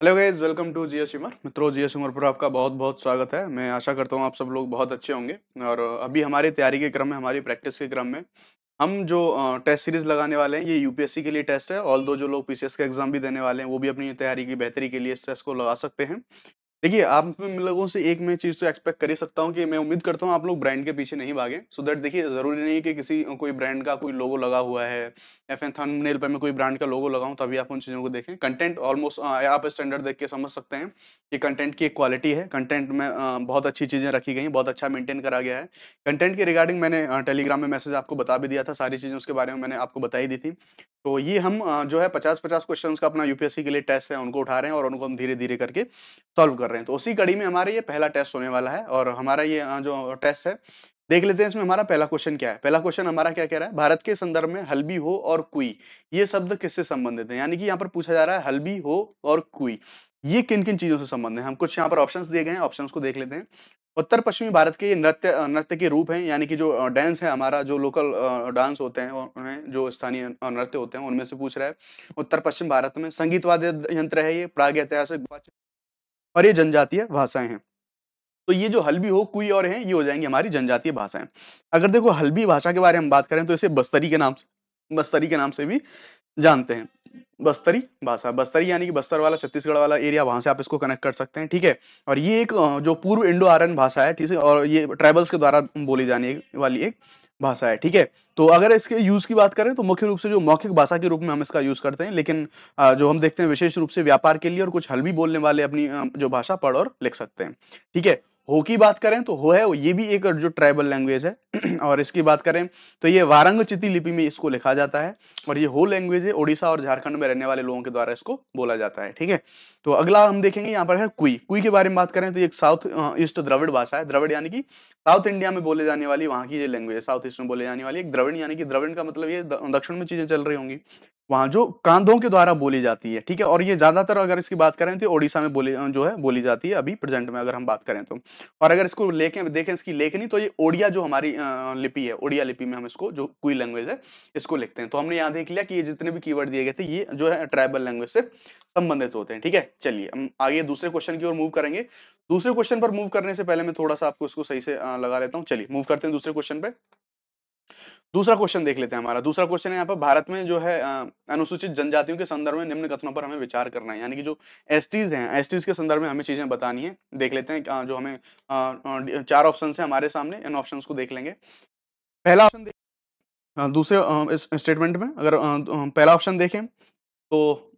Hello guys welcome to GS Umar मित्रों GS Umar पर आपका बहुत बहुत स्वागत है। मैं आशा करता हूँ आप सब लोग बहुत अच्छे होंगे। और अभी हमारी तैयारी के क्रम में, हमारी प्रैक्टिस के क्रम में, हम जो टेस्ट सीरीज़ लगाने वाले हैं, ये यूपीएससी के लिए टेस्ट है। ऑल दो जो लोग पीसीएस का एग्ज़ाम भी देने वाले हैं, वो भी अपनी तैयारी की बेहतरी के लिए इस टेस्ट को लगा सकते हैं। देखिए, आप लोगों से एक मैं चीज़ तो एक्सपेक्ट कर ही सकता हूँ कि मैं उम्मीद करता हूँ आप लोग ब्रांड के पीछे नहीं भागे। सो दैट देखिए, ज़रूरी नहीं कि किसी, कोई ब्रांड का कोई लोगो लगा हुआ है, या फिर थंबनेल पर मैं कोई ब्रांड का लोगो लगाऊँ, तभी आप उन चीज़ों को देखें। कंटेंट ऑलमोस्ट आप स्टैंडर्ड देख के समझ सकते हैं कि कंटेंट की एक क्वालिटी है। कंटेंट में बहुत अच्छी चीज़ें रखी गई बहुत अच्छा मेंटेन करा गया है। कंटेंट के रिगार्डिंग मैंने टेलीग्राम में मैसेज आपको बता भी दिया था, सारी चीज़ें उसके बारे में मैंने आपको बताई दी थी। तो ये हम जो है पचास पचास क्वेश्चन का अपना यूपीएससी के लिए टेस्ट है, उनको उठा रहे हैं और उनको हम धीरे धीरे करके सॉल्व कर रहे हैं। तो उसी कड़ी में हमारा ये पहला टेस्ट होने वाला है और हमारा ये जो टेस्ट है, देख लेते हैं इसमें हमारा पहला क्वेश्चन क्या है। पहला क्वेश्चन हमारा क्या कह रहा है? भारत के संदर्भ में हल्बी, हो और कुई, ये शब्द किससे संबंधित है? यानी कि यहाँ पर पूछा जा रहा है हल्बी, हो और कुई, ये किन किन चीज़ों से संबंधित है? हम कुछ यहाँ पर ऑप्शंस दिए गए हैं ऑप्शंस को देख लेते हैं। उत्तर पश्चिमी भारत के ये नृत्य नृत्य के रूप हैं, यानी कि जो डांस है हमारा, जो लोकल डांस होते हैं, उन्हें जो स्थानीय नृत्य होते हैं, उनमें से पूछ रहा है। उत्तर पश्चिम भारत में संगीत वाद्य यंत्र है ये प्राग ऐतिहासिक और ये जनजातीय भाषाएँ हैं। तो ये जो हल्बी हो, कुई और हैं, ये हो जाएँगी हमारी जनजातीय भाषाएँ। अगर देखो हल्बी भाषा के बारे में बात करें तो इसे बस्तरी के नाम से, बस्तरी के नाम से भी जानते हैं। बस्तरी भाषा, बस्तरी यानी कि बस्तर वाला, छत्तीसगढ़ वाला एरिया, वहाँ से आप इसको कनेक्ट कर सकते हैं, ठीक है? और ये एक जो पूर्व इंडो आर्यन भाषा है, ठीक है? और ये ट्राइबल्स के द्वारा बोली जाने वाली एक भाषा है, ठीक है? तो अगर इसके यूज़ की बात करें तो मुख्य रूप से जो मौखिक भाषा के रूप में हम इसका यूज़ करते हैं, लेकिन जो हम देखते हैं विशेष रूप से व्यापार के लिए और कुछ हल्बी बोलने वाले अपनी जो भाषा पढ़ और लिख सकते हैं, ठीक है? हो की बात करें तो हो है, ये भी एक जो ट्राइबल लैंग्वेज है, और इसकी बात करें तो ये वारंग लिपि में इसको लिखा जाता है, और ये हो लैंग्वेज है, ओडिशा और झारखंड में रहने वाले लोगों के द्वारा इसको बोला जाता है, ठीक है? तो अगला हम देखेंगे यहाँ पर है कुई। कुई के बारे में बात करें तो एक साउथ ईस्ट द्रविड़ भाषा है। द्रविड़ यानी कि साउथ इंडिया में बोले जाने वाली वहाँ की जो लैंग्वेज है। साउथ ईस्ट में बोले जाने वाली एक द्रविड़, यानी कि द्रविड़ का मतलब ये दक्षिण में चीज़ें चल रही होंगी। वहाँ जो कांधों के द्वारा बोली जाती है, ठीक है? और ये ज़्यादातर अगर इसकी बात करें तो ओडिशा में बोली जो है बोली जाती है अभी प्रेजेंट में अगर हम बात करें तो। और अगर इसको लेखें देखें इसकी लेखनी तो ये ओडिया जो हमारी लिपि है, ओडिया लिपि में हम इसको जो कोई लैंग्वेज है, इसको लिखते हैं। तो हमने यहाँ देख लिया कि ये जितने भी कीवर्ड दिए गए थे, ये जो है ट्राइबल लैंग्वेज से संबंधित होते हैं, ठीक है? चलिए, हम आगे दूसरे क्वेश्चन की ओर मूव करेंगे। दूसरे क्वेश्चन पर मूव करने से पहले मैं थोड़ा सा आपको इसको सही से लगा लेता हूँ। चलिए मूव करते हैं दूसरे क्वेश्चन पे। दूसरा क्वेश्चन देख लेते हैं हमारा। दूसरा क्वेश्चन है यहाँ पर, भारत में जो है अनुसूचित जनजातियों के संदर्भ में निम्न कथनों पर हमें विचार करना है। यानी कि जो एसटीज हैं एसटीज के संदर्भ में हमें चीज़ें बतानी है। देख लेते हैं जो हमें चार ऑप्शन है हमारे सामने, इन ऑप्शन को देख लेंगे। पहला ऑप्शन दूसरे स्टेटमेंट में अगर पहला ऑप्शन देखें तो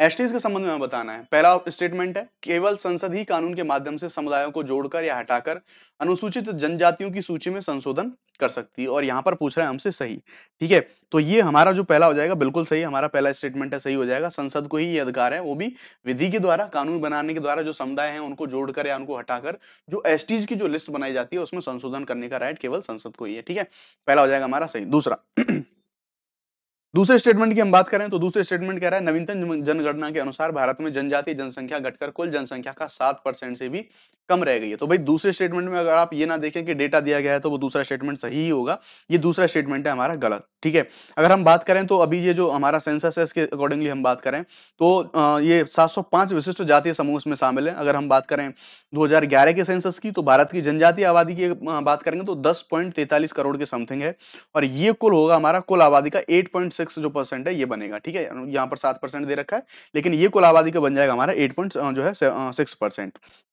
एसटीज के संबंध में बताना है। पहला स्टेटमेंट है, केवल संसद ही कानून के माध्यम से समुदायों को जोड़कर या हटाकर अनुसूचित जनजातियों की सूची में संशोधन कर सकती है, और यहाँ पर पूछ रहा है हमसे सही। ठीक है? तो ये हमारा जो पहला हो जाएगा, बिल्कुल सही हमारा पहला स्टेटमेंट है, सही हो जाएगा। संसद को ही ये अधिकार है, वो भी विधि के द्वारा, कानून बनाने के द्वारा जो समुदाय है, उनको जोड़कर या उनको हटाकर जो एस की जो लिस्ट बनाई जाती है, उसमें संशोधन करने का राइट केवल संसद को ही है। ठीक है? पहला हो जाएगा हमारा सही। दूसरा दूसरे स्टेटमेंट की हम बात करें तो दूसरे स्टेटमेंट कह रहा है, नवीनतम जनगणना के अनुसार भारत में जनजातीय जनसंख्या घटकर कुल जनसंख्या का सात परसेंट से भी कम रह गई है। तो भाई दूसरे स्टेटमेंट में अगर आप ये ना देखें कि डेटा दिया गया है तो वो दूसरा स्टेटमेंट सही ही होगा। ये दूसरा स्टेटमेंट है हमारा गलत, ठीक है? अगर हम बात करें तो अभी ये जो हमारा सेंसस है, इसके अकॉर्डिंगली हम बात करें तो ये 705 विशिष्ट जातीय समूह इसमें शामिल है। अगर हम बात करें 2011 के सेंसस की तो भारत की जनजातीय आबादी की बात करेंगे तो दस करोड़ के समथिंग है। और ये कुल होगा हमारा, कुल आबादी का एट जो परसेंट है, ये बनेगा, ठीक है? यहाँ पर सात दे रखा है, लेकिन ये कुल आबादी का बन जाएगा हमारा एट जो है सिक्स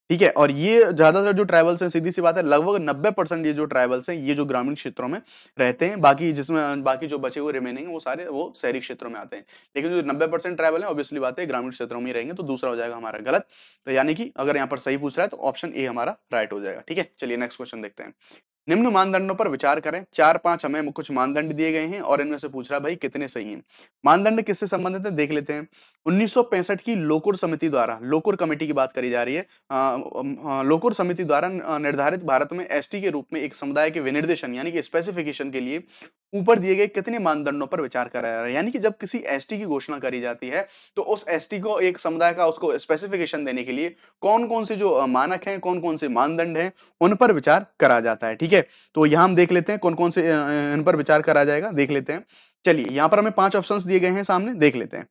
ठीक है? और ये ज़्यादातर जो ट्राइबल्स हैं, सीधी सी बात है, लगभग नब्बे परसेंट ये जो ट्राइबल्स हैं, ये जो ग्रामीण क्षेत्रों में रहते हैं। बाकी जिसमें, बाकी जो बचे हुए रिमेनिंग वो सारे, वो शहरी क्षेत्रों में आते हैं। लेकिन जो नब्बे परसेंट ट्राइबल है ऑब्वियसली बात है, ग्रामीण क्षेत्रों में ही रहेंगे तो दूसरा हो जाएगा हमारा गलत। तो यानी कि अगर यहाँ पर सही पूछ रहा है तो ऑप्शन ए हमारा राइट हो जाएगा। ठीक है? चलिए नेक्स्ट क्वेश्चन देखते हैं। निम्न मानदंडों पर विचार करें। चार पाँच हमें कुछ मानदंड दिए गए हैं, और इनमें से पूछ रहा है, भाई कितने सही हैं? मानदंड किससे संबंधित है? देख लेते हैं। 1965 की लोकुर समिति द्वारा, लोकुर कमेटी की बात करी जा रही है लोकुर समिति द्वारा निर्धारित भारत में एसटी के रूप में एक समुदाय के विनिर्देशन, यानी कि स्पेसिफिकेशन के लिए ऊपर दिए गए कितने मानदंडों पर विचार कराया जा रहा है। यानी कि जब किसी एसटी की घोषणा करी जाती है तो उस एसटी को, एक समुदाय का उसको स्पेसिफिकेशन देने के लिए कौन कौन से जो मानक हैं कौन कौन से मानदंड हैं, उन पर विचार करा जाता है, ठीक है? तो यहाँ हम देख लेते हैं कौन कौन से इन पर विचार करा जाएगा, देख लेते हैं। चलिए, यहाँ पर हमें पाँच ऑप्शंस दिए गए हैं सामने, देख लेते हैं।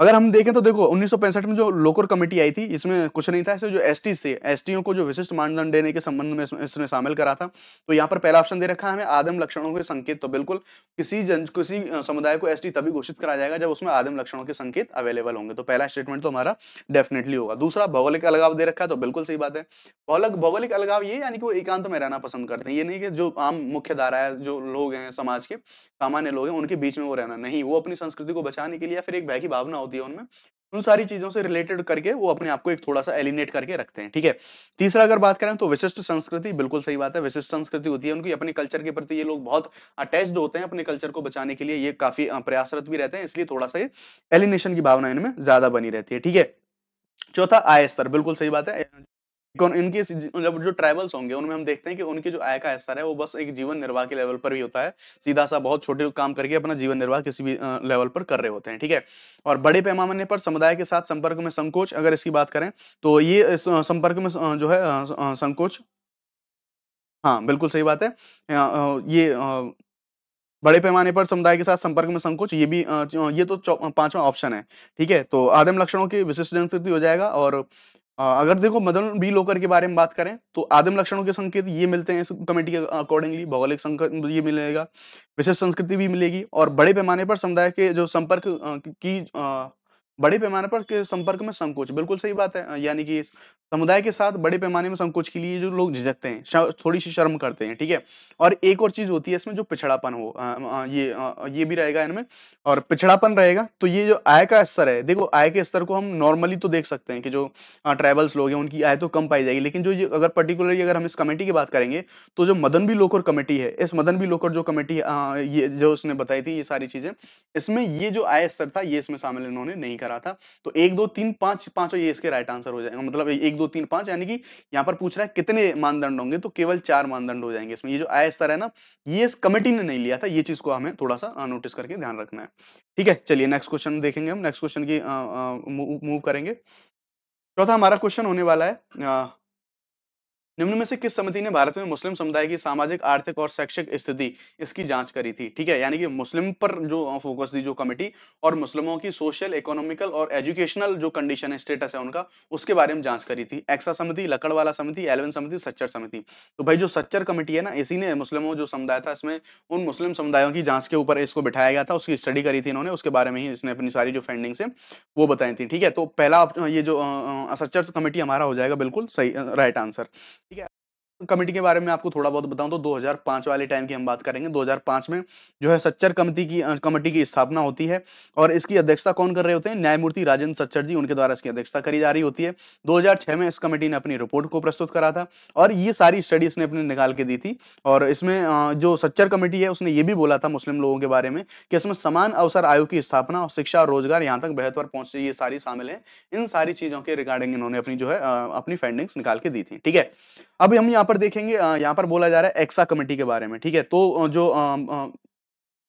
अगर हम देखें तो देखो 1965 में जो लोकर कमेटी आई थी, इसमें कुछ नहीं था, ऐसे जो एसटी से एसटीओ को जो विशिष्ट मानदंड देने के संबंध में इसने शामिल करा था। तो यहाँ पर पहला ऑप्शन दे रखा है हमें, आदम लक्षणों के संकेत। तो बिल्कुल, किसी जन, किसी समुदाय को एसटी तभी घोषित करा जाएगा जब उसमें आदम लक्षणों के संकेत अवेलेबल होंगे। तो पहला स्टेटमेंट तो हमारा डेफिनेटली होगा। दूसरा, भौगोलिक अलगाव दे रखा है तो बिल्कुल सही बात है। भौगोलिक भौगोलिक अलगाव ये यानी कि वो एकांत में रहना पसंद करते हैं। ये नहीं कि जो आम मुख्य धारा है, जो लोग हैं, समाज के सामान्य लोग हैं, उनके बीच में वो रहना, नहीं, वो अपनी संस्कृति को बचाने के लिए फिर एक भय की भावना होती है उनमें। उन सारी चीज़ों से रिलेटेड करके वो अपने आप को एक थोड़ा सा एलिनेट करके रखते हैं, ठीक है? तीसरा अगर बात करें तो विशिष्ट संस्कृति, बिल्कुल सही बात है, विशिष्ट संस्कृति होती है उनकी। अपने कल्चर के प्रति ये लोग बहुत अटैच्ड होते हैं अपने कल्चर को बचाने के लिए, ये काफ़ी प्रयासरत भी रहते हैं, इसलिए थोड़ा सा ये एलिनेशन की भावना इनमें ज़्यादा बनी रहती है, ठीक है? चौथा आय स्तर बिल्कुल सही बात है। इनके मतलब जो ट्राइबल्स होंगे, उनमें हम देखते हैं कि उनकी जो आय का स्तर है, वो बस एक जीवन निर्वाह के लेवल पर ही होता है। सीधा सा बहुत छोटे काम करके अपना जीवन निर्वाह किसी भी लेवल पर कर रहे होते हैं, ठीक है? और बड़े पैमाने पर समुदाय के साथ संपर्क में संकोच, अगर इसकी बात करें तो ये संपर्क में जो है संकोच हाँ बिल्कुल सही बात है। ये बड़े पैमाने पर समुदाय के साथ संपर्क में संकोच, ये भी ये तो पांचवा ऑप्शन है, ठीक है? तो आदम लक्षणों की विशिष्ट जनस्थिति हो जाएगा और अगर देखो मदन बी लोकर के बारे में बात करें तो आदिम लक्षणों के संकेत ये मिलते हैं इस कमेटी के अकॉर्डिंगली भौगोलिक संकेत ये मिलेगा, विशेष संस्कृति भी मिलेगी, और बड़े पैमाने पर समुदाय के जो संपर्क की बड़े पैमाने पर के संपर्क में संकोच बिल्कुल सही बात है। यानी कि समुदाय के साथ बड़े पैमाने में संकोच के लिए जो लोग झिझकते हैं थोड़ी सी शर्म करते हैं ठीक है? और एक और चीज़ होती है इसमें जो पिछड़ापन हो आ, आ, ये आ, ये भी रहेगा इनमें। और पिछड़ापन रहेगा तो ये जो आय का स्तर है देखो आय के स्तर को हम नॉर्मली तो देख सकते हैं कि जो ट्राइबल्स लोग हैं उनकी आय तो कम पाई जाएगी लेकिन जो ये अगर पर्टिकुलरली अगर हम इस कमेटी की बात करेंगे तो जो मदन बी लोकर कमेटी है इस मदन बी लोकर जो कमेटी ये जो उसने बताई थी ये सारी चीज़ें इसमें ये जो आय स्तर था ये इसमें शामिल इन्होंने नहीं करा था तो एक, दो, तीन, पाँच, पाँचों ये इसके राइट आंसर हो जाएगा। मतलब एक, दो, तीन, पाँच, यानी कि यहाँ पर पूछ रहा है कितने मानदंड होंगे तो केवल चार मानदंड हो जाएँगे इसमें। ये जो आय स्तर है ना, ये इस कमेटी ने नहीं लिया था, ये चीज़ को हमें थोड़ा सा नोटिस करके ध्यान रखना है। ठीक है, चलिए नेक्स्ट क्वेश्चन देखेंगे हम नेक्स्ट क्वेश्चन की मूव करेंगे। चौथा हमारा क्वेश्चन होने वाला है निम्न में से किस समिति ने भारत में मुस्लिम समुदाय की सामाजिक, आर्थिक और शैक्षिक स्थिति इसकी जाँच करी थी? ठीक है, यानी कि मुस्लिम पर जो फोकस दी जो कमेटी और मुस्लिमों की सोशल इकोनॉमिकल और एजुकेशनल जो कंडीशन है स्टेटस है उनका, उसके बारे में जाँच करी थी। एक्सा समिति, लकड़वाला समिति, एलवन समिति, सच्चर समिति। तो भाई जो सच्चर कमेटी है ना, इसी ने मुस्लिमों जो समुदाय था इसमें उन मुस्लिम समुदायों की जाँच के ऊपर इसको बिठाया गया था, उसकी स्टडी करी थी इन्होंने, उसके बारे में ही इसने अपनी सारी जो फाइंडिंग्स है, वो बताई थी। ठीक है तो पहला ये जो सच्चर कमेटी हमारा हो जाएगा, बिल्कुल सही राइट आंसर ठीक है कमेटी के बारे में आपको थोड़ा बहुत बताऊँ तो 2005 वाले टाइम की हम बात करेंगे। 2005 में जो है सच्चर कमेटी की कमेटी की स्थापना होती है और इसकी अध्यक्षता कौन कर रहे होते हैं? न्यायमूर्ति राजेंद्र सच्चर जी, उनके द्वारा इसकी अध्यक्षता करी जा रही होती है। 2006 में इस कमेटी ने अपनी रिपोर्ट को प्रस्तुत करा था और ये सारी स्टडी इसने अपने निकाल के दी थी और इसमें जो सच्चर कमेटी है उसने ये भी बोला था मुस्लिम लोगों के बारे में कि इसमें समान अवसर आयोग की स्थापना और शिक्षा और रोज़गार यहाँ तक बेहतर पहुँचे, ये सारी शामिल है। इन सारी चीज़ों के रिगार्डिंग इन्होंने अपनी जो है अपनी फाइंडिंग्स निकाल के दी थी। ठीक है? अब हम यहाँ पर देखेंगे यहाँ पर बोला जा रहा है एक्सा कमेटी के बारे में, ठीक है? तो जो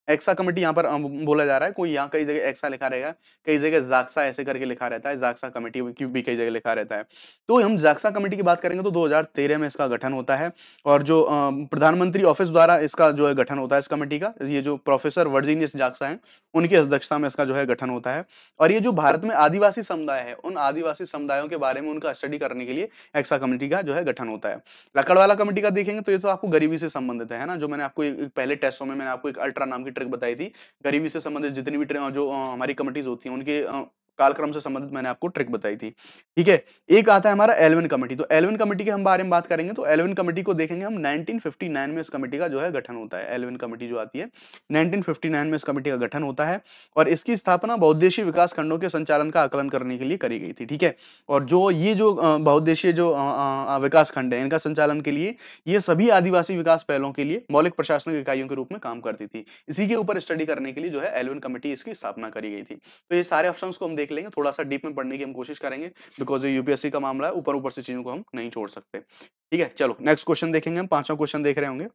एक्सा कमेटी यहाँ पर बोला जा रहा है। कोई यहाँ कई जगह एक्सा लिखा रहेगा। कई जगह जाक्सा ऐसे करके लिखा रहता है। जाक्सा कमेटी भी कई जगह लिखा रहता है। तो हम जाक्सा कमेटी की बात करेंगे तो 2013 में इसका गठन होता है और जो प्रधानमंत्री ऑफ़िस द्वारा इसका जो है गठन होता है इस कमेटी का, ये जो प्रोफेसर वर्जीनियस जाक्सा है, उनकी अध्यक्षता में इसका जो है गठन होता है। और ये जो भारत में आदिवासी समुदाय है, उन आदिवासी समुदायों के बारे में उनका स्टडी करने के लिए एक्सा कमेटी का जो है गठन होता है। लकड़वाला कमेटी का देखेंगे तो ये तो आपको गरीबी से संबंधित है ना? जो मैंने आपको पहले टेस्टों में मैंने आपको एक अल्ट्रा नाम की ट्रिक बताई थी। गरीबी से संबंधित जितनी भी जो हमारी कमिटीज होती हैं उनके कालक्रम से संबंधित मैंने आपको ट्रिक बताई थी। ठीक है? एक आता है हमारा एलवन कमेटी। तो एलवन कमेटी के हम बारे में बात करेंगे तो एलवन कमेटी को देखेंगे हम 1959 में इस कमेटी का जो है गठन होता है। एलवन कमेटी जो आती है 1959 में इस कमेटी का गठन होता है और इसकी स्थापना बहुद्देशीय विकास खंडों के संचालन का आकलन करने के लिए करी गई थी। ठीक है? और जो ये जो बहुद्देशीय जो विकास खंड है, इनका संचालन के लिए ये सभी आदिवासी विकास पहलों के लिए मौलिक प्रशासनिक इकाइयों के रूप में काम करती थी। इसी के ऊपर स्टडी करने के लिए जो है एलवन कमेटी इसकी स्थापना करी गई थी। तो ये सारे ऑप्शन को हम लेंगे थोड़ा सा डीप में पढ़ने की हम कोशिश करेंगे बिकॉज़ ये यूपीएससी का मामला है ऊपर ऊपर से चीज़ों को हम नहीं छोड़ सकते। ठीक है, चलो नेक्स्ट क्वेश्चन देखेंगे हम, पांचवा क्वेश्चन देख रहे होंगे।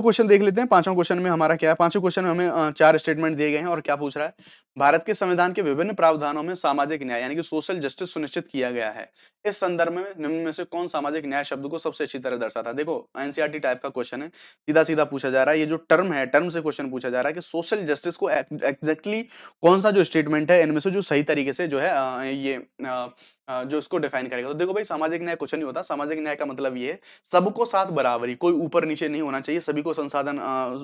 क्वेश्चन देख लेते हैं। पांचवा क्वेश्चन में हमारा क्या है? पाँचों क्वेश्चन में हमें चार स्टेटमेंट दिए गए हैं और क्या पूछ रहा है? भारत के संविधान के विभिन्न प्रावधानों में सामाजिक न्याय, यानी कि सोशल जस्टिस सुनिश्चित किया गया है। इस संदर्भ में निम्न में से कौन सामाजिक न्याय शब्द को सबसे अच्छी तरह दर्शाता है? देखो एनसीईआरटी टाइप का क्वेश्चन है। सीधा सीधा पूछा जा रहा है। ये जो टर्म है टर्म से क्वेश्चन पूछा जा रहा है कि सोशल जस्टिस को एग्जैक्टली कौन सा जो स्टेटमेंट है, इनमें से जो सही तरीके से जो है ये जो इसको डिफाइन करेगा। तो देखो भाई, सामाजिक न्याय कुछ नहीं होता। सामाजिक न्याय का मतलब ये है, सबको साथ बराबरी, कोई ऊपर नीचे नहीं होना चाहिए। सभी को संसाधन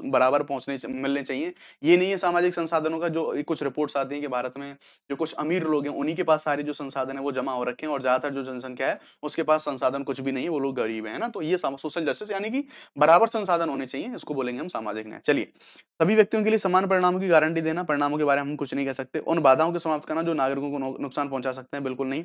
बराबर पहुँचने मिलने चाहिए। ये नहीं है सामाजिक संसाधनों का जो कुछ रिपोर्ट्स आती हैं कि भारत में जो कुछ अमीर लोग हैं, उन्हीं के पास सारे जो संसाधन है वो जमा हो रखे हैं और ज़्यादातर जो जनसंख्या है, उसके पास संसाधन कुछ भी नहीं है, वो लोग गरीब है ना? तो ये सोशल जस्टिस यानी कि बराबर संसाधन होने चाहिए, इसको बोलेंगे हम सामाजिक न्याय। चलिए, सभी व्यक्तियों के लिए समान परिणामों की गारंटी देना, परिणामों के बारे में हम कुछ नहीं कह सकते। उन बाधाओं को समाप्त करना जो नागरिकों को नुकसान पहुँचा सकते हैं, बिल्कुल नहीं।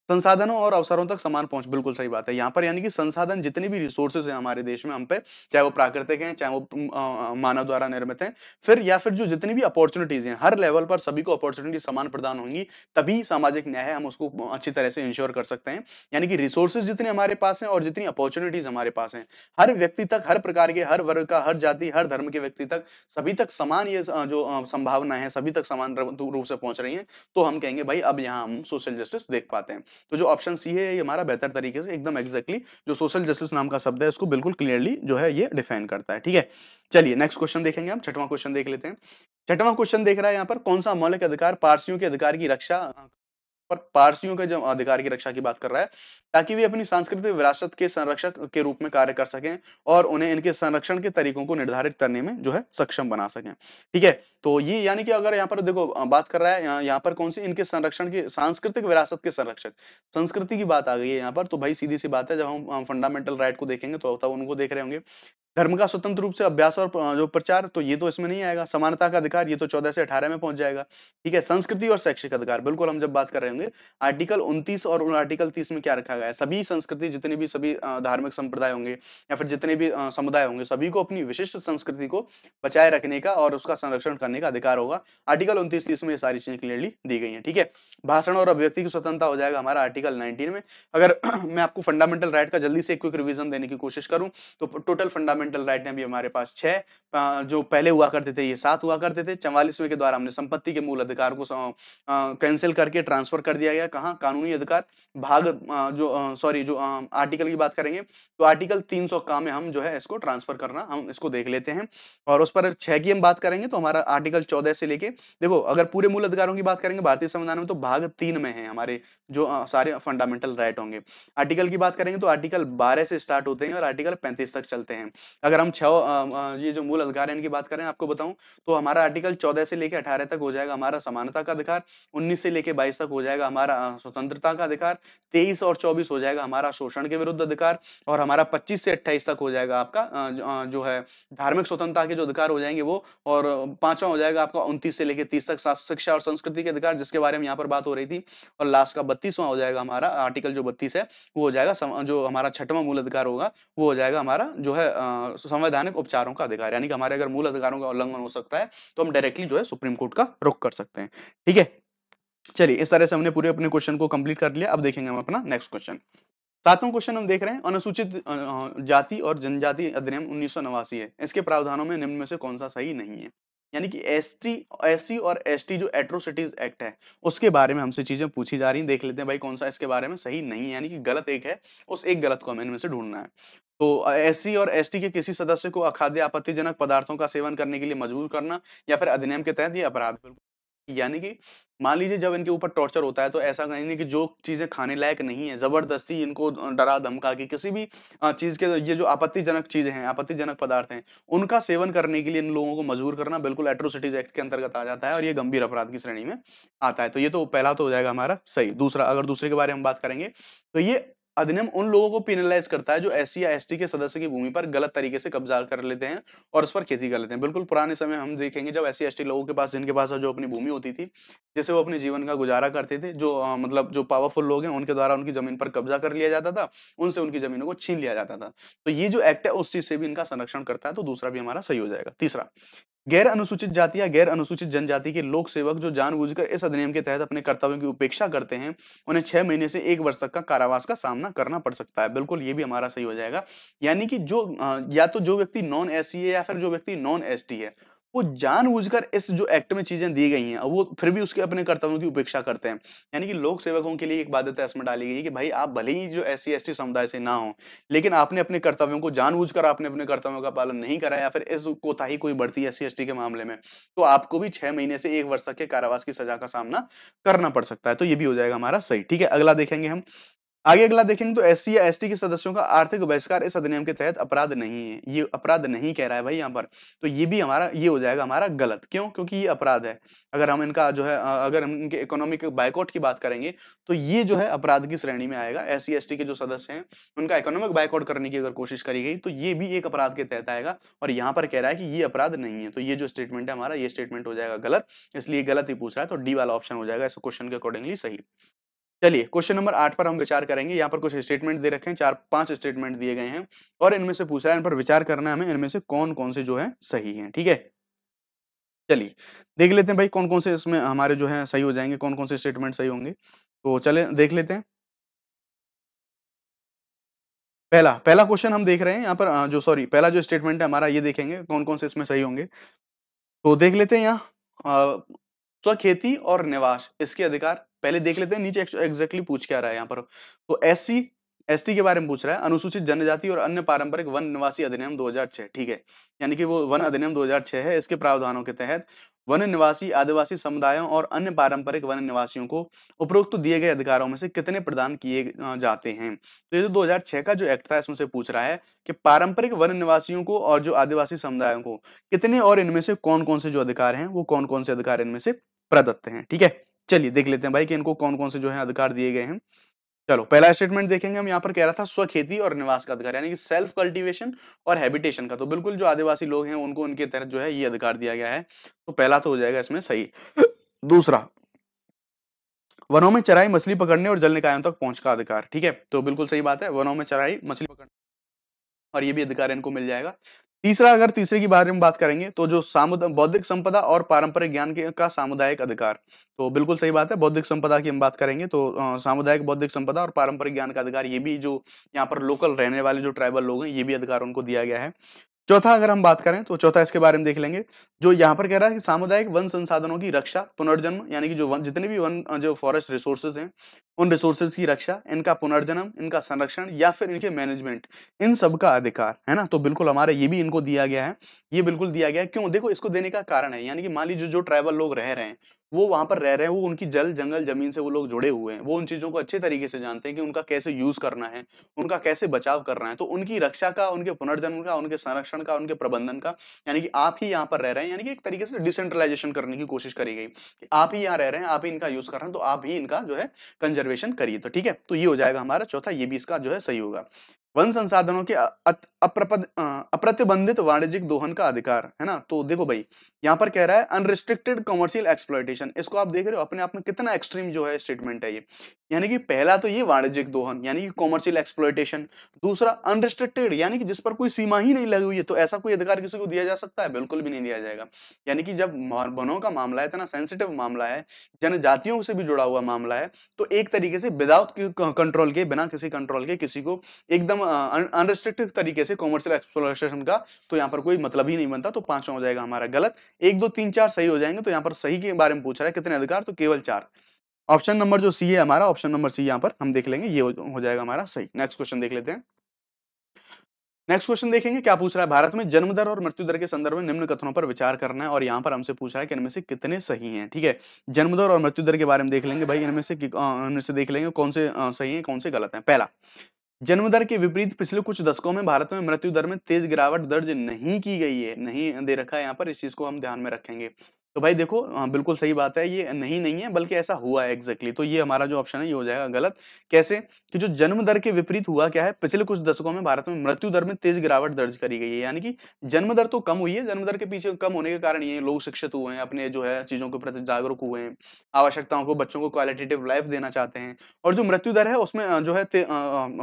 संसाधनों और अवसरों तक समान पहुँच, बिल्कुल सही बात है। यहाँ पर यानी कि संसाधन जितने भी रिसोर्सेज हैं हमारे देश में हम पे, चाहे वो प्राकृतिक हैं, चाहे वो मानव द्वारा निर्मित हैं, फिर या फिर जो जितनी भी अपॉर्चुनिटीज़ हैं, हर लेवल पर सभी को अपॉर्चुनिटी समान प्रदान होंगी, तभी सामाजिक न्याय हम उसको अच्छी तरह से इंश्योर कर सकते हैं। यानी कि रिसोर्सेज जितने हमारे पास हैं और जितनी अपॉर्चुनिटीज़ हमारे पास हैं, हर व्यक्ति तक, हर प्रकार के, हर वर्ग का, हर जाति, हर धर्म के व्यक्ति तक, सभी तक समान ये जो संभावना है, सभी तक समान रूप से पहुँच रही है तो हम कहेंगे, भाई, अब यहाँ हम सोशल जस्टिस देख पाते हैं। तो जो ऑप्शन सी है, ये हमारा बेहतर तरीके से एकदम एग्जैक्टली जो सोशल जस्टिस नाम का शब्द है, उसको बिल्कुल क्लियरली जो है, ये डिफाइन करता है, ठीक है? चलिए नेक्स्ट क्वेश्चन देखेंगे हम, छठवां क्वेश्चन देख लेते हैं। छठवां क्वेश्चन देख रहा है यहाँ पर, कौन सा मौलिक अधिकार, पारसियों के अधिकार की रक्षा पर पारसियों के जो अधिकार की रक्षा की बात कर रहा है, ताकि वे अपनी सांस्कृतिक विरासत के संरक्षक के रूप में कार्य कर सकें और उन्हें इनके संरक्षण के तरीकों को निर्धारित करने में जो है सक्षम बना सकें। ठीक है? तो ये यानी कि अगर यहाँ पर देखो बात कर रहा है, यहाँ यहाँ पर कौन सी इनके संरक्षण की, सांस्कृतिक विरासत के संरक्षक? संस्कृति की बात आ गई है यहाँ पर तो भाई सीधी सी बात है, जब हम फंडामेंटल राइट को देखेंगे तो तब उनको देख रहे होंगे। धर्म का स्वतंत्र रूप से अभ्यास और जो प्रचार तो ये तो इसमें नहीं आएगा। समानता का अधिकार, ये तो चौदह से अठारह में पहुँच जाएगा। ठीक है, संस्कृति और शैक्षिक अधिकार, बिल्कुल हम जब बात कर रहे होंगे, आर्टिकल उनतीस और आर्टिकल तीस में क्या रखा गया है? सभी संस्कृति, जितने भी सभी धार्मिक संप्रदाय होंगे या फिर जितने भी समुदाय होंगे, सभी को अपनी विशिष्ट संस्कृति को बचाए रखने का और उसका संरक्षण करने का अधिकार होगा। आर्टिकल उनतीस तीस में ये सारी चीज़ें क्लियरली दी गई है, ठीक है? भाषण और अभिव्यक्ति की स्वतंत्रता हो जाएगा हमारा आर्टिकल नाइनटीन में। अगर मैं आपको फंडामेंटल राइट का जल्दी से क्विक रिविजन देने की कोशिश करूँ तो टोटल फंडामेंटल राइट ने भी हमारे पास छह जो पहले हुआ करते थे, ये सात हुआ करते थे। चवालीसवें के द्वारा हमने संपत्ति के मूल अधिकार को कैंसिल करके ट्रांसफ़र कर दिया गया। कहा? कानूनी अधिकार। भाग जो सॉरी जो आर्टिकल की बात करेंगे तो आर्टिकल 300 का में हम जो है इसको ट्रांसफ़र करना, हम इसको देख लेते हैं। और उस पर छह की हम बात करेंगे तो हमारा आर्टिकल 14 से लेके, देखो, अगर पूरे मूल अधिकारों की बात करेंगे, भारतीय संविधान में तो भाग तीन में है हमारे, जो सारे फंडामेंटल राइट होंगे। आर्टिकल की बात करेंगे तो आर्टिकल बारह से स्टार्ट होते हैं और आर्टिकल पैंतीस तक चलते हैं। अगर हम छह ये जो मूल अधिकार है इनकी बात करें, आपको बताऊँ तो हमारा आर्टिकल चौदह से लेकर अठारह तक हो जाएगा, हमारा समानता का अधिकार, उन्नीस से लेकर बाईस तक हो जाएगा, हमारा स्वतंत्रता का अधिकार, तेईस और चौबीस हो जाएगा, हमारा शोषण के विरुद्ध अधिकार और हमारा पच्चीस से अट्ठाईस तक हो जाएगा आपका जो है धार्मिक स्वतंत्रता के जो अधिकार हो जाएँगे वो और पांचवा हो जाएगा आपका उनतीस से लेकर तीस तक शिक्षा और संस्कृति के अधिकार, जिसके बारे में यहाँ पर बात हो रही थी और लास्ट का बत्तीसवां हो जाएगा हमारा, आर्टिकल जो बत्तीस है, वो हो जाएगा जो हमारा छठवां मूल अधिकार होगा, वो हो जाएगा हमारा जो है संवैधानिक उपचारों का अधिकार, यानी कि हमारे अगर मूल अधिकारों का उल्लंघन हो सकता है तो हम डायरेक्टली जो है सुप्रीम कोर्ट का रुख कर सकते हैं। ठीक है? चलिए, इस तरह से हमने पूरे अपने क्वेश्चन को कंप्लीट कर लिया। अब देखेंगे हम अपना नेक्स्ट क्वेश्चन सातवां क्वेश्चन हम देख रहे हैं, अनुसूचित जाति और जनजाति अधिनियम उन्नीस है। इसके प्रावधानों में निम्न में से कौन सा सही नहीं है? यानी कि एस टी एस और एस टी जो एट्रोसिटीज एक्ट है, उसके बारे में हमसे चीज़ें पूछी जा रही हैं। देख लेते हैं भाई कौन सा इसके बारे में सही नहीं है, यानी कि गलत एक है, उस एक गलत को हमें इनमें से ढूंढना है। तो एस और एसटी के किसी सदस्य को अखाद्य आपत्तिजनक पदार्थों का सेवन करने के लिए मजबूर करना या फिर अधिनियम के तहत ये अपराध। यानी कि मान लीजिए जब इनके ऊपर टॉर्चर होता है तो ऐसा नहीं कि जो चीज़ें खाने लायक नहीं है, ज़बरदस्ती इनको डरा धमका के किसी भी चीज़ के, ये जो आपत्तिजनक चीज़ें हैं, आपत्तिजनक पदार्थ हैं, उनका सेवन करने के लिए इन लोगों को मजबूर करना बिल्कुल एट्रोसिटीज एक्ट के अंतर्गत आ जाता है और ये गंभीर अपराध की श्रेणी में आता है। तो ये तो पहला तो हो जाएगा हमारा, सही। दूसरा, अगर दूसरे के बारे में बात करेंगे तो ये अधिनियम उन लोगों को पिनलाइज करता है जो एस या एस के सदस्य की भूमि पर गलत तरीके से कब्जा कर लेते हैं और उस पर खेती कर लेते हैं। बिल्कुल पुराने समय हम देखेंगे जब एस सी लोगों के पास जिनके पास जो अपनी भूमि होती थी जिससे वो अपने जीवन का गुजारा करते थे जो आ, मतलब जो पावरफुल लोग हैं उनके द्वारा उनकी ज़मीन पर कब्जा कर लिया जाता था उनसे उनकी जमीनों को छीन लिया जाता था। तो ये जो एक्ट है उस चीज़ से भी इनका संरक्षण करता है तो दूसरा भी हमारा सही हो जाएगा। तीसरा गैर अनुसूचित जाति या गैर अनुसूचित जनजाति के लोक सेवक जो जानबूझकर इस अधिनियम के तहत अपने कर्तव्यों की उपेक्षा करते हैं, उन्हें छह महीने से एक वर्ष तक का कारावास का सामना करना पड़ सकता है। बिल्कुल, ये भी हमारा सही हो जाएगा। यानी कि जो या तो जो व्यक्ति नॉन एस है या फिर जो व्यक्ति नॉन एसटी है वो जानबूझकर इस जो एक्ट में चीज़ें दी गई हैं, और वो फिर भी उसके अपने कर्तव्यों की उपेक्षा करते हैं। यानी कि लोक सेवकों के लिए एक बाध्यता इसमें डाली गई है कि भाई, आप भले ही जो एस सी समुदाय से ना हो, लेकिन आपने अपने कर्तव्यों को जानबूझकर आपने अपने कर्तव्यों का पालन नहीं करा या फिर इस कोताही कोई बढ़ती है एस सी के मामले में तो आपको भी छह महीने से एक वर्ष तक के कारावास की सजा का सामना करना पड़ सकता है। तो ये भी हो जाएगा हमारा सही, ठीक है? अगला देखेंगे हम। आगे अगला देखेंगे तो एस या एसटी के सदस्यों का आर्थिक बहिष्कार इस अधिनियम के तहत अपराध नहीं है। ये अपराध नहीं कह रहा है भाई यहाँ पर। तो ये भी हमारा, ये हो जाएगा हमारा गलत। क्यों? क्योंकि ये अपराध है। अगर हम इनका जो है अगर हम इनके इकोनॉमिक बाइकआउट की बात करेंगे तो ये जो है अपराध की श्रेणी में आएगा। एस सी के जो सदस्य हैं, उनका इकोनॉमिक बाइकआउट करने की अगर कोशिश करी गई तो ये भी एक अपराध के तहत आएगा और यहाँ पर कह रहा है कि ये अपराध नहीं है। तो ये जो स्टेटमेंट है हमारा, ये स्टेटमेंट हो जाएगा गलत। इसलिए गलत ही पूछ रहा है तो डी वाला ऑप्शन हो जाएगा। इस क्वेश्चन के अकॉर्डिंगली सही। चलिए क्वेश्चन नंबर आठ पर हम विचार करेंगे। यहाँ पर कुछ स्टेटमेंट दे रखे हैं, चार, पाँच स्टेटमेंट दिए गए हैं और इनमें से पूछा है इन पर विचार करना हमें, इनमें से कौन कौन से जो है सही है, ठीक है? चलिए, देख लेते हैं भाई कौन कौन से इसमें हमारे जो है सही हो जाएँगे कौन कौन से स्टेटमेंट सही होंगे। तो चले, देख लेते हैं। पहला पहला क्वेश्चन हम देख रहे हैं, यहाँ पर जो सॉरी पहला जो स्टेटमेंट है हमारा, ये देखेंगे कौन कौन से इसमें सही होंगे। तो देख लेते हैं यहाँ स्वखेती और निवास, इसके अधिकार पहले देख लेते हैं, नीचे एग्जैक्टली पूछ क्या रहा है यहाँ पर। तो एस सी एस टी के बारे में पूछ रहा है, अनुसूचित जनजाति और अन्य पारंपरिक वन निवासी अधिनियम 2006 ठीक है? यानी कि वो वन अधिनियम 2006 है, इसके प्रावधानों के तहत वन निवासी, आदिवासी समुदायों और अन्य पारंपरिक वन निवासियों को उपरोक्त दिए गए अधिकारों में से कितने प्रदान किए जाते हैं? तो ये जो 2006 का जो एक्ट था, इसमें से पूछ रहा है कि पारंपरिक वन निवासियों को और जो आदिवासी समुदायों को कितने और इनमें से कौन कौन से जो अधिकार हैं, वो कौन कौन से अधिकार इनमें से प्रदत्त हैं, ठीक है? चलिए देख लेते हैं भाई कि इनको कौन कौन से जो है अधिकार दिए गए हैं। चलो, पहला स्टेटमेंट देखेंगे हम, यहाँ पर कह रहा था स्वखेती और निवास का अधिकार, यानी कि सेल्फ कल्टीवेशन और हैबिटेशन का। तो बिल्कुल जो आदिवासी लोग हैं, उनको उनके तहत जो है ये अधिकार दिया गया है। तो पहला तो हो जाएगा इसमें सही। दूसरा, वनों में चराई मछली पकड़ने और जल निकायों तक पहुँच का अधिकार, ठीक है? तो बिल्कुल सही बात है, वनों में चराई मछली पकड़ने और ये भी अधिकार इनको मिल जाएगा। तीसरा, अगर तीसरे की बारे में बात करेंगे तो जो बौद्धिक संपदा और पारंपरिक ज्ञान के, का सामुदायिक अधिकार तो बिल्कुल सही बात है, बौद्धिक संपदा की हम बात करेंगे तो सामुदायिक बौद्धिक संपदा और पारंपरिक ज्ञान का अधिकार, ये भी जो यहाँ पर लोकल रहने वाले जो ट्राइबल लोग हैं, ये भी अधिकार उनको दिया गया है। चौथा अगर हम बात करें तो चौथा इसके बारे में देख लेंगे, जो यहाँ पर कह रहा है कि सामुदायिक वन संसाधनों की रक्षा, पुनर्जन्म, यानी कि जो वन, जितने भी वन, जो फॉरेस्ट रिसोर्सेज हैं, उन रिसोर्सेज की रक्षा, इनका पुनर्जन्म, इनका संरक्षण या फिर इनके मैनेजमेंट इन सब का अधिकार, है ना? तो बिल्कुल हमारे ये भी इनको दिया गया है, ये बिल्कुल दिया गया है। क्यों? देखो, इसको देने का कारण है, यानी कि मान लीजिए जो ट्राइबल लोग रह रहे हैं वो वहाँ पर रह रहे हैं, वो उनकी जल, जंगल, ज़मीन से वो लोग जुड़े हुए हैं। वो उन चीज़ों को अच्छे तरीके से जानते हैं कि उनका कैसे यूज़ करना है, उनका कैसे बचाव करना है। तो उनकी रक्षा का, उनके पुनर्जन्म का, उनके संरक्षण का, उनके प्रबंधन का, यानी कि आप ही यहाँ पर रह रहे हैं, यानी कि एक तरीके से डिसेंट्रलाइजेशन करने की कोशिश करी गई कि आप ही यहाँ रह रहे हैं, आप ही इनका यूज़ कर रहे हैं तो आप ही इनका जो है कंजर्वेशन करिए। तो ठीक है तो ये हो जाएगा हमारा चौथा, ये भी इसका जो है सही होगा। वन संसाधनों के अप्रतिबंधित वाणिज्यिक दोहन का अधिकार, है ना? तो देखो भाई, यहाँ पर कह रहा है अनरिस्ट्रिक्टेड कमर्शियल एक्सप्लॉयटेशन इसको आप देख रहे हो, अपने आप में कितना एक्सट्रीम जो है स्टेटमेंट है ये। यानी कि पहला तो ये वाणिज्यिक दोहन, यानी कि कॉमर्शियल एक्सप्लोइटेशन दूसरा अनरिस्ट्रिक्टेड यानी कि जिस पर कोई सीमा ही नहीं लगी हुई है तो ऐसा कोई अधिकार किसी को दिया जा सकता है? बिल्कुल भी नहीं दिया जाएगा। यानी कि जब वनों का मामला है, इतना सेंसिटिव मामला है, जनजातियों से भी जुड़ा हुआ मामला है तो एक तरीके से विदाउट कंट्रोल के बिना किसी कंट्रोल के किसी को एकदम अनरिस्ट्रिक्टेड तरीके से कॉमर्शियल एक्सप्लोरेशन का तो यहाँ पर कोई मतलब ही नहीं बनता तो पांचवा हो जाएगा हमारा गलत। एक, दो, तीन, चार सही हो जाएँगे तो यहाँ पर सही के बारे में पूछ रहा है कितने अधिकार? तो केवल चार। ऑप्शन नंबर जो सी है हमारा, ऑप्शन नंबर सी यहाँ पर, हम देख लेंगे, ये हो जाएगा हमारा सही। नेक्स्ट क्वेश्चन देख लेते हैं। नेक्स्ट क्वेश्चन देखेंगे, क्या पूछ रहा है? भारत में जन्म दर और मृत्यु दर के संदर्भ में निम्न कथनों पर विचार करना है और यहाँ पर हमसे पूछ रहा है कि इनमें से कितने सही हैं, ठीक है? जन्म दर और मृत्यु दर के बारे में देख लेंगे भाई, इनमें से इनमें से देख लेंगे कौन से सही है, कौन से गलत है। पहला, जन्म दर के विपरीत पिछले कुछ दशकों में भारत में मृत्यु दर में तेज गिरावट दर्ज नहीं की गई है, नहीं दे रखा है यहाँ पर, इस चीज़ को हम ध्यान में रखेंगे। तो भाई देखो हाँ, बिल्कुल सही बात है ये नहीं नहीं है बल्कि ऐसा हुआ है एग्जैक्टली तो ये हमारा जो ऑप्शन है ये हो जाएगा गलत। कैसे? कि जो जन्म दर के विपरीत हुआ क्या है पिछले कुछ दशकों में भारत में मृत्यु दर में तेज गिरावट दर्ज करी गई है यानी कि जन्म दर तो कम हुई है जन्म दर के पीछे कम होने के कारण ये लोग शिक्षित हुए हैं अपने जो है चीज़ों के प्रति जागरूक हुए हैं आवश्यकताओं को बच्चों को क्वालिटेटिव लाइफ देना चाहते हैं और जो मृत्यु दर है उसमें जो है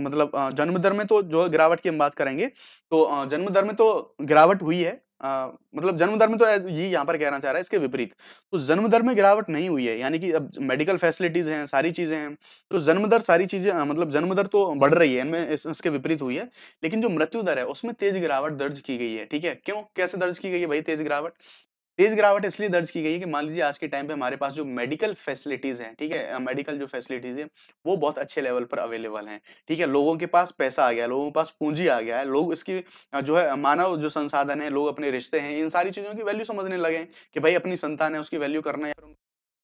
मतलब जन्म दर में तो जो गिरावट की हम बात करेंगे तो जन्म दर में तो गिरावट हुई है मतलब जन्म दर में तो ये यहाँ पर कहना चाह रहा है इसके विपरीत। तो जन्म दर में गिरावट नहीं हुई है यानी कि अब मेडिकल फैसिलिटीज़ हैं सारी चीज़ें हैं तो जन्म दर सारी चीज़ें मतलब जन्म दर तो बढ़ रही है इनमें इस, इसके विपरीत हुई है लेकिन जो मृत्यु दर है उसमें तेज गिरावट दर्ज की गई है ठीक है? क्यों? कैसे दर्ज की गई है भाई तेज गिरावट? तेज गिरावट इसलिए दर्ज की गई है कि मान लीजिए आज के टाइम पे हमारे पास जो मेडिकल फैसिलिटीज़ हैं, ठीक है? मेडिकल जो फैसिलिटीज़ है, वो बहुत अच्छे लेवल पर अवेलेबल हैं, ठीक है? लोगों के पास पैसा आ गया, लोगों के पास पूंजी आ गया है, लोग इसकी जो है मानव जो संसाधन है, लोग अपने रिश्ते हैं, इन सारी चीज़ों की वैल्यू समझने लगे कि भाई अपनी संतान है, उसकी वैल्यू करना है,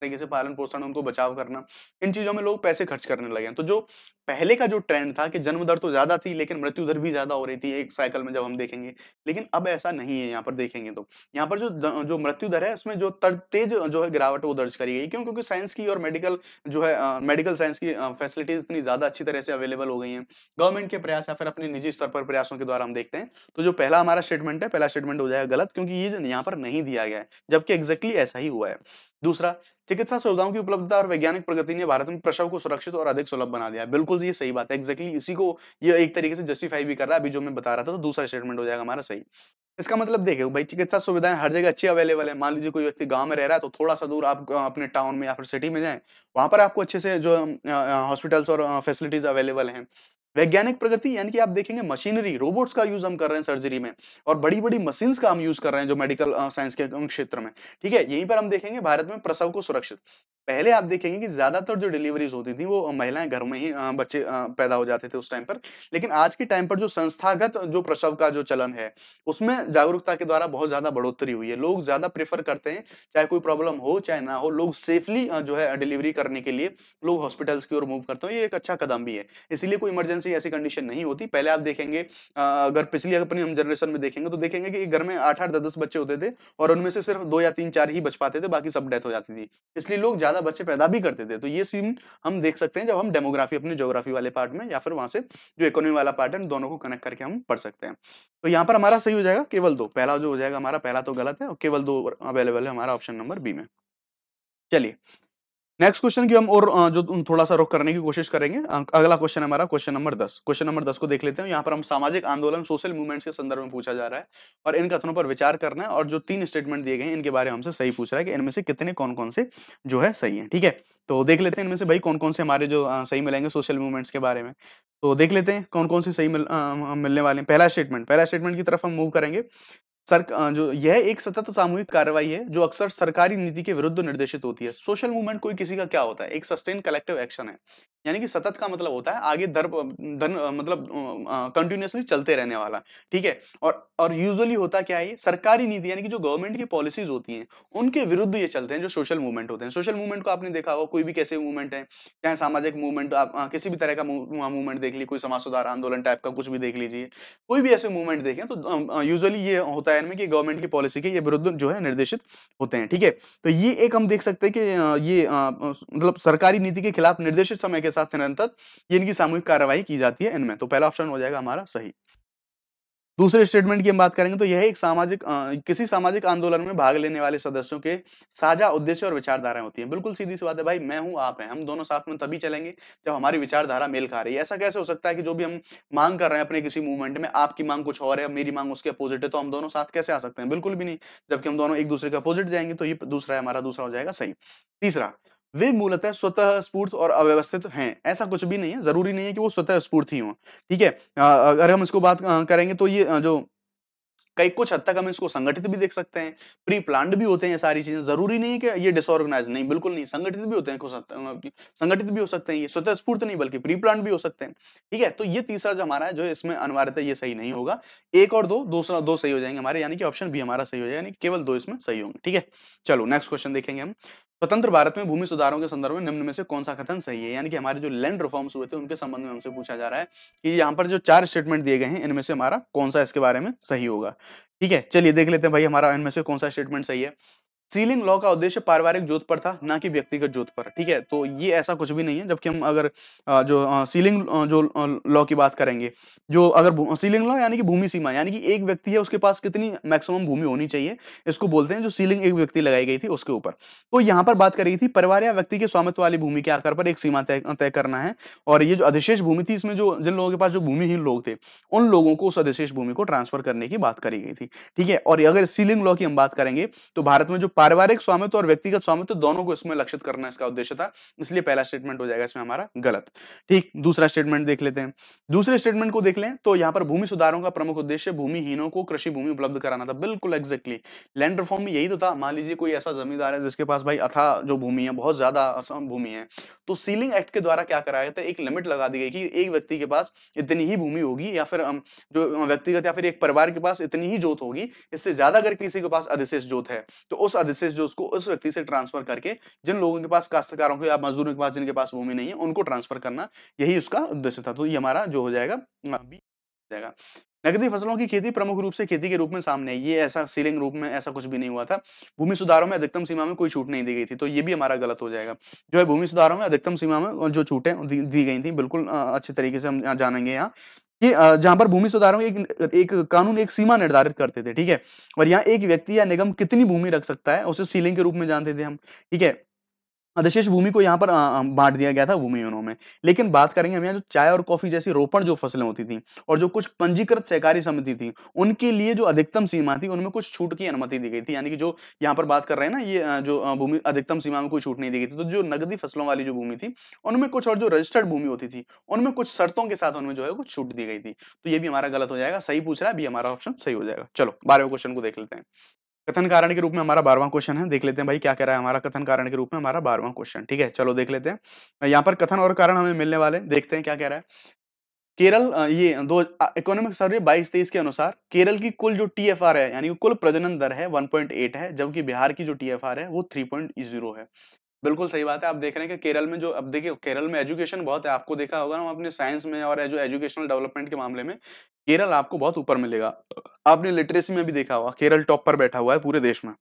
तरीके से पालन पोषण, उनको बचाव करना, इन चीज़ों में लोग पैसे खर्च करने लगे हैं। तो जो पहले का जो ट्रेंड था कि जन्म दर तो ज़्यादा थी, लेकिन मृत्यु दर भी ज़्यादा हो रही थी एक साइकिल में जब हम देखेंगे। लेकिन अब ऐसा नहीं है यहाँ पर देखेंगे तो। यहाँ पर जो जो मृत्यु दर है, उसमें जो तेज जो है गिरावट वो दर्ज करी गई क्यों क्योंकि साइंस की और मेडिकल जो है मेडिकल साइंस की फैसिलिटीज़ इतनी ज़्यादा अच्छी तरह से अवेलेबल हो गई है। गवर्नमेंट के प्रयास या फिर अपने निजी स्तर पर प्रयासों के द्वारा हम देखते हैं। तो जो पहला हमारा स्टेटमेंट है, पहला स्टेटमेंट हो जाएगा गलत, क्योंकि ये यहाँ पर नहीं दिया गया है, जबकि एग्जैक्टली ऐसा ही हुआ है। दूसरा, चिकित्सा सुविधाओं की उपलब्धता और वैज्ञानिक प्रगति ने भारत में प्रसव को सुरक्षित और अधिक सुलभ बना दिया बिल्कुल ये सही बात है एग्जैक्टली इसी को ये एक तरीके से जस्टिफाई भी कर रहा है, अभी जो मैं बता रहा था तो दूसरा स्टेटमेंट हो जाएगा हमारा सही। इसका मतलब देखिए, भाई चिकित्सा सुविधाएँ हर जगह अच्छी अवेलेबल है। मान लीजिए कोई व्यक्ति गाँव में रह रहा है तो थोड़ा सा दूर आप अपने टाउन में या फिर सिटी में जाएँ, वहाँ पर आपको अच्छे से जो हॉस्पिटल्स और फैसिलिटीज़ अवेलेबल हैं। वैज्ञानिक प्रगति यानी कि आप देखेंगे मशीनरी रोबोट्स का यूज़ हम कर रहे हैं सर्जरी में और बड़ी बड़ी मशीन्स का हम यूज़ कर रहे हैं जो मेडिकल साइंस के क्षेत्र में। ठीक है, यहीं पर हम देखेंगे भारत में प्रसव को सुरक्षित। पहले आप देखेंगे कि ज़्यादातर जो डिलीवरीज होती थी, वो महिलाएँ घर में ही बच्चे पैदा हो जाते थे उस टाइम पर। लेकिन आज के टाइम पर जो संस्थागत जो प्रसव का जो चलन है, उसमें जागरूकता के द्वारा बहुत ज़्यादा बढ़ोतरी हुई है। लोग ज़्यादा प्रेफर करते हैं, चाहे कोई प्रॉब्लम हो, चाहे ना हो, लोग सेफली जो है डिलीवरी करने के लिए लोग हॉस्पिटल्स की ओर मूव करते हैं। ये एक अच्छा कदम भी है। इसीलिए कोई इमरजेंसी ऐसी कंडीशन नहीं होती। पहले आप देखेंगे अगर पिछली अपनी हम जनरेशन में देखेंगे तो देखेंगे कि घर में आठ आठ, दस दस बच्चे होते थे और उनमें से सिर्फ़ दो या तीन चार ही बच पाते थे, बाकी सब डेथ हो जाती थी। इसलिए लोग ज़्यादा बच्चे पैदा भी करते थे। तो ये सीन हम देख सकते हैं जब हम डेमोग्राफी अपने ज्योग्राफी वाले पार्ट में या फिर वहाँ से जो इकोनॉमी वाला पार्ट है, दोनों को कनेक्ट करके हम पढ़ सकते हैं। तो यहाँ पर हमारा सही हो जाएगा, केवल दो। पहला जो हो जाएगा हमारा, पहला तो गलत है और केवल दो अवेलेबल है हमारा ऑप्शन नंबर बी में। चलिए नेक्स्ट क्वेश्चन की हम और जो थोड़ा सा रुक करने की कोशिश करेंगे अगला क्वेश्चन हमारा क्वेश्चन नंबर दस। क्वेश्चन नंबर दस को देख लेते हैं। यहाँ पर हम सामाजिक आंदोलन सोशल मूवमेंट्स के संदर्भ में पूछा जा रहा है और इन कथनों पर विचार करना है और जो तीन स्टेटमेंट दिए गए इनके बारे में हमसे सही पूछ रहा है कि इनमें से कितने कौन कौन से जो है सही है ठीक है? तो देख लेते हैं इनमें से भाई कौन कौन से हमारे जो सही मिलेंगे सोशल मूवमेंट्स के बारे में। तो देख लेते हैं कौन कौन से सही मिल, आ, मिलने वाले हैं। पहला स्टेटमेंट पहला स्टेटमेंट की तरफ़ हम मूव करेंगे। सर जो, यह एक सतत सामूहिक कार्रवाई है, जो अक्सर सरकारी नीति के विरुद्ध निर्देशित होती है। सोशल मूवमेंट कोई किसी का क्या होता है? एक सस्टेन कलेक्टिव एक्शन है। यानी कि सतत का मतलब होता है आगे दर धन मतलब कंटिन्यूसली चलते रहने वाला ठीक है? और और यूजुअली होता क्या है ये? सरकारी नीति यानी कि जो गवर्नमेंट की पॉलिसीज़ होती हैं उनके विरुद्ध ये चलते हैं जो सोशल मूवमेंट होते हैं। सोशल मूवमेंट को आपने देखा होगा कोई भी कैसे मूवमेंट है चाहे सामाजिक मूवमेंट आप आ, किसी भी तरह का मूवमेंट देख लीजिए कोई समाज सुधार आंदोलन टाइप का कुछ भी देख लीजिए कोई भी ऐसे मूवमेंट देखें तो यूजुअली ये होता है इनमें कि गवर्नमेंट की पॉलिसी के ये विरुद्ध जो है निर्देशित होते हैं ठीक है? तो ये एक हम देख सकते हैं कि ये मतलब सरकारी नीति के खिलाफ निर्देशित समय के साथ निरंतर इनकी सामूहिक कार्रवाई की जाती है इनमें। तो पहला ऑप्शन हो जाएगा हमारा सही। दूसरे स्टेटमेंट की हम बात करेंगे तो यह एक सामाजिक किसी सामाजिक आंदोलन में भाग लेने वाले सदस्यों के साझा उद्देश्य और विचारधाराएँ होती हैं। बिल्कुल सीधी सी बात है, भाई मैं हूँ, आप हैं, हम दोनों साथ में तभी चलेंगे जब हमारी विचारधारा मेल खा रही है। ऐसा कैसे हो सकता है कि जो भी हम मांग कर रहे हैं अपने किसी मूवमेंट में, आपकी मांग कुछ और है, मेरी मांग उसके अपोजिट है तो हम दोनों साथ कैसे आ सकते हैं? बिल्कुल भी नहीं, जबकि हम दोनों एक दूसरे के अपोजिट जाएँगे तो ये दूसरा है, हमारा दूसरा हो जाएगा सही। तीसरा वे मूलतः स्वतः स्फूर्त और अव्यवस्थित हैं। ऐसा कुछ भी नहीं है, ज़रूरी नहीं है कि वो स्वतः स्फूर्त ही हो। ठीक है? अगर हम इसको बात करेंगे तो ये जो कई, कुछ हद तक हम इसको संगठित भी देख सकते हैं। प्री प्लान्ड भी होते हैं सारी चीज़ें। ज़रूरी नहीं है कि ये डिसऑर्गेनाइज, नहीं, बिल्कुल नहीं। संगठित भी होते हैं कुछ संगठित भी हो सकते हैं, ये स्वतः स्फूर्त नहीं, बल्कि प्री प्लान भी हो सकते हैं। ठीक है? तो ये तीसरा जो हमारा है, जो इसमें अनिवार्यता ये सही नहीं होगा। एक और दो, दूसरा, दो सही हो जाएँगे हमारे, यानी कि ऑप्शन भी हमारा सही हो जाएगा, यानी केवल दो इसमें सही होंगे। ठीक है? चलो, नेक्स्ट क्वेश्चन देखेंगे हम। स्वतंत्र भारत में भूमि सुधारों के संदर्भ में निम्न में से कौन सा कथन सही है? यानी कि हमारे जो लैंड रिफॉर्म्स हुए थे, उनके संबंध में हमसे पूछा जा रहा है कि यहाँ पर जो चार स्टेटमेंट दिए गए हैं, इनमें से हमारा कौन सा इसके बारे में सही होगा? ठीक है, चलिए देख लेते हैं भाई हमारा इनमें से कौन सा स्टेटमेंट सही है। सीलिंग लॉ का उद्देश्य पारिवारिक जोत पर था, ना कि व्यक्तिगत जोत पर, ठीक है? तो ये ऐसा कुछ भी नहीं है, जबकि हम अगर जो सीलिंग जो लॉ की बात करेंगे, जो अगर सीलिंग लॉ यानी कि भूमि सीमा, यानी कि एक व्यक्ति है, उसके पास कितनी मैक्सिमम भूमि होनी चाहिए, इसको बोलते हैं जो सीलिंग एक व्यक्ति लगाई गई थी उसके ऊपर। तो यहाँ पर बात करी थी परिवार या व्यक्ति के स्वामित्व वाली भूमि के आकार पर एक सीमा तय करना है, और ये जो अधिशेष भूमि थी, इसमें जो, जिन लोगों के पास जो भूमिहीन लोग थे, उन लोगों को उस अधिशेष भूमि को ट्रांसफ़र करने की बात करी गई थी, ठीक है? और अगर सीलिंग लॉ की हम बात करेंगे तो भारत में जो पारिवारिक स्वामित्व और व्यक्तिगत स्वामित्व दोनों को इसमें लक्षित करना इसका उद्देश्य था, इसलिए पहला स्टेटमेंट हो जाएगा इसमें हमारा गलत। ठीक, दूसरा स्टेटमेंट देख लेते हैं। दूसरे स्टेटमेंट को देख लें तो यहाँ पर भूमि सुधारों का प्रमुख उद्देश्य भूमिहीनों को कृषि भूमि उपलब्ध कराना था। बिल्कुल एक्जेक्टली लैंड रिफॉर्म में यही तो था। मान लीजिए कोई ऐसा जमींदार है जिसके पास भाई अथा जो भूमि है, बहुत ज़्यादा भूमि है तो सीलिंग एक्ट के द्वारा क्या कराया था? एक लिमिट लगा दी गई कि एक व्यक्ति के पास इतनी ही भूमि होगी या फिर जो व्यक्तिगत या फिर एक परिवार के पास इतनी ही जोत होगी, इससे ज़्यादा अगर किसी के पास अधिशेष जोत है तो उस अधिशेष जो उसको उस व्यक्ति से ट्रांसफ़र करके जिन लोगों के पास काश्तकारों को या मजदूरों के पास जिनके पास भूमि नहीं है, उनको ट्रांसफ़र करना, यही उसका उद्देश्य था। तो ये हमारा जो हो जाएगा जाएगा। नकदी फ़सलों की खेती प्रमुख रूप से खेती के रूप में सामने है ये ऐसा सीलिंग रूप में ऐसा कुछ भी नहीं हुआ था। भूमि सुधारों में अधिकतम सीमा में कोई छूट नहीं दी गई थी। तो ये भी हमारा गलत हो जाएगा। जो है, भूमि सुधारों में अधिकतम सीमा में जो छूटें दी गई थी, बिल्कुल अच्छे तरीके से हम जानेंगे यहाँ। कि जहाँ पर भूमि सुधारों एक एक कानून, एक सीमा निर्धारित करते थे, ठीक है? और यहाँ एक व्यक्ति या निगम कितनी भूमि रख सकता है, उसे सीलिंग के रूप में जानते थे हम, ठीक है? अधिशेष भूमि को यहाँ पर बांट दिया गया था भूमिहीनों में। लेकिन बात करेंगे हम यहाँ जो चाय और कॉफ़ी जैसी रोपण जो फ़सलें होती थी और जो कुछ पंजीकृत सहकारी समिति थी, उनके लिए जो अधिकतम सीमा थी, उनमें कुछ छूट की अनुमति दी गई थी। यानी कि जो यहाँ पर बात कर रहे हैं ना, ये जो भूमि, अधिकतम सीमा में कोई छूट नहीं दी गई थी। तो जो नगदी फ़सलों वाली जो भूमि थी, उनमें कुछ और जो रजिस्टर्ड भूमि होती थी, उनमें कुछ शर्तों के साथ उनमें जो है कुछ छूट दी गई थी। तो ये भी हमारा गलत हो जाएगा, सही पूछ रहा है भी हमारा ऑप्शन सही हो जाएगा। चलो, बारहवें क्वेश्चन को देख लेते हैं। कथन कारण के रूप में हमारा बारहवां क्वेश्चन है। देख लेते हैं भाई क्या कह रहा है हमारा कथन कारण के रूप में हमारा बारहवां क्वेश्चन ठीक है? चलो देख लेते हैं। यहाँ पर कथन और कारण हमें मिलने वाले देखते हैं क्या कह रहा है। केरल ये दो इकोनॉमिक सर्वे बाईस तेईस के अनुसार केरल की कुल जो टीएफआर है, यानी कुल प्रजनन दर है 1.8 है, जबकि बिहार की जो टीएफआर है, वो 3.0 है। बिल्कुल सही बात है। आप देख रहे हैं कि केरल में जो, अब देखिए, केरल में एजुकेशन बहुत है। आपको देखा होगा ना अपने साइंस में और जो एजुकेशनल डेवलपमेंट के मामले में, केरल आपको बहुत ऊपर मिलेगा। आपने लिटरेसी में भी देखा होगा, केरल टॉप पर बैठा हुआ है पूरे देश में।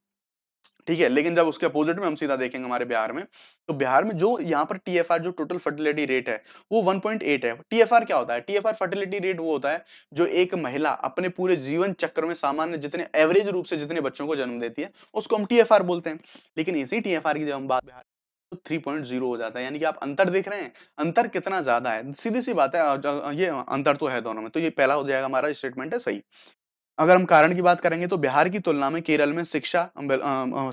ठीक है, लेकिन जब उसके अपोजिट में हम सीधा देखेंगे हमारे बिहार में तो बिहार में जो यहाँ पर टीएफआर जो टोटल फर्टिलिटी रेट है, वो 1.8 है। टीएफआर क्या होता है? टीएफआर फर्टिलिटी रेट वो होता है जो एक महिला अपने पूरे जीवन चक्र में सामान्य जितने एवरेज रूप से जितने बच्चों को जन्म देती है, उसको हम टीएफआर बोलते हैं। लेकिन इसी टीएफआर की जब हम बात बिहार थ्री पॉइंट ज़ीरो हो जाता है, यानी कि आप अंतर देख रहे हैं, अंतर कितना ज़्यादा है? सीधी सी बात है ये अंतर तो है दोनों में तो ये पहला हो जाएगा हमारा स्टेटमेंट है सही। अगर हम कारण की बात करेंगे तो बिहार की तुलना में केरल में शिक्षा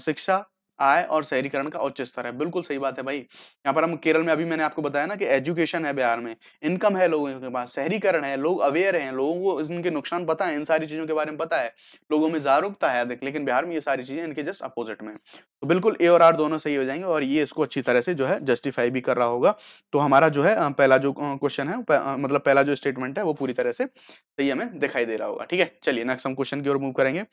शिक्षा आय और शहरीकरण का उच्च स्तर है। बिल्कुल सही बात है भाई। यहाँ पर हम केरल में अभी मैंने आपको बताया ना कि एजुकेशन है बिहार में, इनकम है लोगों के पास, शहरीकरण है, लोग अवेयर हैं, लोगों को इनके नुकसान पता है, इन सारी चीज़ों के बारे में पता है। लोगों में जागरूकता है अधिक, लेकिन बिहार में ये सारी चीज़ें इनके जस्ट अपोजिट में तो बिल्कुल ए और आर दोनों सही हो जाएँगे और ये इसको अच्छी तरह से जो है जस्टिफाई भी कर रहा होगा। तो हमारा जो है पहला जो क्वेश्चन है मतलब पहला जो स्टेटमेंट है वो पूरी तरह से सही हमें दिखाई दे रहा होगा। ठीक है? चलिए नेक्स्ट हम क्वेश्चन की ओर मूव करेंगे।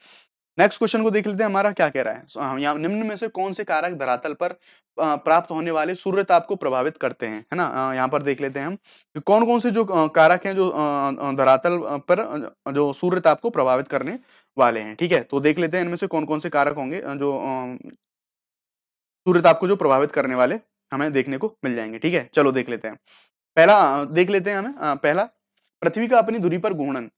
नेक्स्ट क्वेश्चन को देख लेते हैं, हमारा क्या कह रहा है? यहाँ, निम्न में से कौन से कारक धरातल पर प्राप्त होने वाले सूर्य ताप को प्रभावित करते हैं, है ना? यहाँ पर देख लेते हैं हम कौन कौन से जो कारक हैं जो धरातल पर जो सूर्य ताप को प्रभावित करने वाले हैं, ठीक है? तो देख लेते हैं इनमें से कौन कौन से कारक होंगे जो सूर्य ताप को जो प्रभावित करने वाले हमें देखने को मिल जाएँगे, ठीक है? चलो देख लेते हैं। पहला देख लेते हैं हमें पहला, पृथ्वी का अपनी दूरी पर घूर्णन।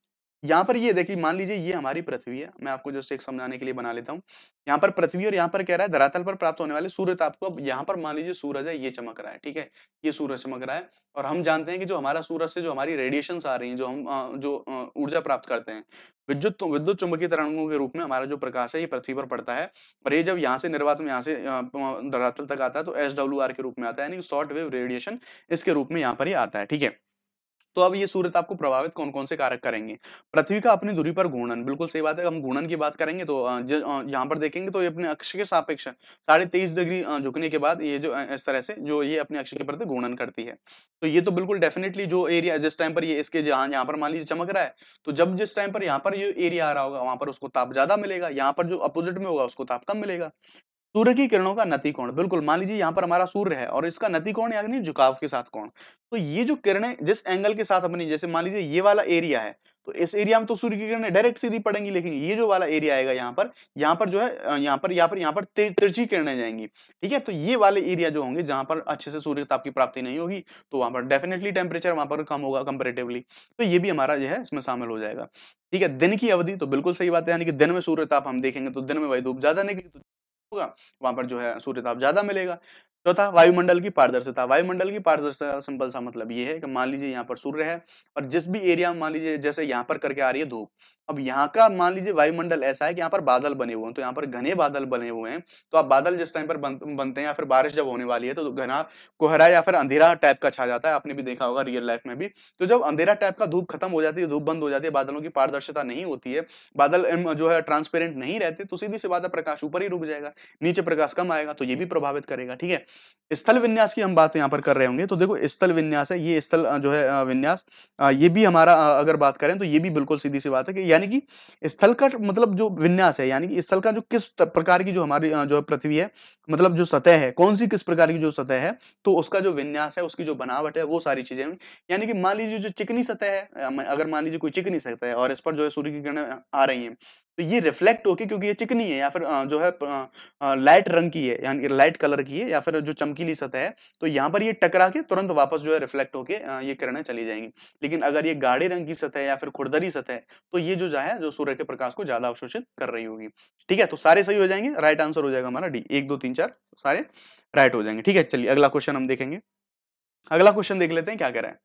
यहाँ पर ये देखिए, मान लीजिए ये हमारी पृथ्वी है, मैं आपको जस्ट एक समझाने के लिए बना लेता हूँ। यहाँ पर पृथ्वी और यहाँ पर कह रहा है धरातल पर प्राप्त होने वाले सूर्य ताप को, अब यहाँ पर मान लीजिए सूरज है, ये चमक रहा है, ठीक है? ये सूरज चमक रहा है और हम जानते हैं कि जो हमारा सूरज से जो हमारी रेडिएशन आ रही है, जो हम जो ऊर्जा प्राप्त करते हैं, विद्युत विद्युत चुंबकीय तरंगों के रूप में हमारा जो प्रकाश है, ये पृथ्वी पर पड़ता है और ये जब यहाँ से निर्वात में, यहाँ से धरातल तक आता है तो एस के रूप में आता है, यानी शॉर्ट वेव रेडिएशन इसके रूप में यहाँ पर ही आता है, ठीक है? तो अब ये सूर्य ताप को प्रभावित कौन कौन से कारक करेंगे? पृथ्वी का अपनी दूरी पर घूर्णन, बिल्कुल सही बात है हम घूर्णन की बात करेंगे तो यहाँ पर देखेंगे तो ये अपने अक्ष के सापेक्ष साढ़े तेईस डिग्री झुकने के बाद ये जो इस तरह से जो ये अपने अक्ष के प्रति घूर्णन करती है। तो ये तो बिल्कुल डेफिनेटली जो एरिया जिस टाइम पर ये इसके जहाँ यहाँ पर मान लीजिए चमक रहा है तो जब जिस टाइम पर यहाँ पर ये एरिया आ रहा होगा, वहाँ पर उसको ताप ज़्यादा मिलेगा, यहाँ पर जो अपोजिट में होगा, उसको ताप कम मिलेगा। सूर्य की किरणों का नति कोण बिल्कुल, मान लीजिए यहाँ पर हमारा सूर्य है और इसका नति कोण यानी झुकाव के साथ कोण। तो ये जो किरणें जिस एंगल के साथ अपनी, जैसे मान लीजिए ये वाला एरिया है तो इस एरिया में तो सूर्य की किरणें डायरेक्ट सीधी पड़ेंगी, लेकिन ये जो वाला एरिया आएगा यहाँ पर यहाँ पर जो है यहाँ पर यहाँ पर यहाँ पर तिरछी किरणें जाएँगी, ठीक है? तो ये वाले एरिया जो होंगे, जहाँ पर अच्छे से सूर्य ताप की प्राप्ति नहीं होगी तो वहाँ पर डेफिनेटली टेम्परेचर वहाँ पर कम होगा कंपेरेटिवली तो ये भी हमारा जो है, इसमें शामिल हो जाएगा, ठीक है? दिन की अवधि तो बिल्कुल सही बात है, यानी कि दिन में सूर्य ताप हम देखेंगे तो दिन में वही धूप ज़्यादा तो होगा, वहाँ पर जो है सूर्य ताप ज़्यादा मिलेगा। चौथा, वायुमंडल की पारदर्शिता। वायुमंडल की पारदर्शिता सिंपल सा मतलब ये है कि मान लीजिए यहाँ पर सूर्य है और जिस भी एरिया मान लीजिए जैसे यहाँ पर करके आ रही है धूप अब यहाँ का मान लीजिए वायुमंडल ऐसा है कि यहाँ पर बादल बने हुए हैं तो यहाँ पर घने बादल बने हुए हैं तो आप बादल जिस टाइम पर बन, बनते हैं या फिर बारिश जब होने वाली है तो घना कोहरा या फिर अंधेरा टाइप का छा जाता है आपने भी देखा होगा रियल लाइफ में भी तो जब अंधेरा टाइप का धूप खत्म हो जाती है धूप बंद हो जाती है बादलों की पारदर्शिता नहीं होती है बादल जो है ट्रांसपेरेंट नहीं रहते तो सीधी सी बात है प्रकाश ऊपर ही रुक जाएगा नीचे प्रकाश कम आएगा तो ये भी प्रभावित करेगा ठीक है? स्थल विन्यास की हम बात यहाँ पर कर रहे होंगे तो देखो स्थल विन्यास है ये स्थल जो है विन्यास ये भी हमारा अगर बात करें तो ये भी बिल्कुल सीधी सी बात है कि यानी कि स्थल का मतलब जो विन्यास है, यानी कि स्थल का जो किस प्रकार की जो हमारी जो है पृथ्वी है मतलब जो सतह है, कौन सी किस प्रकार की जो सतह है तो उसका जो विन्यास है, उसकी जो बनावट है, वो सारी चीज़ें यानी कि मान लीजिए जो चिकनी सतह है अगर मान लीजिए कोई चिकनी सतह है और इस पर जो है सूर्य की किरणें आ रही हैं तो ये रिफ्लेक्ट होके क्योंकि ये चिकनी है या फिर जो है लाइट रंग की है, यानी लाइट कलर की है या फिर जो चमकीली सतह है तो यहाँ पर ये टकरा के तुरंत वापस जो है रिफ्लेक्ट होके ये किरणें चली जाएँगी। लेकिन अगर ये गाढ़े रंग की सतह या फिर खुरदरी सतह तो ये जो है, जो सूर्य के प्रकाश को ज़्यादा अवशोषित कर रही होगी। ठीक है? तो सारे सही हो जाएँगे? राइट आंसर हो जाएगा हमारा डी एक, दो, तीन, चार, सारे राइट हो जाएँगे। ठीक है? चलिए, अगला क्वेश्चन हम देखेंगे। अगला क्वेश्चन देख लेते हैं क्या कह रहे हैं।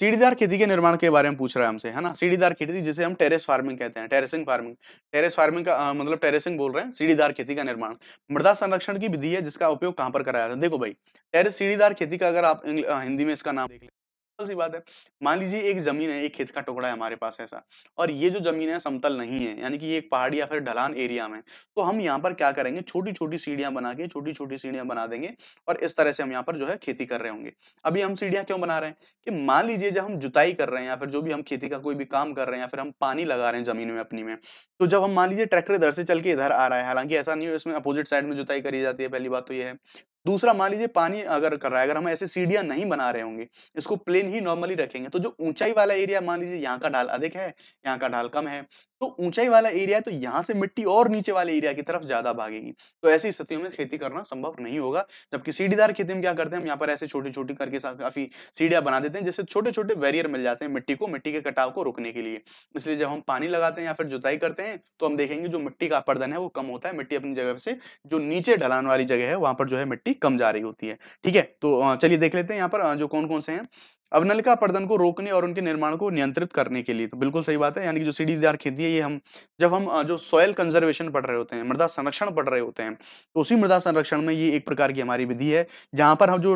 सीढ़ीदार खेती के निर्माण के बारे में पूछ रहा है हमसे है ना? सीढ़ीदार खेती जिसे हम टेरेस फ़ार्मिंग कहते हैं टेरेसिंग फ़ार्मिंग टेरेस फ़ार्मिंग का आ, मतलब टेरेसिंग बोल रहे हैं सीढ़ीदार खेती का निर्माण। मृदा संरक्षण की विधि है जिसका उपयोग कहाँ पर कराया जाता है? देखो भाई टेरेस सीढ़ीदार खेती का अगर आप हिंदी में इसका नाम देख लें सी बात है। मान लीजिए एक ज़मीन है, एक खेत का टुकड़ा है हमारे पास ऐसा, और ये जो ज़मीन है समतल नहीं है, यानी कि ये एक पहाड़ी या फिर ढलान एरिया में तो हम यहाँ पर क्या करेंगे? छोटी छोटी सीढ़ियाँ बना के छोटी छोटी सीढ़ियाँ बना देंगे, और इस तरह से हम यहाँ पर जो है खेती कर रहे होंगे। अभी हम सीढ़ियाँ क्यों बना रहे हैं? कि मान लीजिए जब हम जुताई कर रहे हैं या फिर जो भी हम खेती का कोई भी काम कर रहे हैं या फिर हम पानी लगा रहे हैं ज़मीन में अपनी में तो जब हम मान लीजिए ट्रैक्टर इधर से चल के इधर आ रहा है, हालाँकि ऐसा नहीं हो, इसमें अपोजिट साइड में जुताई करी जाती है, पहली बात तो ये है। दूसरा मान लीजिए पानी अगर कर रहा है, अगर हम ऐसे सीढ़ियाँ नहीं बना रहे होंगे, इसको प्लेन ही नॉर्मली रखेंगे तो जो ऊंचाई वाला एरिया मान लीजिए यहाँ का ढाल अधिक है, यहाँ का ढाल कम है तो ऊंचाई वाला एरिया है तो यहाँ से मिट्टी और नीचे वाले एरिया की तरफ़ ज़्यादा भागेगी। तो ऐसी स्थितियों में खेती करना संभव नहीं होगा, जबकि सीढ़ीदार खेती में क्या करते हैं, हम यहाँ पर ऐसे छोटी छोटी करके काफ़ी सीढ़ियाँ बना देते हैं, जिससे छोटे छोटे बैरियर मिल जाते हैं मिट्टी को, मिट्टी के कटाव को रोकने के लिए। इसलिए जब हम पानी लगाते हैं या फिर जुताई करते हैं तो हम देखेंगे जो मिट्टी का अपर्दन है, वो कम होता है, मिट्टी अपनी जगह से जो नीचे ढलान वाली जगह है, वहाँ पर जो है मिट्टी कम जा रही होती है, ठीक है? तो चलिए देख लेते हैं यहाँ पर जो कौन कौन से हैं। अवनलिका प्रदन को रोकने और उनके निर्माण को नियंत्रित करने के लिए तो बिल्कुल सही बात है, यानी कि जो सीढ़ीदार खेती है, ये हम, जब हम जो सॉयल कंजर्वेशन पढ़ रहे होते हैं, मृदा संरक्षण पढ़ रहे होते हैं तो उसी मृदा संरक्षण में ये एक प्रकार की हमारी विधि है, जहाँ पर हम जो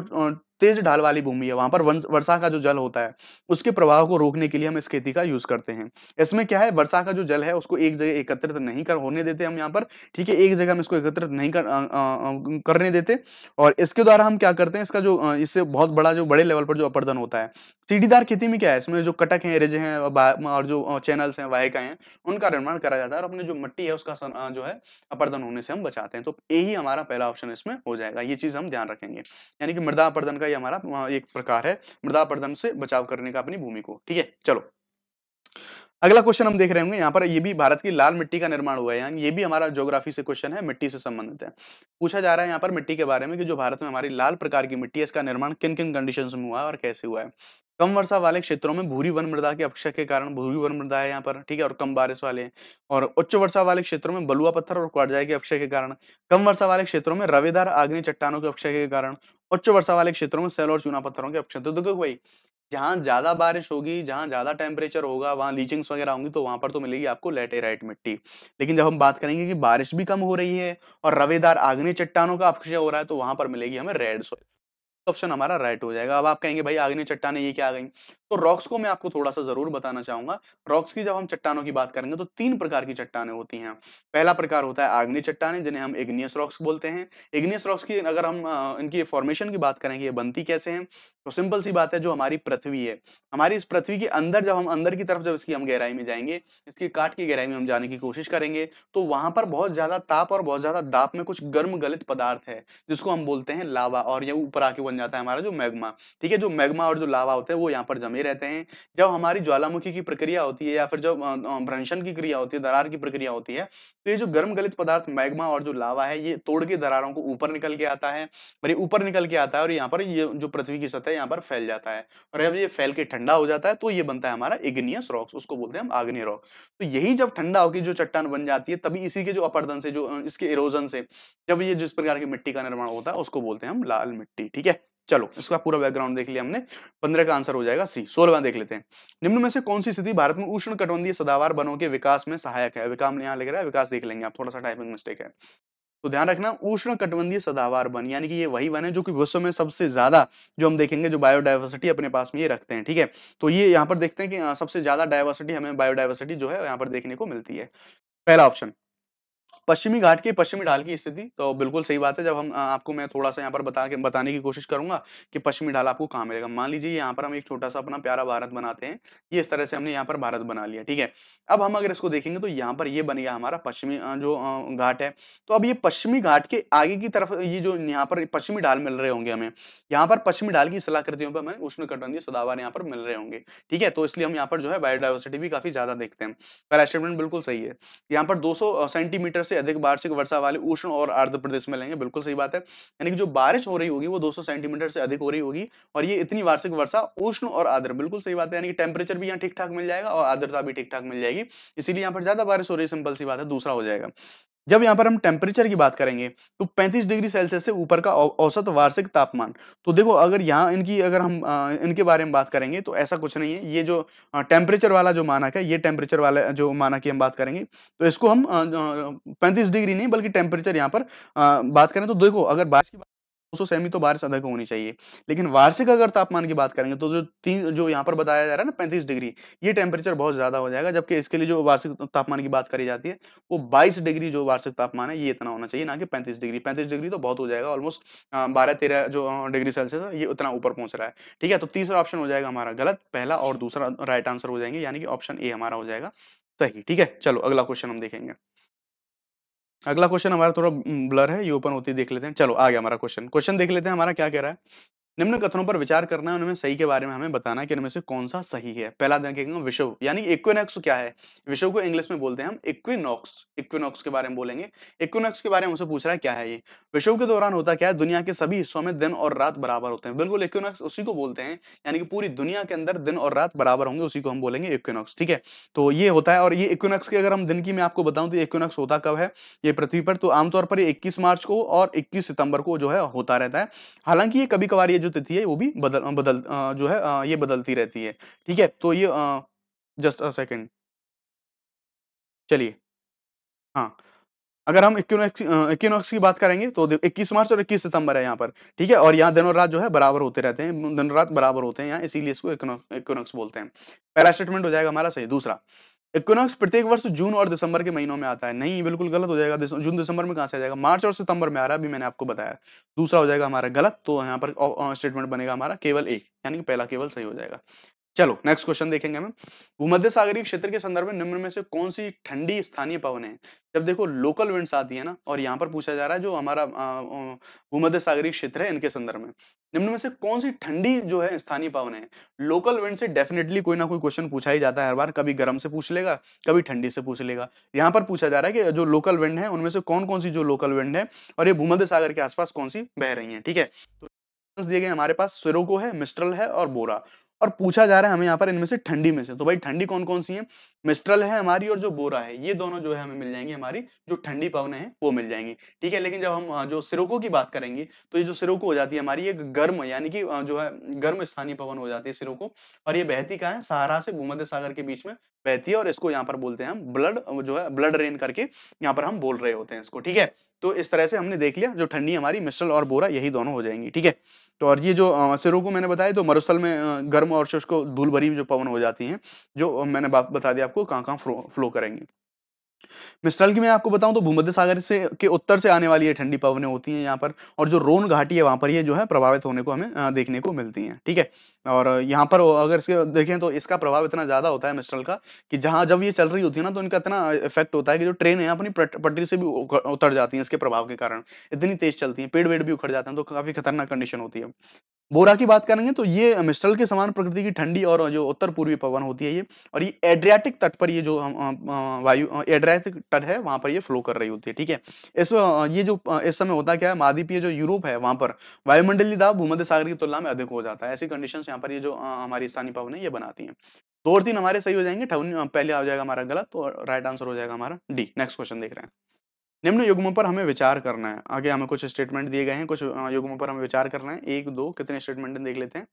तेज ढाल वाली भूमि है वहाँ पर वर्षा का जो जल होता है उसके प्रभाव को रोकने के लिए हम इस खेती का यूज़ करते हैं। इसमें क्या है वर्षा का जो जल है उसको एक जगह एकत्रित नहीं कर होने देते हम यहाँ पर ठीक है एक जगह हम इसको एकत्रित नहीं कर, आ, आ, करने देते। और इसके द्वारा हम क्या करते हैं इसका जो इससे बहुत बड़ा जो बड़े लेवल पर जो अपर्दन होता है सीढ़ीदार खेती में क्या है? इसमें जो कटक है, रिज हैं, और जो चैनल्स हैं वाहिका हैं, उनका निर्माण करा जाता है और अपने जो मिट्टी है, उसका जो है, अपर्दन होने से हम बचाते हैं। तो यही हमारा पहला ऑप्शन इसमें हो जाएगा। ये चीज़ हम ध्यान रखेंगे। यानी कि मृदा अपर्दन का ये हमारा एक प्रकार है, मृदा अपर्दन से बचाव करने का अपनी भूमि को। ठीक है? चलो। अगला क्वेश्चन हम देख रहे होंगे। यहाँ पर ये भी भारत की लाल मिट्टी का निर्माण हुआ है। यानी ये भी हमारा ज्योग्राफी से क्वेश्चन है, मिट्टी से संबंधित है। पूछा जा रहा है यहाँ पर मिट्टी के बारे में कि जो भारत में हमारी लाल प्रकार की मिट्टी है, इसका निर्माण किन किन कंडीशन में हुआ है और कैसे हुआ है? कम वर्षा वाले क्षेत्रों में भूरी वन मृदा के अक्षय के कारण भूरी वन मृदा है यहाँ पर, ठीक है? और कम बारिश वाले हैं। और उच्च वर्षा वाले क्षेत्रों में बलुआ पत्थर और क्वारजाई के अक्षय के कारण, कम वर्षा वाले क्षेत्रों में रवेदार आग्नि चट्टानों के अक्षय के कारण, उच्च वर्षा वाले क्षेत्रों में सेल और चूना पत्थरों के अक्षय तो देखो भाई, जहाँ ज़्यादा बारिश होगी, जहाँ ज़्यादा टेम्परेचर होगा, वहाँ लीचिंग्स वगैरह होंगी तो वहाँ पर तो मिलेगी आपको लेटेराइट मिट्टी। लेकिन जब हम बात करेंगे कि बारिश भी कम हो रही है और रवेदार आग्नि चट्टानों का अक्षय हो रहा है तो वहाँ पर मिलेगी हमें रेड सॉइल। ऑप्शन हमारा राइट हो जाएगा। अब आप कहेंगे, भाई आग्नि चट्टाने ये क्या आ गई? तो रॉक्स को मैं आपको थोड़ा सा ज़रूर बताना चाहूँगा। रॉक्स की जब हम चट्टानों की बात करेंगे तो तीन प्रकार की चट्टाने होती हैं। पहला प्रकार होता है आग्नि चट्टाने, जिन्हें हम इग्नियस रॉक्स बोलते हैं। इग्नियस रॉक्स की अगर हम इनकी फॉर्मेशन की बात करेंगे, ये बनती कैसे हैं? तो सिंपल सी बात है, जो हमारी पृथ्वी है। हमारी इस पृथ्वी के अंदर, जब हम अंदर की तरफ़ जब इसकी हम गहराई में जाएँगे, इसकी काट की गहराई में हम जाने की कोशिश करेंगे तो वहाँ पर बहुत ज़्यादा ताप और बहुत ज़्यादा दाप में कुछ गर्म गलित पदार्थ है, जिसको हम बोलते हैं लावा और ये ऊपर आके बन जाता है हमारा जो मैग्मा। ठीक है, जो मैग्मा और जो लावा होते हैं, वो यहाँ पर जमे रहते हैं। जब हमारी ज्वालामुखी की प्रक्रिया होती है या फिर जब भ्रंशन की क्रिया होती है, दरार की प्रक्रिया होती है तो ये जो गर्म गलित पदार्थ मैग्मा और जो लावा है, ये तोड़ के दरारों को ऊपर निकल के आता है और ये ऊपर निकल के आता है और यहाँ पर ये जो पृथ्वी की सतह यहाँ पर फैल जाता है और जब ये फैल के ठंडा हो जाता है तो ये बनता है हमारा इग्नियस रॉक्स, उसको बोलते हैं हम आग्नि रॉक तो यही जब ठंडा होकर जो चट्टान बन जाती है, तभी इसी के जो अपर्दन से जो इसके इरोजन से जब ये जिस प्रकार की मिट्टी का निर्माण होता है, उसको बोलते हैं हम लाल मिट्टी, ठीक है? चलो, इसका पूरा बैकग्राउंड देख लिया हमने। पंद्रह का आंसर हो जाएगा सी सोलवा देख लेते हैं। निम्न में से कौन सी स्थिति भारत में उष्ण कटबंधीय सदावार वनों के विकास में सहायक है? विकास यहाँ लिख रहा है, विकास देख लेंगे आप, थोड़ा सा टाइपिंग मिस्टेक है। तो ध्यान रखना उष्ण कटबंधीय सदावार वन यानी कि ये वही वन है जो कि विश्व में सबसे ज़्यादा जो हम देखेंगे जो बायोडाइवर्सिटी अपने पास में ये रखते हैं, ठीक है? तो ये यहाँ पर देखते हैं कि सबसे ज़्यादा डाइवर्सिटी हमें बायोडाइवर्सिटी जो है, यहाँ पर देखने को मिलती है। पहला ऑप्शन पश्चिमी घाट की पश्चिमी ढाल की स्थिति। तो बिल्कुल सही बात है, जब हम आपको मैं थोड़ा सा यहाँ पर बता के, बताने की कोशिश करूँगा कि पश्चिमी ढाल आपको कहाँ मिलेगा। मान लीजिए यहाँ पर हम एक छोटा सा अपना प्यारा भारत बनाते हैं ये इस तरह से हमने यहाँ पर भारत बना लिया, ठीक है? अब हम अगर इसको देखेंगे तो यहाँ पर ये बनेगा हमारा पश्चिमी जो घाट है। तो अब ये पश्चिमी घाट के आगे की तरफ़ ये जो यहाँ पर पश्चिमी ढाल मिल रहे होंगे हमें, यहाँ पर पश्चिमी ढाल की सलाकृतियों पर हमें उष्ण कटबंधीय सदावर यहाँ पर मिल रहे होंगे, ठीक है? तो इसलिए हम यहाँ पर जो है बायोडाइवर्सिटी भी काफ़ी ज़्यादा देखते हैं। पहला स्टेटमेंट बिल्कुल सही है। यहाँ पर दो सौ सेंटीमीटर से अधिक वार्षिक वर्षा वाले उष्ण और आर्द्र प्रदेश में लेंगे। बिल्कुल सही बात है। यानी कि जो बारिश हो रही होगी, वो 200 सेंटीमीटर से अधिक हो रही होगी और ये इतनी वार्षिक वर्षा उष्ण और आर्द्र। बिल्कुल सही बात है। यानी कि टेम्परेचर भी यहाँ ठीक ठाक मिल जाएगा और आर्द्रता भी ठीक ठाक मिल जाएगी। इसीलिए यहाँ पर ज़्यादा बारिश हो रही सिंपल सी बात है, दूसरा हो जाएगा। जब यहाँ पर हम टेम्परेचर की बात करेंगे तो 35 डिग्री सेल्सियस से ऊपर का औसत वार्षिक तापमान। तो देखो अगर यहाँ इनकी अगर हम आ, इनके बारे में बात करेंगे तो ऐसा कुछ नहीं है। ये जो टेम्परेचर वाला जो मानक है ये टेम्परेचर वाला जो मानक की हम बात करेंगे तो इसको हम पैंतीस डिग्री नहीं बल्कि टेम्परेचर यहाँ पर आ, बात करें तो देखो अगर बारिश की सौ सेमी तो बारिश अधिक होनी चाहिए। लेकिन वार्षिक अगर तापमान की बात करेंगे तो जो तीन जो यहाँ पर बताया जा रहा है ना पैंतीस डिग्री, ये टेम्परेचर बहुत ज़्यादा हो जाएगा, जबकि इसके लिए जो वार्षिक तापमान की बात करी जाती है, वो बाईस डिग्री जो वार्षिक तापमान है, ये इतना होना चाहिए, ना कि पैंतीस डिग्री। पैंतीस डिग्री तो बहुत हो जाएगा ऑलमोस्ट बारह तेरह जो डिग्री सेल्सियस है, ये उतना ऊपर पहुँच रहा है। ठीक है तो तीसरा ऑप्शन हो जाएगा हमारा गलत, पहला और दूसरा राइट आंसर हो जाएँगे, यानी कि ऑप्शन ए हमारा हो जाएगा सही। ठीक है, चलो अगला क्वेश्चन हम देखेंगे। अगला क्वेश्चन हमारा थोड़ा ब्लर है, ये ओपन होती देख लेते हैं। चलो, आ गया हमारा क्वेश्चन क्वेश्चन देख लेते हैं हमारा क्या कह रहा है। निम्न कथनों पर विचार करना है, उनमें सही के बारे में हमें बताना है कि इनमें से कौन सा सही है। पहला देखेंगे विषव यानी इक्विनॉक्स क्या है? विषव को इंग्लिश में बोलते हैं हम इक्विनॉक्स। इक्विनॉक्स के बारे में बोलेंगे। इक्विनॉक्स के बारे में उसे पूछ रहा है, क्या है ये? विषव के दौरान होता क्या है? दुनिया के सभी हिस्सों में दिन और रात बराबर होते हैं। बिल्कुल, इक्विनॉक्स उसी को बोलते हैं, यानी कि पूरी दुनिया के अंदर दिन और रात बराबर होंगे, उसी को हम बोलेंगे इक्विनॉक्स, ठीक है? तो ये होता है, और ये इक्विनॉक्स की अगर हम दिन की मैं आपको बताऊँ तो इक्विनॉक्स होता कब है? ये पृथ्वी पर तो आमतौर पर इक्कीस मार्च को और इक्कीस सितंबर को जो है, होता रहता है। हालाँकि ये कभी कभार ये जो तिथि है, वो भी बदल बदल जो है ये बदलती रहती है। ठीक है? तो ये जस्ट अ सेकेंड। चलिए। हाँ। अगर हम इक्विनॉक्स की बात करेंगे तो 21 मार्च और 21 सितंबर है यहाँ पर। ठीक है? और यहाँ दिन और रात जो है, बराबर होते रहते हैं। दिन और रात बराबर होते हैं यहाँ, इसीलिए इसको इक्विनॉक्स बोलते हैं। पहला स्टेटमेंट हो जाएगा हमारा, सही। दूसरा। इक्विनॉक्स प्रत्येक वर्ष जून और दिसंबर के महीनों में आता है। नहीं, बिल्कुल गलत हो जाएगा। जून, दिसंबर में कहाँ से आ जाएगा? मार्च और सितंबर में आ रहा है, अभी मैंने आपको बताया। दूसरा हो जाएगा हमारा गलत तो यहाँ पर स्टेटमेंट बनेगा हमारा केवल एक, यानी कि पहला केवल सही हो जाएगा। चलो नेक्स्ट क्वेश्चन देखेंगे हम। भूमध्य सागरीय क्षेत्र के संदर्भ में निम्न में से कौन सी ठंडी स्थानीय पवन है? जब देखो लोकल विंड्स आती है ना, और यहाँ पर पूछा जा रहा है जो हमारा भूमध्य सागरीय क्षेत्र है इनके संदर्भ में, निम्न में से कौन सी ठंडी जो है स्थानीय पवन है? लोकल विंड से डेफिनेटली कोई ना कोई क्वेश्चन पूछा ही जाता है हर बार, कभी गर्म से पूछ लेगा, कभी ठंडी से पूछ लेगा। यहाँ पर पूछा जा रहा है कि जो लोकल विंड है, उनमें से कौन कौन सी जो लोकल विंड है, और ये भूमध्य सागर के आसपास कौन सी बह रही है, ठीक है? तो दिए गए हमारे पास सिरोको है, मिस्ट्रल है, और बोरा। और पूछा जा रहा है हमें यहाँ पर इनमें से ठंडी में से। तो भाई ठंडी कौन कौन सी है? मिस्ट्रल है हमारी और जो बोरा है, ये दोनों जो है हमें मिल जाएँगी हमारी, जो ठंडी पवने हैं वो मिल जाएँगी। ठीक है, लेकिन जब हम जो सिरोको की बात करेंगे तो ये जो सिरोको हो जाती है हमारी, एक गर्म यानी कि जो है गर्म स्थानीय पवन हो जाती है सिरोको, और ये बहती का है? सहारा से भूमध्य सागर के बीच में बहती है और इसको यहाँ पर बोलते हैं हम ब्लड, जो है ब्लड रेन करके यहाँ पर हम बोल रहे होते हैं इसको। ठीक है तो इस तरह से हमने देख लिया, जो ठंडी हमारी मिस्ट्रल और बोरा यही दोनों हो जाएँगी। ठीक है तो और ये जो सिरों को मैंने बताया तो मरुस्थल में गर्म और शुष्क धूल भरी जो पवन हो जाती हैं, जो मैंने बात बता दिया आपको कहाँ कहाँ फ्लो करेंगे। मिस्ट्रल की मैं आपको बताऊँ तो भूमध्य सागर से, के उत्तर से आने वाली ये ठंडी पवनें होती हैं यहाँ पर, और जो रोन घाटी है वहाँ पर ये जो है प्रभावित होने को हमें देखने को मिलती हैं, ठीक है? और यहाँ पर अगर इसके देखें तो इसका प्रभाव इतना ज़्यादा होता है मिस्ट्रल का, कि जहाँ जब ये चल रही होती है ना तो इनका इतना इफ़ेक्ट होता है कि जो ट्रेन है अपनी पटरी से भी उतर जाती है इसके प्रभाव के कारण, इतनी तेज चलती है, पेड़ वेड़ भी उखड़ जाते हैं तो काफ़ी खतरनाक कंडीशन होती है। बोरा की बात करेंगे तो ये मिस्टल के समान प्रकृति की ठंडी और जो उत्तर पूर्वी पवन होती है ये, और ये एड्रियाटिक तट पर ये जो वायु एड्रियाटिक तट है, वहाँ पर ये फ्लो कर रही होती है, ठीक है? इस ये जो इस समय होता क्या है महाद्वीपीय जो यूरोप है वहाँ पर, वायुमंडलीय दाब भूमध्य सागर की तुलना में अधिक हो जाता है। ऐसी कंडीशन यहाँ पर ये जो हमारी स्थानीय पवन है, ये बनाती है। दो और तीन हमारे सही हो जाएँगे पहले आ जाएगा हमारा गलत तो राइट आंसर हो जाएगा हमारा डी नेक्स्ट क्वेश्चन देख रहे हैं। निम्न युग्मों पर हमें विचार करना है। आगे हमें कुछ स्टेटमेंट दिए गए हैं, कुछ युग्मों पर हमें विचार करना है। एक, दो, कितने स्टेटमेंट देख लेते हैं।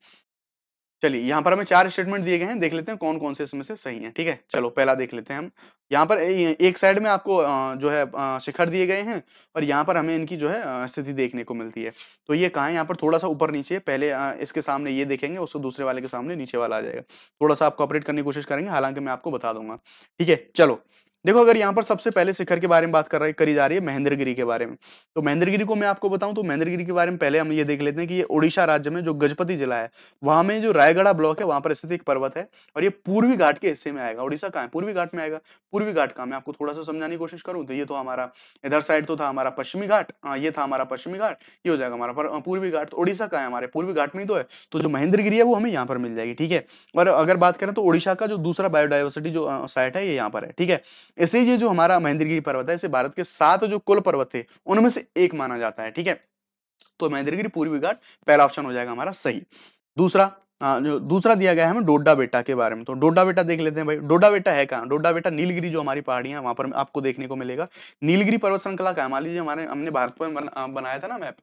चलिए, यहाँ पर हमें चार स्टेटमेंट दिए गए हैं, देख लेते हैं कौन कौन से इसमें से सही है, ठीक है? चलो, पहला देख लेते हैं हम। यहाँ पर एक साइड में आपको जो है शिखर दिए गए हैं और यहाँ पर हमें इनकी जो है स्थिति देखने को मिलती है। तो ये कहाँ है? यहाँ पर थोड़ा सा ऊपर नीचे पहले इसके सामने ये देखेंगे, उसको दूसरे वाले के सामने नीचे वाला आ जाएगा। थोड़ा सा आप ऑपरेट करने की कोशिश करेंगे, हालाँकि मैं आपको बता दूँगा। ठीक है, चलो। देखो, अगर यहाँ पर सबसे पहले शिखर के बारे में बात कर रही, करी जा रही है महेंद्रगिरी के बारे में। तो महेंद्रगिरी को मैं आपको बताऊँ तो महेंद्रगिरी के बारे में पहले हम ये देख लेते हैं कि ये ओडिशा राज्य में जो गजपति जिला है, वहाँ में जो रायगढ़ ब्लॉक है, वहाँ पर स्थित एक पर्वत है और ये पूर्वी घाट के हिस्से में आएगा। ओडिशा कहाँ है? पूर्वी घाट में आएगा। पूर्वी घाट का मैं आपको थोड़ा सा समझाने की कोशिश करूँ तो ये तो हमारा, इधर साइड तो था हमारा पश्चिमी घाट ये था हमारा पश्चिमी घाट, ये हो जाएगा हमारा पूर्वी घाट। तो ओडिशा का है हमारे? पूर्वी घाट में ही तो है। तो जो महेंद्रगिरी है, वो हमें यहाँ पर मिल जाएगी, ठीक है? और अगर बात करें तो ओडिशा का जो दूसरा बायोडाइवर्सिटी जो साइट है, ये यहाँ पर है, ठीक है? ऐसे ये जो हमारा महेंद्रगिरी पर्वत है इसे भारत के सात जो कुल पर्वत थे, उनमें से एक माना जाता है, ठीक है? तो महेंद्रगिरी पूर्वी घाट, पहला ऑप्शन हो जाएगा हमारा सही। दूसरा जो दूसरा दिया गया है हमें डोडा बेटा के बारे में तो डोडा बेटा देख लेते हैं भाई। डोडा बेटा है कहाँ? डोडा बेटा नीलगिरी जो हमारी पहाड़ियाँ वहाँ पर आपको देखने को मिलेगा। नीलगिरी पर्वत श्रृंखला का मान लीजिए हमारे, हमने भारत पर बनाया था ना मैप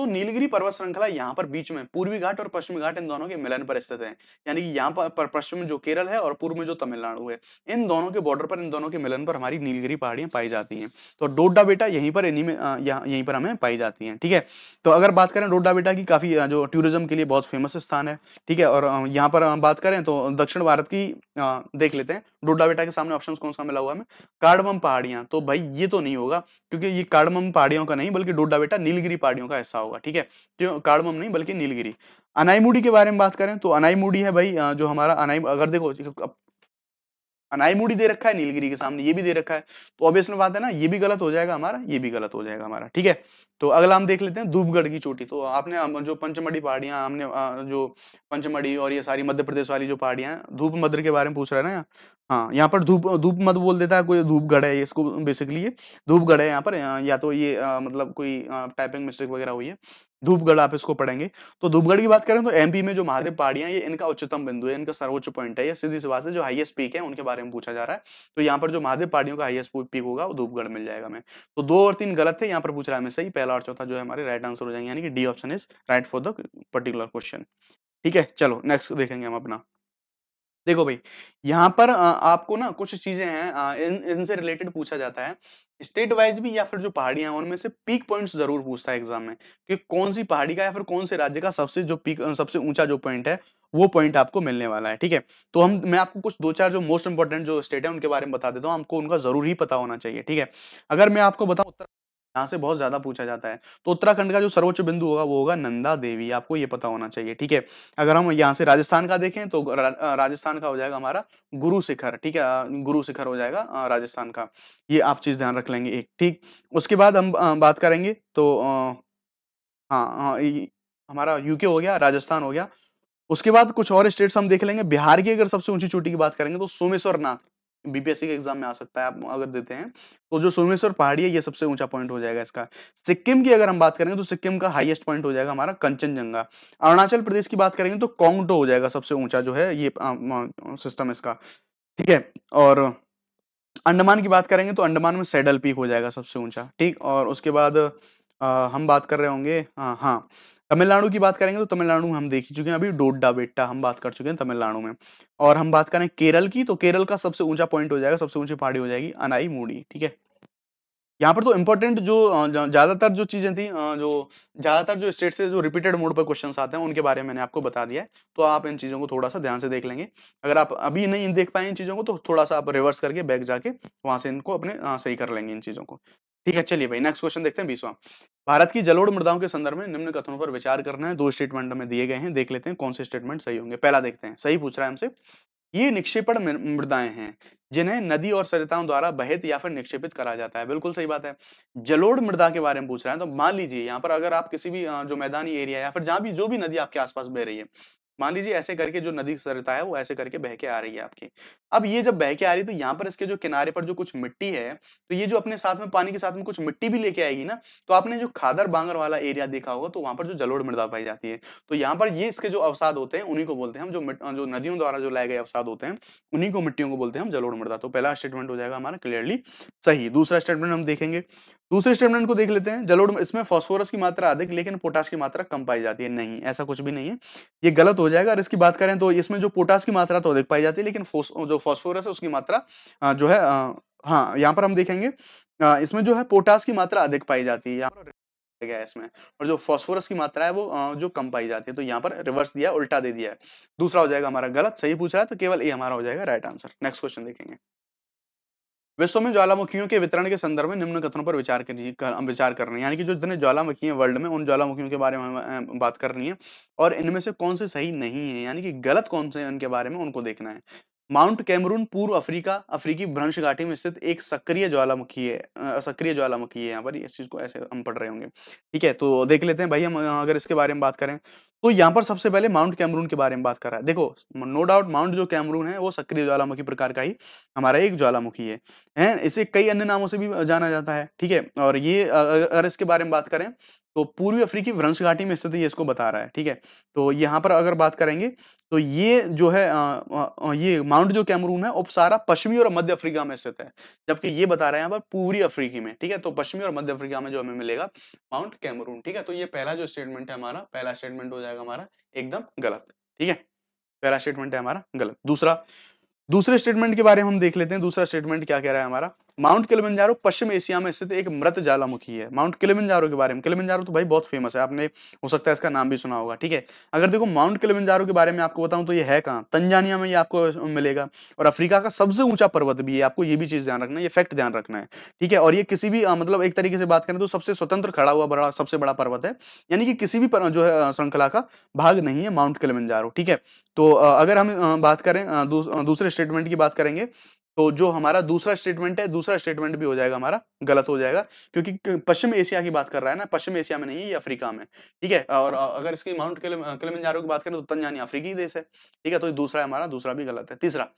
तो नीलगिरी पर्वत श्रृंखला यहाँ पर बीच में, पूर्वी घाट और पश्चिमी घाट इन दोनों के मिलन पर स्थित है। यानी कि यहाँ पर पश्चिम में जो केरल है और पूर्व में जो तमिलनाडु है। इन दोनों के बॉर्डर पर, इन दोनों के मिलन पर हमारी नीलगिरी पहाड़ियाँ पाई जाती हैं। तो डोडा बेटा यहीं पर इन्हीं में यहीं पर हमें पाई जाती है, ठीक है? तो अगर बात करें डोडा बेटा की काफ़ी जो टूरिज़्म के लिए बहुत फ़ेमस स्थान है, ठीक है? और यहाँ पर बात करें तो दक्षिण भारत की देख लेते हैं। डोडा बेटा के सामने ऑप्शन कौन सा मिला हुआ है कार्डमम पहाड़ियाँ। तो भाई, ये तो नहीं होगा, क्योंकि ये कार्डमम पहाड़ियों का नहीं, बल्कि डोडा बेटा नीलगिरी पहाड़ियों का हिस्सा होगा, ठीक है? क्यों, कार्डमम नहीं, बल्कि नीलगिरी। अनाईमुडी के बारे में बात करें तो अनाईमुडी है भाई जो हमारा अनाई, अगर देखो अनाईमुडी दे रखा है नीलगिरी के सामने, ये भी दे रखा है। तो ऑब्वियसली बात है ना, ये भी गलत हो जाएगा हमारा, ये भी गलत हो जाएगा हमारा, ठीक है? तो अगला हम देख लेते हैं धूपगढ़ की चोटी। तो आपने जो पंचमढ़ी पहाड़ियाँ हमने जो पंचमढ़ी और ये सारी मध्य प्रदेश वाली जो पहाड़ियाँ धूप मध्र के बारे में पूछ रहे हैं ना हाँ यहाँ पर धूप धूप मत बोल देता है कोई धूपगढ़ है इसको बेसिकली ये। धूपगढ़ है यहाँ पर या तो ये आ, मतलब कोई टाइपिंग मिस्टेक वगैरह हुई है। धूपगढ़ आप इसको पढ़ेंगे। तो धूपगढ़ की बात करें तो एमपी में जो महादेव पहाड़ियाँ ये इनका उच्चतम बिंदु है इनका सर्वोच्च पॉइंट है या सीधी सी बात है जो हाईएस्ट पीक है उनके बारे में पूछा जा रहा है। तो यहाँ पर जो महादेव पहाड़ियों का हाईएस्ट पीक होगा वो धूपगढ़ मिल जाएगा हमें। तो दो और तीन गलत थे यहाँ पर पूछ रहा है हमें सही पहला और चौथा जो है हमारे राइट आंसर हो जाएँगे यानी कि D option is right for the particular question ठीक है चलो नेक्स्ट देखेंगे हम अपना। देखो भाई, यहाँ पर आपको ना कुछ चीज़ें हैं इन, इनसे रिलेटेड पूछा जाता है। स्टेट वाइज भी या फिर जो पहाड़ियाँ उनमें से पीक पॉइंट्स ज़रूर पूछता है एग्ज़ाम में, कि कौन सी पहाड़ी का या फिर कौन से राज्य का सबसे जो पीक सबसे ऊँचा जो पॉइंट है, वो पॉइंट आपको मिलने वाला है, ठीक है? तो हम, मैं आपको कुछ दो चार जो मोस्ट इंपॉर्टेंट जो स्टेट है, उनके बारे में बता देता हूँ हमको उनका ज़रूर ही पता होना चाहिए, ठीक है? अगर मैं आपको बताऊँ यहाँ से बहुत ज़्यादा पूछा जाता है। तो उत्तराखंड का जो सर्वोच्च बिंदु होगा वो होगा नंदा देवी। आपको ये पता होना चाहिए ठीक है? अगर हम यहाँ से राजस्थान का देखें तो रा, राजस्थान का हो जाएगा हमारा गुरु शिखर ठीक है? गुरु शिखर हो जाएगा राजस्थान का। ये आप चीज़ ध्यान रख लेंगे एक ठीक? उसके बाद हम बात करेंगे तो हाँ हाँ हमारा यूके हो गया राजस्थान हो गया। उसके बाद कुछ और स्टेट्स हम देख लेंगे। बिहार की अगर सबसे ऊँची चोटी की बात करेंगे तो सोमेश्वर नाथ बीपीएससी के एग्ज़ाम में आ सकता है आप अगर देते हैं। तो जो सोमेश्वर पहाड़ी है ये सबसे ऊँचा पॉइंट हो जाएगा इसका। सिक्किम की अगर हम बात करेंगे तो सिक्किम का हाईएस्ट पॉइंट हो जाएगा हमारा कंचनजंगा। अरुणाचल प्रदेश की बात करेंगे तो कोंगटो हो जाएगा सबसे ऊँचा जो है ये सिस्टम इसका। ठीक है? और अंडमान की बात करेंगे तो अंडमान में सेडल पीक हो जाएगा सबसे ऊँचा। ठीक? और उसके बाद आ, हम बात कर रहे होंगे हाँ। तमिलनाडु की बात करेंगे तो तमिलनाडु हम देख ही चुके हैं। अभी डोडा बेट्टा हम बात कर चुके हैं तमिलनाडु में। और हम बात करें केरल की तो केरल का सबसे ऊँचा पॉइंट हो जाएगा, सबसे ऊँची पहाड़ी हो जाएगी अनाई मूडी, ठीक है? यहाँ पर तो इम्पोर्टेंट जो ज़्यादातर जो चीज़ें थी जो ज़्यादातर जो स्टेट से जो रिपीटेड मोड पर क्वेश्चन आते हैं, उनके बारे में मैंने आपको बता दिया है। तो आप इन चीज़ों को थोड़ा सा ध्यान से देख लेंगे। अगर आप अभी नहीं देख पाए इन चीज़ों को तो थोड़ा सा आप रिवर्स करके बैक जाके वहाँ से इनको अपने सही कर लेंगे इन चीज़ों को। ठीक है, चलिए भाई नेक्स्ट क्वेश्चन देखते हैं, बीसवा। भारत की जलोढ़ मृदाओं के संदर्भ में निम्न कथनों पर विचार करना है। दो स्टेटमेंट में दिए गए हैं, देख लेते हैं कौन से स्टेटमेंट सही होंगे। पहला देखते हैं, सही पूछ रहा है हमसे, ये निक्षेपण मृदाएँ हैं, जिन्हें नदी और सरिताओं द्वारा बहित या फिर निक्षेपित करा जाता है। बिल्कुल सही बात है। जलोढ़ मृदा के बारे में पूछ रहे हैं तो मान लीजिए यहाँ पर अगर आप किसी भी जो मैदानी एरिया या फिर जहाँ भी, जो भी नदी आपके आसपास बह रही है मान लीजिए ऐसे करके जो नदी सरता है, वो ऐसे करके बह के आ रही है आपकी। अब ये जब बह के आ रही है तो यहाँ पर इसके जो किनारे पर जो कुछ मिट्टी है तो ये जो अपने साथ में पानी के साथ में कुछ मिट्टी भी लेके आएगी ना तो आपने जो खादर बांगर वाला एरिया देखा होगा तो वहाँ पर जो जलोड़ मृदा पाई जाती है तो यहाँ पर ये इसके जो अवसाद होते हैं, उन्हीं को बोलते हैं हम, जो जो नदियों द्वारा जो लाए गए अवसाद होते हैं, उन्हीं को मिट्टियों को बोलते हैं हम जलोड़ मृदा। तो पहला स्टेटमेंट हो जाएगा हमारा क्लियरली सही। दूसरा स्टेटमेंट हम देखेंगे। दूसरे स्टेटमेंट को देख लेते हैं जलोड़ इसमें फॉस्फोरस की मात्रा अधिक, लेकिन पोटास की मात्रा कम पाई जाती है। नहीं, ऐसा कुछ भी नहीं है। ये गलत हो जाएगा। और इसकी बात करें तो इसमें जो पोटास की मात्रा तो अधिक पाई जाती है, लेकिन जो फॉस्फोरस है, उसकी मात्रा जो है हाँ यहाँ पर हम देखेंगे इसमें जो है पोटास की मात्रा अधिक पाई जाती है, यहाँ पर गया इसमें, और जो फॉस्फोरस की मात्रा है वो जो कम पाई जाती है तो यहाँ पर रिवर्स दिया, उल्टा दे दिया है। दूसरा हो जाएगा हमारा गलत, सही पूछ रहा है तो केवल ए हमारा हो जाएगा राइट आंसर। नेक्स्ट क्वेश्चन देखेंगे। विश्व में ज्वालामुखियों के वितरण के संदर्भ में निम्न कथनों पर विचार कर, विचार कर रहे हैं। यानी कि जो जितने ज्वालामुखी हैं वर्ल्ड में उन ज्वालामुखियों के बारे में बात करनी है और इनमें से कौन से सही नहीं है यानी कि गलत कौन से इनके बारे में उनको देखना है। माउंट कैमरून पूर्व अफ्रीका अफ्रीकी भ्रंश घाटी में स्थित एक सक्रिय ज्वालामुखी है सक्रिय ज्वालामुखी है यहाँ पर इस चीज़ को ऐसे हम पढ़ रहे होंगे। ठीक है तो देख लेते हैं भाई हम अगर इसके बारे में बात करें तो यहाँ पर सबसे पहले माउंट कैमरून के बारे में बात कर रहा है। देखो, नो डाउट माउंट जो कैमरून है, वो सक्रिय ज्वालामुखी प्रकार का ही हमारा एक ज्वालामुखी है। हैं, इसे कई अन्य नामों से भी जाना जाता है, ठीक है? और ये अगर इसके बारे में बात करें तो पूर्वी अफ्रीकी वंश घाटी में स्थित ये इसको बता रहा है, ठीक है? तो यहाँ पर अगर बात करेंगे तो ये जो है आ, आ, ये माउंट जो कैमरून है सारा पश्चिमी और मध्य अफ्रीका में स्थित है। जबकि ये बता रहे हैं यहाँ पर पूरी अफ्रीकी में ठीक है? तो पश्चिमी और मध्य अफ्रीका में जो हमें मिलेगा माउंट कैमरून ठीक है? तो ये पहला जो स्टेटमेंट है हमारा पहला स्टेटमेंट हो जाएगा हमारा एकदम गलत ठीक है? पहला स्टेटमेंट है हमारा गलत। दूसरा दूसरे स्टेटमेंट के बारे में हम देख लेते हैं दूसरा स्टेटमेंट क्या कह रहा है हमारा? माउंट किलिमंजारो पश्चिम एशिया में स्थित एक मृत ज्वालामुखी है। माउंट किलिमंजारो के बारे में, किलिमंजारो तो भाई बहुत फ़ेमस है, आपने, हो सकता है इसका नाम भी सुना होगा, ठीक है? अगर देखो माउंट किलिमंजारो के बारे में आपको बताऊँ तो ये है कहाँ? तंजानिया में ये आपको मिलेगा, और अफ्रीका का सबसे ऊँचा पर्वत भी है, आपको ये भी चीज़ ध्यान रखना है, ये फैक्ट ध्यान रखना है, ठीक है? और ये किसी भी मतलब एक तरीके से बात करें तो सबसे स्वतंत्र खड़ा हुआ बड़ा, सबसे बड़ा पर्वत है, यानी कि किसी भी जो है श्रृंखला का भाग नहीं है माउंट किलिमंजारो, ठीक है? तो अगर हम बात करें दूसरे स्टेटमेंट की बात करेंगे तो जो हमारा दूसरा स्टेटमेंट है, दूसरा स्टेटमेंट भी हो जाएगा हमारा, गलत हो जाएगा। क्योंकि पश्चिम एशिया की बात कर रहा है ना, पश्चिम एशिया में नहीं है, ये अफ्रीका में। ठीक है? और अगर इसकी माउंट किलिमंजारो की बात करें तो तंजानिया अफ्रीकी देश है। ठीक है? तो दूसरा हमारा, दूसरा भी गलत है। तीसरा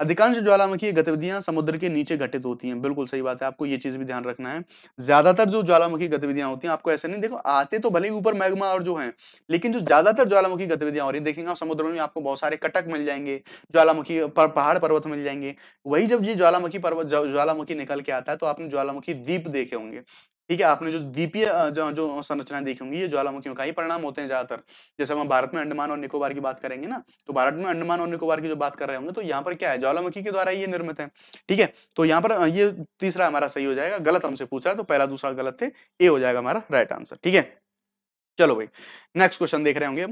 अधिकांश ज्वालामुखी गतिविधियाँ समुद्र के नीचे घटित होती हैं। बिल्कुल सही बात है, आपको ये चीज़ भी ध्यान रखना है। ज़्यादातर जो ज्वालामुखी गतिविधियाँ होती हैं, आपको ऐसे नहीं, देखो, आते तो भले ही ऊपर मैग्मा और जो है, लेकिन जो ज़्यादातर ज्वालामुखी गतिविधियाँ हो रही देखेंगे आप, समुद्र में आपको बहुत सारे कटक मिल जाएँगे, ज्वालामुखी पहाड़ पर्वत मिल जाएँगे। वही जब ये ज्वालामुखी पर्वत ज्वालामुखी निकल के आता है तो आपने ज्वालामुखी द्वीप देखे होंगे। ठीक है आपने जो द्वीपीय जो, जो संरचनाएँ देखी होंगी ये ज्वालामुखियों का ही परिणाम होते हैं ज़्यादातर। जैसे हम भारत में अंडमान और निकोबार की बात करेंगे ना तो भारत में अंडमान और निकोबार की जो बात कर रहे होंगे तो यहाँ पर क्या है ज्वालामुखी के द्वारा ये निर्मित है ठीक है? तो यहाँ पर ये तीसरा हमारा सही हो जाएगा गलत हमसे पूछ रहा है तो पहला दूसरा गलत थे ए हो जाएगा हमारा राइट आंसर ठीक है? चलो भाई नेक्स्ट क्वेश्चन देख रहे होंगे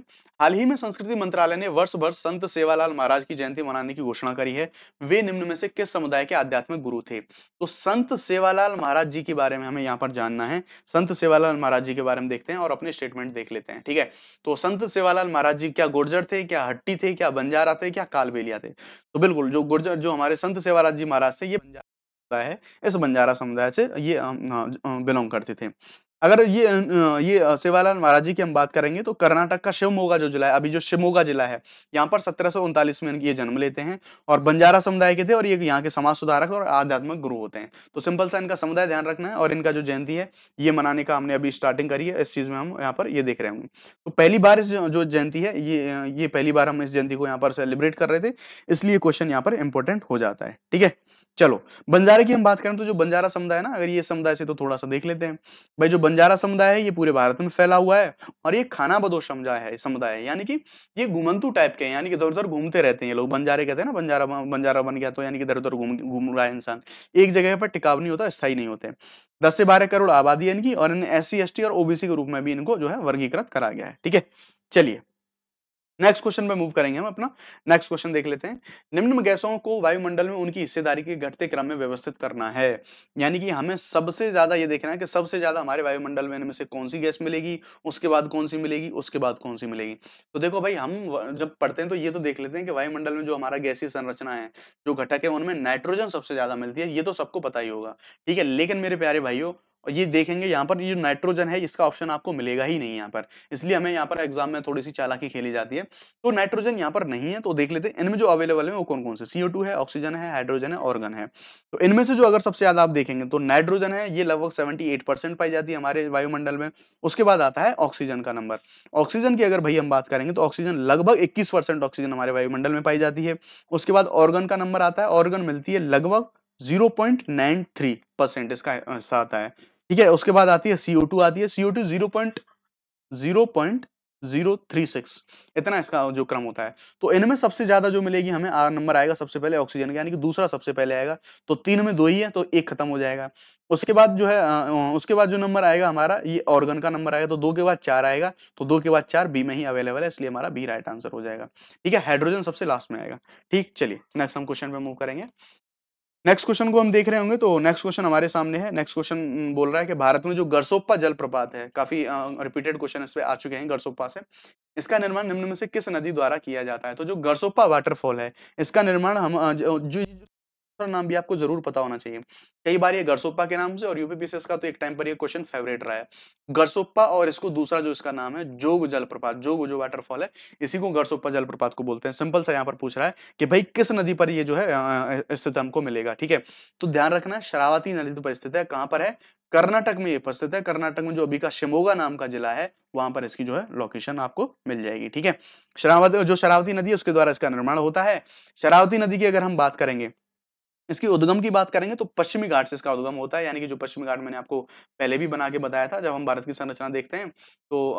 हाल ही में संस्कृति मंत्रालय ने वर्ष भर संत सेवालाल महाराज की जयंती मनाने की घोषणा करी है। वे निम्न में से किस समुदाय के आध्यात्मिक गुरु थे? तो संत सेवालाल महाराज जी के बारे में हमें यहाँ पर जानना है। संत सेवालाल महाराज जी के बारे में देखते हैं और अपने स्टेटमेंट देख लेते हैं, ठीक है? तो संत सेवालाल महाराज जी क्या गुर्जर थे, क्या हट्टी थे, क्या बंजारा थे, क्या कालबेलिया थे? तो बिल्कुल, जो गुर्जर, जो हमारे संत सेवालाल जी महाराज थे, ये बंजारा है, इस बंजारा समुदाय से ये बिलोंग करते थे। अगर ये ये सेवालाल महाराज जी की हम बात करेंगे तो कर्नाटक का शिवमोगा जो जिला है, अभी जो शिवमोगा जिला है, यहाँ पर सत्रह में इनकी ये जन्म लेते हैं और बंजारा समुदाय के थे और ये यहाँ के समाज सुधारक और आध्यात्मिक गुरु होते हैं। तो सिंपल सा इनका समुदाय ध्यान रखना है और इनका जो जयंती है, ये मनाने का हमने अभी स्टार्टिंग करी है, इस चीज़ में हम यहाँ पर ये देख रहे होंगे। तो पहली बार इस जो जयंती है, ये ये पहली बार हम इस जयंती को यहाँ पर सेलिब्रेट कर रहे थे, इसलिए क्वेश्चन यहाँ पर इंपॉर्टेंट हो जाता है, ठीक है? चलो, बंजारे की हम बात करें तो जो बंजारा समुदाय है ना, अगर ये समुदाय से तो थोड़ा सा देख लेते हैं। भाई, जो बंजारा समुदाय है, ये पूरे भारत में फैला हुआ है और ये खाना बदोश समुदाय है समुदाय है। यानी कि ये घुमंतु टाइप के हैं, यानी कि इधर उधर घूमते रहते हैं ये लोग। बंजारे कहते हैं ना, बंजारा बंजारा बन गया तो यानी कि इधर उधर घूम घूम रहा है इंसान। एक जगह पर टिकाव नहीं होता, स्थायी नहीं होते। दस से बारह करोड़ आबादी है इनकी और इन्हें एस सी और ओबीसी के रूप में भी इनको जो है वर्गीकृत करा गया है। ठीक है? चलिए। नेक्स्ट क्वेश्चन पे मूव करेंगे हम अपना। नेक्स्ट क्वेश्चन देख लेते हैं। निम्न गैसों को वायुमंडल में उनकी हिस्सेदारी के घटते क्रम में व्यवस्थित करना है। यानी कि हमें सबसे ज़्यादा ये देखना है कि सबसे ज़्यादा हमारे वायुमंडल में इनमें से कौन सी गैस मिलेगी, उसके बाद कौन सी मिलेगी, उसके बाद कौन सी मिलेगी। तो देखो भाई, हम जब पढ़ते हैं तो ये तो देख लेते हैं कि वायुमंडल में जो हमारा गैसीय संरचना है, जो घटक है, उनमें नाइट्रोजन सबसे ज़्यादा मिलती है, ये तो सबको पता ही होगा। ठीक है, लेकिन मेरे प्यारे भाइयों और ये देखेंगे यहाँ पर ये नाइट्रोजन है, इसका ऑप्शन आपको मिलेगा ही नहीं यहाँ पर। इसलिए हमें यहाँ पर एग्ज़ाम में थोड़ी सी चालाकी खेली जाती है। तो नाइट्रोजन यहाँ पर नहीं है तो देख लेते हैं, इनमें जो अवेलेबल है वो कौन कौन से सीओ है ऑक्सीजन है हाइड्रोजन है ऑर्गन है। तो इनमें से जो अगर सबसे ज़्यादा आप देखेंगे तो नाइट्रोजन है, ये लगभग सेवेंटी पाई जाती है हमारे वायुमंडल में। उसके बाद आता है ऑक्सीजन का नंबर ऑक्सीजन की अगर भाई हम बात करेंगे तो ऑक्सीजन लगभग इक्कीस ऑक्सीजन हमारे वायुमंडल में पाई जाती है। उसके बाद ऑर्गन का नंबर आता है ऑर्गन मिलती है लगभग 0.93 परसेंट इसका हिस्सा आता है ठीक है, उसके बाद आती है CO2 आती है CO2 0.0 ज़ीरो थ्री सिक्स इतना इसका जो क्रम होता है। तो इनमें सबसे ज़्यादा जो मिलेगी हमें आर नंबर आएगा सबसे पहले ऑक्सीजन का, यानी कि दूसरा सबसे पहले आएगा। तो तीन में दो ही है तो एक खत्म हो जाएगा। उसके बाद जो है उसके बाद जो नंबर आएगा हमारा, ये ऑर्गन का नंबर आएगा तो दो के बाद चार आएगा तो दो के बाद चार बी में ही अवेलेबल है, इसलिए हमारा बी राइट आंसर हो जाएगा। ठीक है हाइड्रोजन सबसे लास्ट में आएगा। ठीक, चलिए नेक्स्ट हम क्वेश्चन पे मूव करेंगे। नेक्स्ट क्वेश्चन को हम देख रहे होंगे तो नेक्स्ट क्वेश्चन हमारे सामने है। नेक्स्ट क्वेश्चन बोल रहा है कि भारत में जो गरसोप्पा जलप्रपात है काफ़ी रिपीटेड क्वेश्चन इस पे आ चुके हैं गरसोप्पा से। इसका निर्माण निम्न में से किस नदी द्वारा किया जाता है? तो जो गरसोप्पा वाटरफॉल है इसका निर्माण हम जो, नाम भी आपको ज़रूर पता होना चाहिए। कई बार ये गरसोप्पा के नाम से और यूपीपीसीएस का तो एक टाइम पर ये क्वेश्चन फेवरेट रहा है। गरसोप्पा और इसको दूसरा जो इसका नाम है, जोग जलप्रपात, जोग जो वाटरफॉल है, इसी को गरसोप्पा जलप्रपात को बोलते हैं। सिंपल सा यहाँ पर पूछ रहा है कि भाई किस नदी पर ये जो है स्थित हमको मिलेगा, ठीक है? तो ध्यान रखना शरावती नदी पर स्थित है। कहाँ पर है? कर्नाटक में ये उपस्थित है। कर्नाटक में जो अभी का शिमोगा नाम का जिला है, वहाँ पर इसकी जो है लोकेशन आपको मिल जाएगी, ठीक है? शरावती, जो शरावती नदी है, उसके द्वारा इसका निर्माण होता है। शरावती नदी की अगर हम बात करेंगे इसकी उद्गम की बात करेंगे तो पश्चिमी घाट से इसका उद्गम होता है, यानी कि जो पश्चिमी घाट मैंने आपको पहले भी बना के बताया था, जब हम भारत की संरचना देखते हैं तो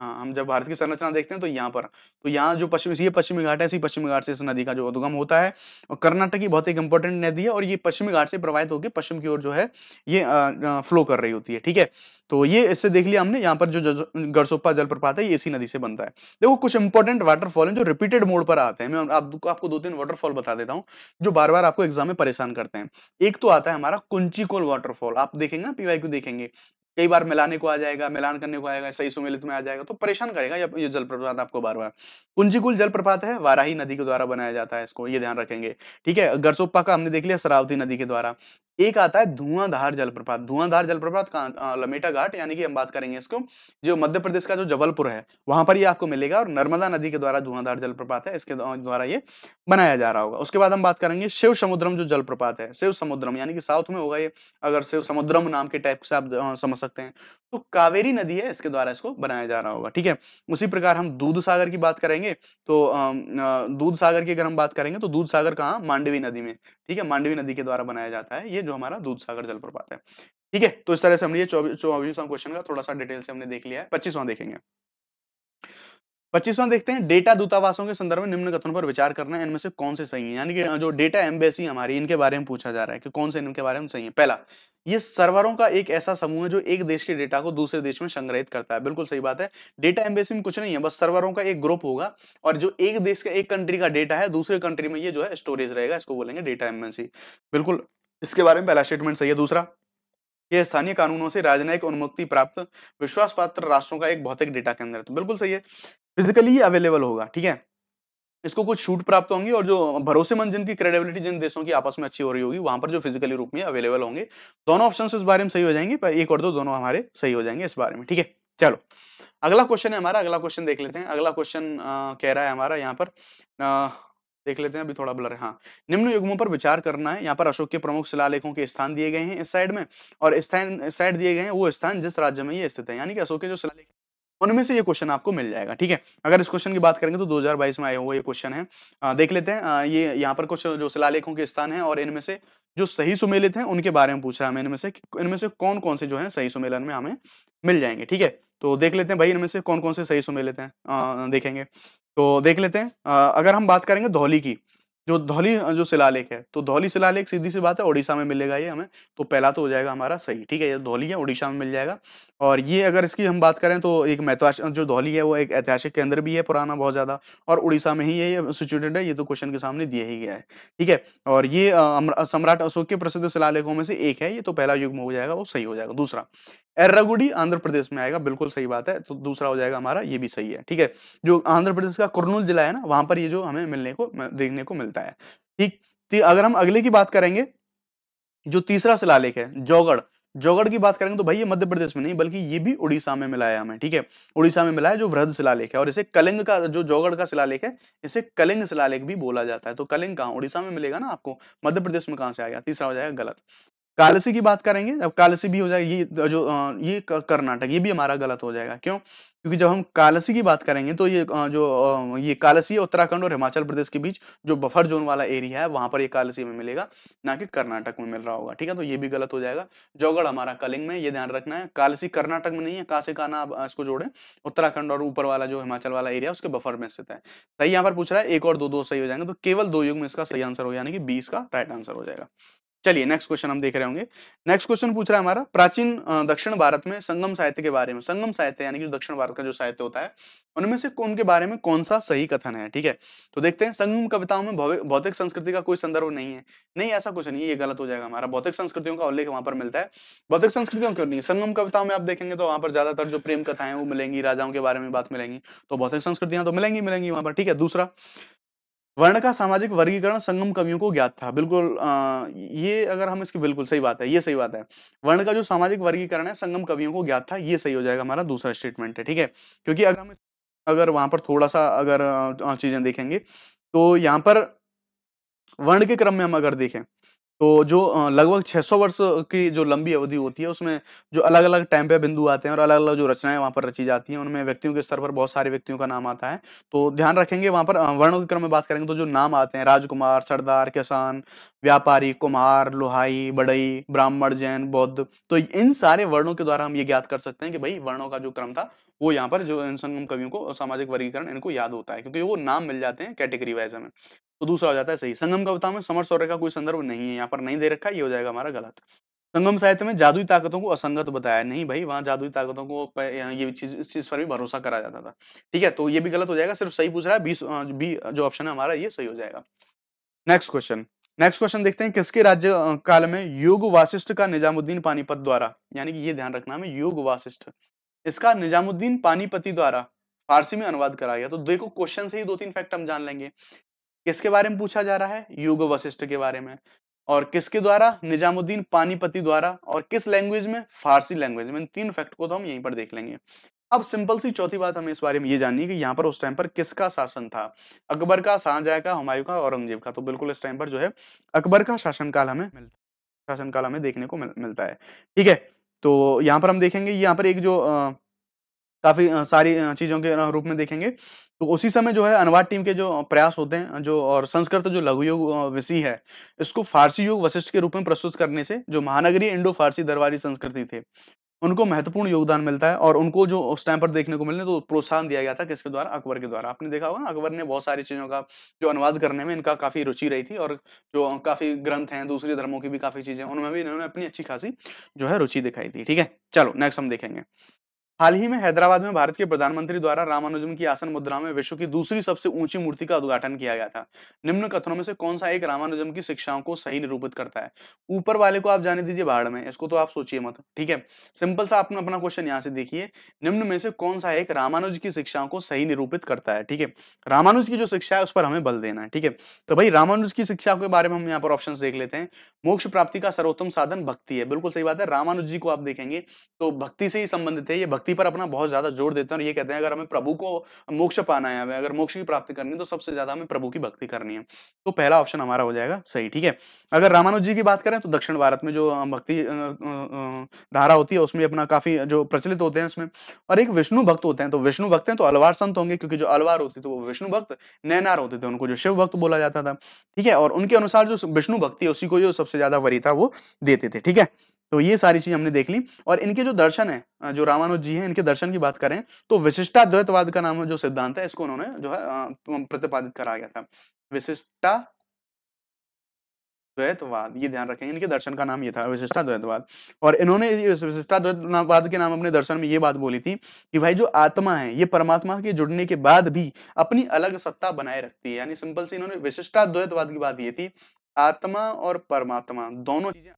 हाँ, हम जब भारत की संरचना देखते हैं तो यहाँ पर। तो यहाँ जो पश्चिम ये पश्चिमी घाट है इसी पश्चिमी घाट से इस नदी का जो उद्गम होता है और कर्नाटक की बहुत एक इंपॉर्टेंट नदी है और ये पश्चिमी घाट से प्रवाहित होकर पश्चिम की ओर जो है ये आ, आ, फ्लो कर रही होती है ठीक है? तो ये इससे देख लिया हमने यहाँ पर जो गरसोप्पा जलप्रपात है ये इसी नदी से बनता है। देखो कुछ इंपॉर्टेंट वाटरफॉल है जो रिपीटेड मोड पर आते हैं। मैं आप, आपको दो तीन वाटरफॉल बता देता हूँ जो बार बार आपको एग्ज़ाम में परेशान करते हैं। एक तो आता है हमारा कुंचिकोल वाटरफॉल आप देखेंगे ना पीवाई को देखेंगे। कई बार मिलाने को आ जाएगा, मिलान करने को आएगा, सही सुमेलित में आ जाएगा तो परेशान करेगा ये जलप्रपात आपको बार बार कुंजीकुल जलप्रपात है, वाराही नदी के द्वारा बनाया जाता है इसको, ये ध्यान रखेंगे, ठीक है? गरसोप्पा का हमने देख लिया, सरावती नदी के द्वारा। एक आता है धुआंधार जलप्रपात धुआंधार जलप्रपात का लमेटा घाट, यानी कि हम बात करेंगे इसको, जो मध्य प्रदेश का जो जबलपुर है, वहाँ पर ये आपको मिलेगा और नर्मदा नदी के द्वारा धुआंधार जलप्रपात है, इसके द्वारा ये बनाया जा रहा होगा। उसके बाद हम बात करेंगे शिव समुद्रम जो जलप्रपात है, शिव समुद्रम, यानी कि साउथ में होगा ये, अगर शिव समुद्रम नाम के टाइप से आप समझ सकते हैं। तो कावेरी नदी है, इसके द्वारा इसको बनाया जा रहा होगा, ठीक है? उसी प्रकार हम दूध सागर की बात करेंगे तो दूध सागर की अगर हम बात करेंगे तो दूध सागर कहाँ? मांडवी नदी में, ठीक है? मांडवी नदी के द्वारा बनाया जाता है, ये जो हमारा दूध सागर जलप्रपात है, ठीक है? तो इस तरह से हमने ये चौबीसवां क्वेश्चन का थोड़ा सा डिटेल से हमने देख लिया है, पच्चीसवां देखेंगे। पच्चीसवां देखते हैं, डेटा दूतावासों के संदर्भ में निम्न कथनों पर विचार करना है, इनमें से कौन से सही है? यानी कि जो डेटा एम्बेसी हमारी, इनके बारे में पूछा जा रहा है कि कौन से, इनके बारे में सही है? पहला, ये सर्वरों का एक ऐसा समूह है जो एक देश के डेटा को दूसरे देश में संग्रहित करता है। बिल्कुल सही बात है। डेटा एम्बेसी में कुछ नहीं है, बस सर्वरों का एक ग्रुप होगा और जो एक देश का, एक कंट्री का डेटा है, दूसरे कंट्री में ये जो है, स्टोरेज रहेगा, इसको बोलेंगे डेटा एम्बेसी। बिल्कुल, इसके बारे में पहला स्टेटमेंट सही है। दूसरा यह स्थानीय कानूनों से राजनयिक उन्मुक्ति प्राप्त विश्वास पात्र राष्ट्रों का एक भौतिक डेटा केंद्र है। तो बिल्कुल सही है। फिजिकली ही अवेलेबल होगा ठीक है? इसको कुछ छूट प्राप्त होंगी और जो भरोसेमंद जिनकी क्रेडिबिलिटी जिन देशों की आपस में अच्छी हो रही होगी वहाँ पर जो फिजिकली रूप में अवेलेबल होंगे दोनों ऑप्शन इस बारे में सही हो जाएँगे पर एक और दो दोनों हमारे सही हो जाएँगे इस बारे में ठीक है? चलो अगला क्वेश्चन है हमारा अगला क्वेश्चन देख लेते हैं। अगला क्वेश्चन कह रहा है हमारा यहाँ पर आ, देख लेते हैं अभी थोड़ा ब्लर है हाँ। निम्न युग्मों पर विचार करना है यहाँ पर अशोक के प्रमुख शिलालेखों के स्थान दिए गए हैं इस साइड में और स्थान साइड दिए गए हैं वो स्थान जिस राज्य में ये स्थित है यानी कि अशोक के जो शिलालेख उनमें से ये क्वेश्चन आपको मिल जाएगा ठीक है? अगर इस क्वेश्चन की बात करेंगे तो 2022 में आए हुए ये क्वेश्चन है। आ, देख लेते हैं आ, ये यहाँ पर कुछ जो शिलालेखों के स्थान है और इनमें से जो सही सुमेलित हैं उनके बारे में पूछ रहा हमें इनमें से इनमें से कौन कौन से जो है सही सुमेलन में हमें मिल जाएँगे ठीक है? तो देख लेते हैं भाई इनमें से कौन कौन से सही सुमेलित हैं देखेंगे। तो देख लेते हैं अगर हम बात करेंगे धौली की जो धौली जो शिलालेख है तो धौली शिलालेख सीधी सी बात है, ओडिशा में मिलेगा ये हमें तो पहला तो हो जाएगा हमारा सही, ठीक है, ये धौली है, ओडिशा में मिल जाएगा। और ये अगर इसकी हम बात करें तो एक महत्वा जो धौली है वो एक ऐतिहासिक केंद्र भी है पुराना बहुत ज़्यादा, और उड़ीसा में ही ये सिचुएटेड है, ये तो क्वेश्चन के सामने दिया ही गया है, ठीक है। और ये सम्राट अशोक के प्रसिद्ध शिलालेखों में से एक है, ये तो पहला युग हो जाएगा, वो सही हो जाएगा, दूसरा एर्रागुडी आंध्र प्रदेश में आएगा, बिल्कुल सही बात है तो दूसरा हो जाएगा हमारा, ये भी सही है, ठीक है? जो आंध्र प्रदेश का कुरनूल जिला है ना, वहाँ पर ये जो हमें मिलने को देखने को मिलता है, ठीक? अगर हम अगले की बात करेंगे, जो तीसरा शिलालेख है, जौगढ़ जौगढ़ की बात करेंगे तो भाई ये मध्य प्रदेश में नहीं, बल्कि ये भी उड़ीसा में मिला है हमें, ठीक है? उड़ीसा में मिला है जो वृहद शिलालेख है, और इसे कलिंग का, जो जौगढ़ का शिलालेख है, इसे कलिंग शिलालेख भी बोला जाता है तो कलिंग कहाँ, उड़ीसा में मिलेगा ना आपको, मध्य प्रदेश में कहाँ से आएगा, तीसरा हो जाएगा गलत। कालसी की बात करेंगे, अब कालसी भी हो जाएगा, ये जो ये कर्नाटक, ये भी हमारा गलत हो जाएगा। क्यों? क्योंकि जब हम कालसी की बात करेंगे तो ये जो ये कालसी उत्तराखंड और हिमाचल प्रदेश के बीच जो बफर जोन वाला एरिया है, वहाँ पर ये कालसी में मिलेगा, ना कि कर्नाटक में मिल रहा होगा, ठीक है? तो ये भी गलत हो जाएगा। जौगढ़ हमारा कलिंग में, ये ध्यान रखना है, कालसी कर्नाटक में नहीं है, कासे का नाम इसको जोड़े, उत्तराखंड और ऊपर वाला जो हिमाचल वाला एरिया उसके बफर में स्थित है। सही यहाँ पर पूछ रहा है, एक और दो दो सही हो जाएँगे तो केवल दो युग में इसका सही आंसर हो, यानी कि बीस का राइट आंसर हो जाएगा। चलिए नेक्स्ट क्वेश्चन हम देख रहे होंगे। नेक्स्ट क्वेश्चन पूछ रहा है हमारा, प्राचीन दक्षिण भारत में संगम साहित्य के बारे में। संगम साहित्य, यानी कि दक्षिण भारत का जो साहित्य होता है, उनमें से उनके बारे में कौन सा सही कथन है, ठीक है? तो देखते हैं, संगम कविताओं में भौतिक संस्कृति का कोई संदर्भ नहीं है। नहीं, ऐसा कुछ नहीं है, ये गलत हो जाएगा हमारा। भौतिक संस्कृतियों का उल्लेख वहाँ पर मिलता है। भौतिक संस्कृतियों क्यों नहीं? संगम कविताओं में आप देखेंगे तो वहाँ पर ज़्यादातर जो प्रेम कथाएँ वो मिलेंगी, राजाओं के बारे में बात मिलेंगी तो भौतिक संस्कृतियाँ तो मिलेंगी मिलेंगी वहाँ पर, ठीक है? दूसरा वर्ण का सामाजिक वर्गीकरण संगम कवियों को ज्ञात था। बिल्कुल आ, ये अगर हम इसकी बिल्कुल सही बात है ये सही बात है। वर्ण का जो सामाजिक वर्गीकरण है संगम कवियों को ज्ञात था ये सही हो जाएगा हमारा दूसरा स्टेटमेंट है ठीक है? क्योंकि अगर हम अगर वहाँ पर थोड़ा सा अगर चीज़ें देखेंगे तो यहाँ पर वर्ण के क्रम में हम अगर देखें तो जो लगभग 600 वर्ष की जो लंबी अवधि होती है, उसमें जो अलग-अलग टाइम पे बिंदु आते हैं और अलग-अलग जो रचनाएँ वहाँ पर रची जाती हैं, उनमें व्यक्तियों के स्तर पर बहुत सारे व्यक्तियों का नाम आता है। तो ध्यान रखेंगे वहाँ पर वर्णों के क्रम में बात करेंगे तो जो नाम आते हैं, राजकुमार, सरदार, किसान, व्यापारी कुम्हार लोहाई, बड़ई, ब्राह्मण, जैन, बौद्ध तो इन सारे वर्णों के द्वारा हम ये ज्ञात कर सकते हैं कि भाई वर्णों का जो क्रम था, वो यहाँ पर जो इन संगम कवियों को सामाजिक वर्गीकरण इनको याद होता है, क्योंकि वो नाम मिल जाते हैं कैटेगरी वाइज में तो दूसरा हो जाता है सही। संगम कविता में समर सौर्य का कोई संदर्भ नहीं है, यहाँ पर नहीं दे रखा, ये हो जाएगा हमारा गलत। संगम साहित्य में जादुई ताकतों को असंगत बताया नहीं भाई, वहाँ जादुई ताकतों को ये चीज़, इस चीज़ पर भी भरोसा करा जाता था। ठीक है तो ये भी गलत हो जाएगा, सिर्फ़ सही पूछ रहा है बीस बी, जो ऑप्शन है हमारा, ये सही हो जाएगा। नेक्स्ट क्वेश्चन नेक्स्ट क्वेश्चन देखते हैं, किसके राज्य काल में योग वासिष्ठ का निजामुद्दीन पानीपत द्वारा, यानी कि ये ध्यान रखना है योग वासिष्ठ, इसका निजामुद्दीन पानीपति द्वारा, फारसी में अनुवाद कराया गया। तो देखो, क्वेश्चन से ही दो तीन फैक्ट हम जान लेंगे। किसके बारे में पूछा जा रहा है? युग वशिष्ठ के बारे में। और किसके द्वारा? निजामुद्दीन पानीपति द्वारा। और किस लैंग्वेज में? फारसी लैंग्वेज में। तीन फैक्ट को तो हम यहीं पर देख लेंगे। अब सिंपल सी चौथी बात हमें इस बारे में ये जाननी है कि यहाँ पर उस टाइम पर किसका शासन था? अकबर का शाहजहां का हुमायूं का औरंगज़ेब का। तो बिल्कुल इस टाइम पर जो है अकबर का शासनकाल हमें मिलता शासनकाल हमें देखने को मिल, मिलता है। ठीक है? तो यहाँ पर हम देखेंगे यहाँ पर एक जो आ, काफ़ी सारी चीज़ों के रूप में देखेंगे। तो उसी समय जो है, अनुवाद टीम के जो प्रयास होते हैं, जो और संस्कृत जो लघु युग विषय है, इसको फारसी युग वशिष्ठ के रूप में प्रस्तुत करने से जो महानगरीय इंडो फारसी दरबारी संस्कृति थे, उनको महत्वपूर्ण योगदान मिलता है और उनको जो उस टाइम पर देखने को मिलने तो प्रोत्साहन दिया गया था किसके द्वारा? अकबर के द्वारा। आपने देखा होगा, अकबर ने बहुत सारी चीज़ों का, जो अनुवाद करने में इनका काफ़ी रुचि रही थी और जो काफ़ी ग्रंथ हैं, दूसरे धर्मों की भी काफ़ी चीज़ें, उनमें भी इन्होंने अपनी अच्छी खासी जो है रुचि दिखाई थी। ठीक है, चलो नेक्स्ट हम देखेंगे। हाल ही में हैदराबाद में भारत के प्रधानमंत्री द्वारा रामानुजम की आसन मुद्रा में विश्व की दूसरी सबसे ऊँची मूर्ति का उद्घाटन किया गया था। निम्न कथनों में से कौन सा एक रामानुजम की शिक्षाओं को सही निरूपित करता है? ऊपर वाले को आप जाने दीजिए भाड़ में, इसको तो आप सोचिए मत, ठीक है? सिंपल सा आपने अपना क्वेश्चन यहाँ से देखिए। निम्न में से कौन सा एक रामानुज की शिक्षाओं को सही निरूपित करता है, ठीक है? रामानुज की जो शिक्षा है उस पर हमें बल देना है, ठीक है? तो भाई रामानुज की शिक्षा के बारे में हम यहाँ पर ऑप्शन देख लेते हैं। मोक्ष प्राप्ति का सर्वोत्तम साधन भक्ति है, बिल्कुल सही बात है। रामानुज जी को आप देखेंगे तो भक्ति से ही संबंधित है, ये भक्ति पर अपना बहुत ज़्यादा ज़ोर देते हैं और ये कहते हैं, अगर हमें प्रभु को मोक्ष पाना है, अगर मोक्ष की प्राप्ति करनी है तो सबसे ज़्यादा हमें प्रभु की भक्ति करनी है। तो पहला ऑप्शन हमारा हो जाएगा, सही, ठीक है? अगर रामानुज जी की बात करें तो दक्षिण भारत में जो भक्ति धारा होती है, उसमें अपना काफ़ी जो प्रचलित होते हैं उसमें। और एक विष्णु भक्त होते हैं तो विष्णु भक्त हैं तो अलवार संत होंगे, क्योंकि जो अलवार होती थी, वो विष्णु भक्त, नैनार होते थे उनको, जो शिव भक्त बोला जाता था, ठीक है? और उनके अनुसार जो विष्णु भक्ति है, उसी को जो सबसे ज़्यादा वरी था वो देते थे, ठीक है? तो ये सारी चीज़ हमने देख ली। और इनके जो दर्शन है जो रामानुज जी हैं, इनके दर्शन की बात करें तो विशिष्टा द्वैतवाद का नाम जो सिद्धांत है, इसको उन्होंने जो है प्रतिपादित करा गया था। विशिष्टा द्वैतवाद ये ध्यान रखें, इनके दर्शन का नाम ये था विशिष्टा द्वैतवाद और इन्होंने विशिष्टा द्वैतवाद के नाम अपने दर्शन में ये बात बोली थी कि भाई जो आत्मा है, ये परमात्मा के जुड़ने के बाद भी अपनी अलग सत्ता बनाए रखती है। यानी सिंपल से इन्होंने विशिष्टा द्वैतवाद की बात ये थी, आत्मा और परमात्मा, दोनों चीज़ें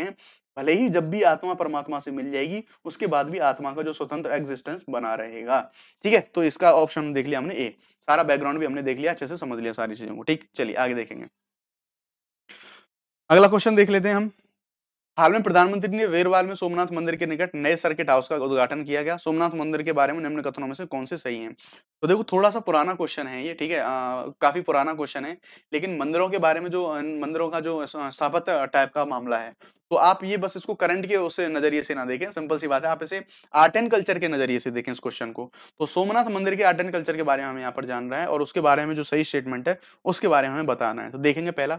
हैं। भले ही जब भी आत्मा परमात्मा से मिल जाएगी, उसके बाद भी आत्मा का जो स्वतंत्र एग्जिस्टेंस बना रहेगा। ठीक है? तो इसका ऑप्शन देख लिया हमने ए सारा बैकग्राउंड भी हमने देख लिया, अच्छे से समझ लिया सारी चीज़ों को। ठीक? चलिए आगे देखेंगे। अगला क्वेश्चन देख लेते हैं हम। हाल में प्रधानमंत्री ने वेरवाल में सोमनाथ मंदिर के निकट नए सर्किट हाउस का उद्घाटन किया गया। सोमनाथ मंदिर के बारे में निम्न कथनों में से कौन से सही हैं? तो देखो थोड़ा सा पुराना क्वेश्चन है ये ठीक है? आ, काफ़ी पुराना क्वेश्चन है लेकिन मंदिरों के बारे में जो मंदिरों का जो स्थापत्य टाइप का मामला है तो आप ये बस इसको करंट के उस नज़रिए से ना देखें सिंपल सी बात है आप इसे आर्ट एंड कल्चर के नज़रिए से देखें इस क्वेश्चन को। तो सोमनाथ मंदिर के आर्ट एंड कल्चर के बारे में हम यहाँ पर जान रहे हैं और उसके बारे में जो सही स्टेटमेंट है उसके बारे में हमें बताना है। तो देखेंगे पहला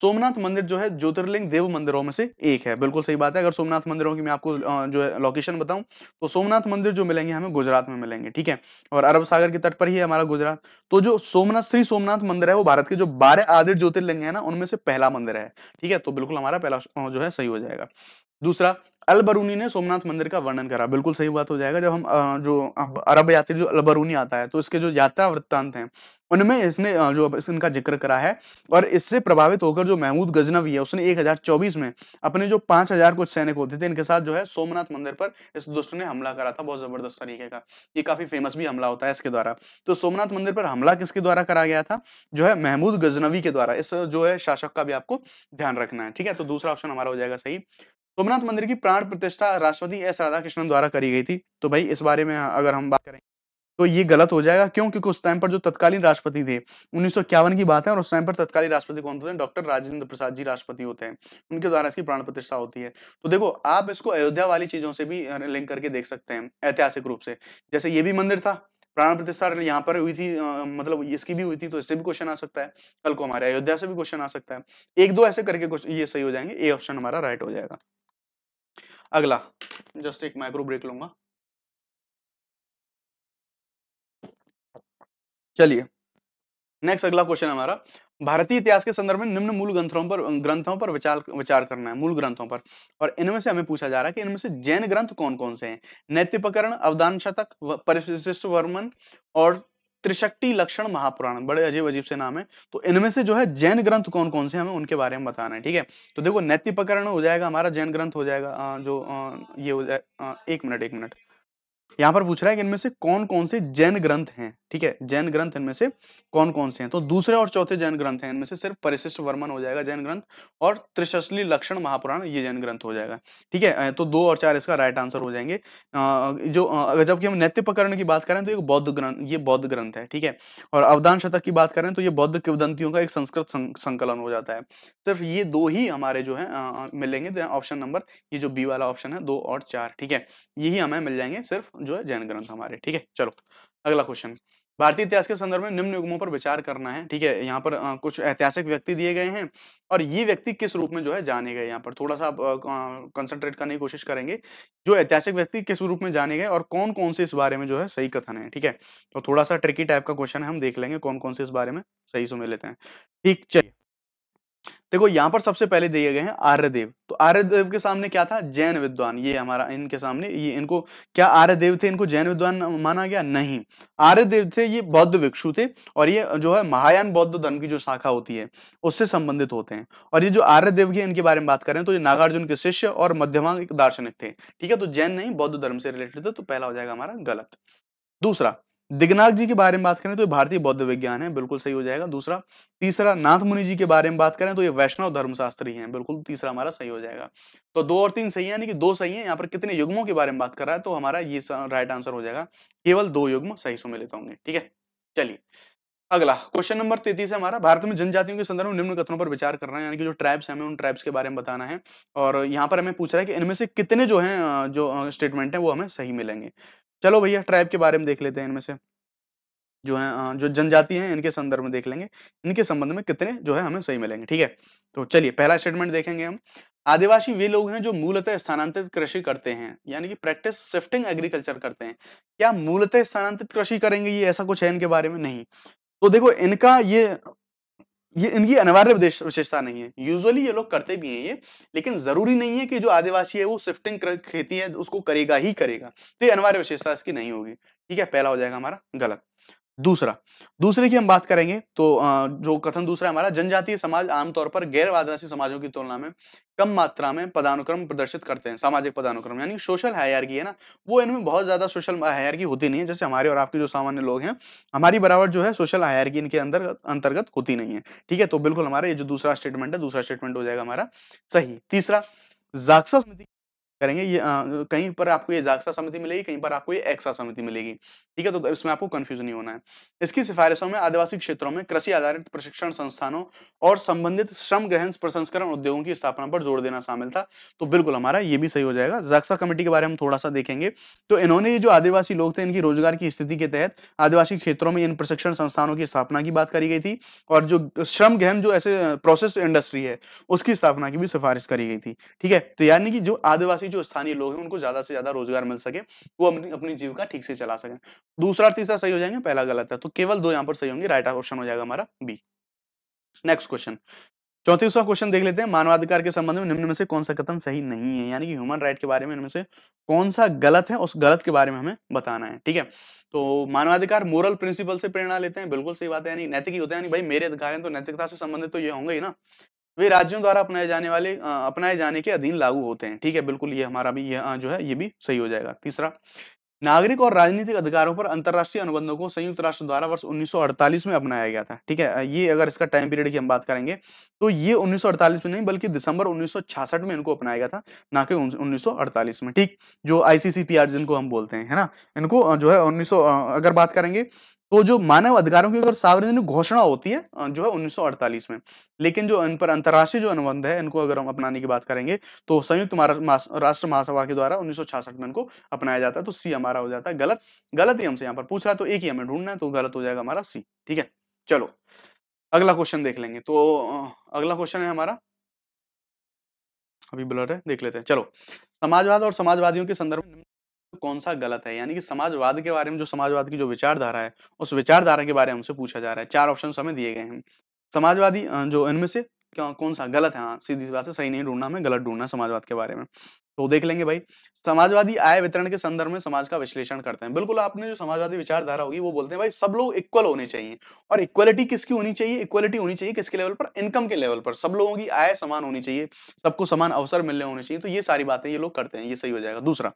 सोमनाथ मंदिर जो है, ज्योतिर्लिंग देव मंदिरों में से एक है। बिल्कुल सही बात है। अगर सोमनाथ मंदिरों की मैं आपको जो है लोकेशन बताऊँ तो सोमनाथ मंदिर जो मिलेंगे हमें गुजरात में मिलेंगे, ठीक है? और अरब सागर के तट पर ही है हमारा गुजरात। तो जो सोमनाथ, श्री सोमनाथ मंदिर है, वो भारत के जो बारह आदिर ज्योतिर्लिंग है ना, उनमें से पहला मंदिर है, ठीक है? तो बिल्कुल हमारा पहला जो है, सही हो जाएगा। दूसरा, अलबरूनी ने सोमनाथ मंदिर का वर्णन करा। बिल्कुल सही बात हो जाएगा, जब हम जो अरब यात्री, जो अलबरूनी आता है तो इसके जो यात्रा वृत्तांत हैं, उनमें इसने जो इनका ज़िक्र करा है, और इससे प्रभावित होकर जो महमूद गजनवी है, उसने 1024 में अपने जो 5000 कुछ सैनिक होते थे, इनके साथ जो है सोमनाथ मंदिर पर इस दुष्ट ने हमला करा था, बहुत ज़बरदस्त तरीके का। ये काफ़ी फ़ेमस भी हमला होता है इसके द्वारा। तो सोमनाथ मंदिर पर हमला किसके द्वारा करा गया था? जो है महमूद गजनवी के द्वारा। इस, जो है शासक का भी आपको ध्यान रखना है, ठीक है? तो दूसरा ऑप्शन हमारा हो जाएगा सही। सोमनाथ मंदिर की प्राण प्रतिष्ठा राष्ट्रपति एस राधाकृष्णन द्वारा करी गई थी। तो भाई, इस बारे में अगर हम बात करें तो ये गलत हो जाएगा। क्यों? क्योंकि उस टाइम पर जो तत्कालीन राष्ट्रपति थे, उन्नीस सौ इक्यावन की बात है और उस टाइम पर तत्कालीन राष्ट्रपति कौन होते हैं? डॉक्टर राजेंद्र प्रसाद जी राष्ट्रपति होते हैं। उनके द्वारा इसकी प्राण प्रतिष्ठा होती है। तो देखो, आप इसको अयोध्या वाली चीज़ों से भी लिंक करके देख सकते हैं, ऐतिहासिक रूप से। जैसे ये भी मंदिर था, प्राण प्रतिष्ठा यहाँ पर हुई थी मतलब इसकी भी हुई थी तो इससे भी क्वेश्चन आ सकता है। कल को हमारे अयोध्या से भी क्वेश्चन आ सकता है। एक दो ऐसे करके ये सही हो जाएँगे ए ऑप्शन हमारा राइट हो जाएगा। अगला जस्ट एक माइक्रो ब्रेक लूँगा। चलिए नेक्स्ट अगला क्वेश्चन हमारा। भारतीय इतिहास के संदर्भ में निम्न मूल ग्रंथों पर ग्रंथों पर विचार विचार करना है, मूल ग्रंथों पर। और इनमें से हमें पूछा जा रहा है कि इनमें से जैन ग्रंथ कौन कौन से हैं? नैतिपकरण अवदान शतक परिशिष्ट वर्मन और त्रिशक्ति लक्षण महापुराण, बड़े अजीब अजीब से नाम है। तो इनमें से जो है जैन ग्रंथ कौन कौन से हमें उनके बारे में बताना है, ठीक है? तो देखो नैतिक प्रकरण हो जाएगा, हमारा जैन ग्रंथ हो जाएगा जो ये हो जाए एक मिनट एक मिनट। यहाँ पर पूछ रहा है कि इनमें से कौन कौन से जैन ग्रंथ हैं? ठीक है, जैन ग्रंथ इनमें से कौन कौन से हैं? तो दूसरे और चौथे जैन ग्रंथ हैं, इनमें से सिर्फ़ परिशिष्ट वर्मन हो जाएगा जैन ग्रंथ और त्रिशली लक्षण महापुराण ये जैन ग्रंथ हो जाएगा। ठीक है तो दो और चार इसका राइट आंसर हो जाएँगे। जो जबकि हम नैत्य प्रकरण की बात करें तो एक बौद्ध ग्रंथ ये बौद्ध ग्रंथ है, ठीक है, और अवदान शतक की बात करें तो ये बौद्ध किवदंतियों का एक संस्कृत संकलन हो जाता है। सिर्फ़ ये दो ही हमारे जो है मिलेंगे ऑप्शन नंबर ये जो बी वाला ऑप्शन है, दो और चार, ठीक है यही हमें मिल जाएँगे सिर्फ़ जो है जैन ग्रंथ हमारे ठीक है? चलो अगला क्वेश्चन भारतीय इतिहास के संदर्भ में निम्न युग्मों पर विचार करना है ठीक है? यहाँ पर आ, कुछ ऐतिहासिक व्यक्ति दिए गए हैं और ये व्यक्ति किस रूप में जो है जाने गए यहाँ पर? थोड़ा सा कंसंट्रेट करने की कोशिश करेंगे। जो ऐतिहासिक व्यक्ति किस रूप में जाने गए और कौन कौन से इस बारे में जो है सही कथन है ठीक है? तो थोड़ा सा ट्रिकी टाइप का क्वेश्चन है हम देख लेंगे कौन कौन से इस बारे में सही सुन लेते हैं। ठीक चलिए। देखो, यहाँ पर सबसे पहले दिए गए हैं आर्यदेव। तो आर्यदेव के सामने क्या था? जैन विद्वान। ये हमारा, इनके सामने, ये इनको, क्या आर्यदेव थे? इनको जैन विद्वान माना गया? नहीं। आर्यदेव थे, ये बौद्ध भिक्षु थे और ये जो है महायान बौद्ध धर्म की जो शाखा होती है, उससे संबंधित होते हैं। और ये जो आर्यदेव के इनके बारे में बात करें तो ये नागार्जुन के शिष्य और मध्यमांग दार्शनिक थे। ठीक है तो जैन नहीं, बौद्ध धर्म से रिलेटेड थे तो पहला हो जाएगा हमारा गलत। दूसरा दिग्नाग जी के बारे में बात करें तो ये भारतीय बौद्ध विज्ञान है, बिल्कुल सही हो जाएगा। दूसरा, तीसरा, नाथ मुनि जी के बारे में बात करें तो ये वैष्णव धर्मशास्त्री हैं, बिल्कुल तीसरा हमारा सही हो जाएगा। तो दो और तीन सही है, यानी कि दो सही है, यहाँ पर कितने युग्मों के बारे में बात कर रहा है तो हमारा ये राइट आंसर हो जाएगा, केवल दो युग्म सही सुमिलित होंगे, ठीक है? चलिए अगला क्वेश्चन नंबर तैतीस है हमारा। भारत में जनजातियों के संदर्भ में निम्न कथनों पर विचार करना है, यानी कि जो ट्राइब्स हैं, हमें उन ट्राइब्स के बारे में बताना है। और यहाँ पर हमें पूछ रहा है कि इनमें से कितने जो हैं जो स्टेटमेंट है, वो हमें सही मिलेंगे। चलो भैया, ट्राइब के बारे में देख लेते हैं इनमें से। जो है जो जनजाति हैं, इनके संदर्भ में देख लेंगे। इनके संबंध में कितने जो है, हमें सही मिलेंगे, ठीक है? तो चलिए, पहला स्टेटमेंट देखेंगे हम। आदिवासी वे लोग हैं, जो मूलतः स्थानांतरित कृषि करते हैं, यानी कि प्रैक्टिस शिफ्टिंग एग्रीकल्चर करते हैं। क्या मूलतः स्थानांतरित कृषि करेंगे, ये ऐसा कुछ है इनके बारे में? नहीं। तो देखो, इनका ये ये, इनकी अनिवार्य विशेषता नहीं है। यूजुअली ये लोग करते भी हैं ये, लेकिन ज़रूरी नहीं है कि जो आदिवासी है वो शिफ्टिंग खेती है, उसको करेगा ही करेगा। तो ये अनिवार्य विशेषता इसकी नहीं होगी। ठीक है, पहला हो जाएगा हमारा गलत। दूसरा, दूसरे की हम बात करेंगे तो जो कथन दूसरा हमारा, जनजातीय समाज आमतौर पर गैर आदिवासी समाजों की तुलना में कम मात्रा में पदानुक्रम प्रदर्शित करते हैं, सामाजिक पदानुक्रम, यानी सोशल हायरकी है ना, वो इनमें बहुत ज़्यादा सोशल हायरकी होती नहीं है, जैसे हमारे और आपके जो सामान्य लोग हैं, हमारी बराबर जो है सोशल हायरकी इनके अंदर, अंतर्गत होती नहीं है, ठीक है? तो बिल्कुल हमारा ये जो दूसरा स्टेटमेंट है, दूसरा स्टेटमेंट हो जाएगा हमारा सही। तीसरा जाक्सा समिति करेंगे ये आ, कहीं पर आपको ये जाक्सा समिति मिलेगी कहीं पर आपको ये एक्सा समिति मिलेगी। ठीक है तो इसमें आपको कंफ्यूजन नहीं होना है। इसकी सिफारिशों में आदिवासी क्षेत्रों में कृषि आधारित प्रशिक्षण संस्थानों और संबंधित श्रम ग्रहण प्रसंस्करण उद्योगों की स्थापना पर ज़ोर देना शामिल था। तो बिल्कुल हमारा ये भी सही हो जाएगा। जाक्सा कमेटी के बारे में थोड़ा सा देखेंगे। तो इन्होंने ये जो आदिवासी लोग थे इनकी रोज़गार की स्थिति के तहत आदिवासी क्षेत्रों में इन प्रशिक्षण संस्थानों की स्थापना की बात करी गई थी और जो श्रम गहन जो ऐसे प्रोसेस इंडस्ट्री है उसकी स्थापना की भी सिफारिश करी गई थी। ठीक है तो यानी कि जो आदिवासी जो स्थानीय लोग हैं, उनको ज़्यादा से ज़्यादा रोज़गार मिल सके, वो अपनी अपनी जीविका ठीक से चला सके। दूसरा तीसरा सही हो जाएँगे, पहला गलत है तो केवल दो यहाँ पर सही होंगे राइट ऑप्शन हो जाएगा हमारा बी नेक्स्ट क्वेश्चन चौतीसवा क्वेश्चन देख लेते हैं, मानवाधिकार के संबंध में निम्न में से कौन सा कथन सही नहीं है? यानी कि ह्यूमन राइट के बारे में इनमें से कौन सा गलत है, उस गलत के बारे में हमें बताना है, ठीक है? तो मानवाधिकार मोरल प्रिंसिपल से प्रेरणा लेते हैं, बिल्कुल सही बात है, यानी नैतिक ही होते हैं, यानी भाई मेरे अधिकार हैं तो नैतिकता से संबंधित तो ये होंगे ही ना। वे राज्यों द्वारा अपनाए जाने वाले अपनाए जाने के अधीन लागू होते हैं। ठीक है, बिल्कुल ये हमारा भी ये जो है ये भी सही हो जाएगा। तीसरा, नागरिक और राजनीतिक अधिकारों पर अंतरराष्ट्रीय अनुबंधों को संयुक्त राष्ट्र द्वारा वर्ष 1948 में अपनाया गया था। ठीक है ये अगर इसका टाइम पीरियड की हम बात करेंगे तो ये 1948 में नहीं, बल्कि दिसंबर 1966 में इनको अपनाया गया था, ना कि 1948 में। ठीक, जो आईसीसीपीआर जिनको हम बोलते हैं, है ना? इनको जो है उन्नीस सौ अगर बात करेंगे तो जो मानव अधिकारों की अगर सार्वजनिक घोषणा होती है जो है 1948 में, लेकिन जो इन पर अंतर्राष्ट्रीय जो अनुबंध है, इनको अगर हम अपनाने की बात करेंगे तो संयुक्त राष्ट्र महासभा के द्वारा उन्नीस में इनको अपनाया जाता है तो सी हमारा हो जाता है गलत। गलत ही हमसे यहाँ पर पूछ रहा है तो एक ही हमें ढूंढना है तो गलत हो जाएगा हमारा सी, ठीक है? चलो, अगला क्वेश्चन देख लेंगे तो अगला क्वेश्चन है हमारा। अभी ब्लर है, देख लेते हैं, चलो। समाजवाद और समाजवादियों के संदर्भ में कौन सा गलत है? यानी कि समाजवाद के बारे में, जो समाजवाद की जो विचारधारा है, उस विचारधारा के बारे में हमसे पूछा जा रहा है। चार ऑप्शन हमें दिए गए हैं। समाजवादी जो इनमें से कौन सा गलत है? हाँ सीधी सी बात से सही नहीं ढूंढना हमें, गलत ढूंढना समाजवाद के बारे में। तो देख लेंगे भाई, समाजवादी आय वितरण के संदर्भ में समाज का विश्लेषण करते हैं। बिल्कुल आपने जो समाजवादी विचारधारा होगी, वो बोलते हैं, भाई, सब लोग इक्वल होने चाहिए। और इक्वलिटी किसकी होनी चाहिए? इक्वलिटी होनी चाहिए किसके लेवल पर? इनकम के लेवल पर। सब लोगों की आय समान होनी चाहिए, सबको समान अवसर मिलने होने चाहिए। तो ये सारी बातें ये लोग करते हैं, ये सही हो जाएगा। दूसरा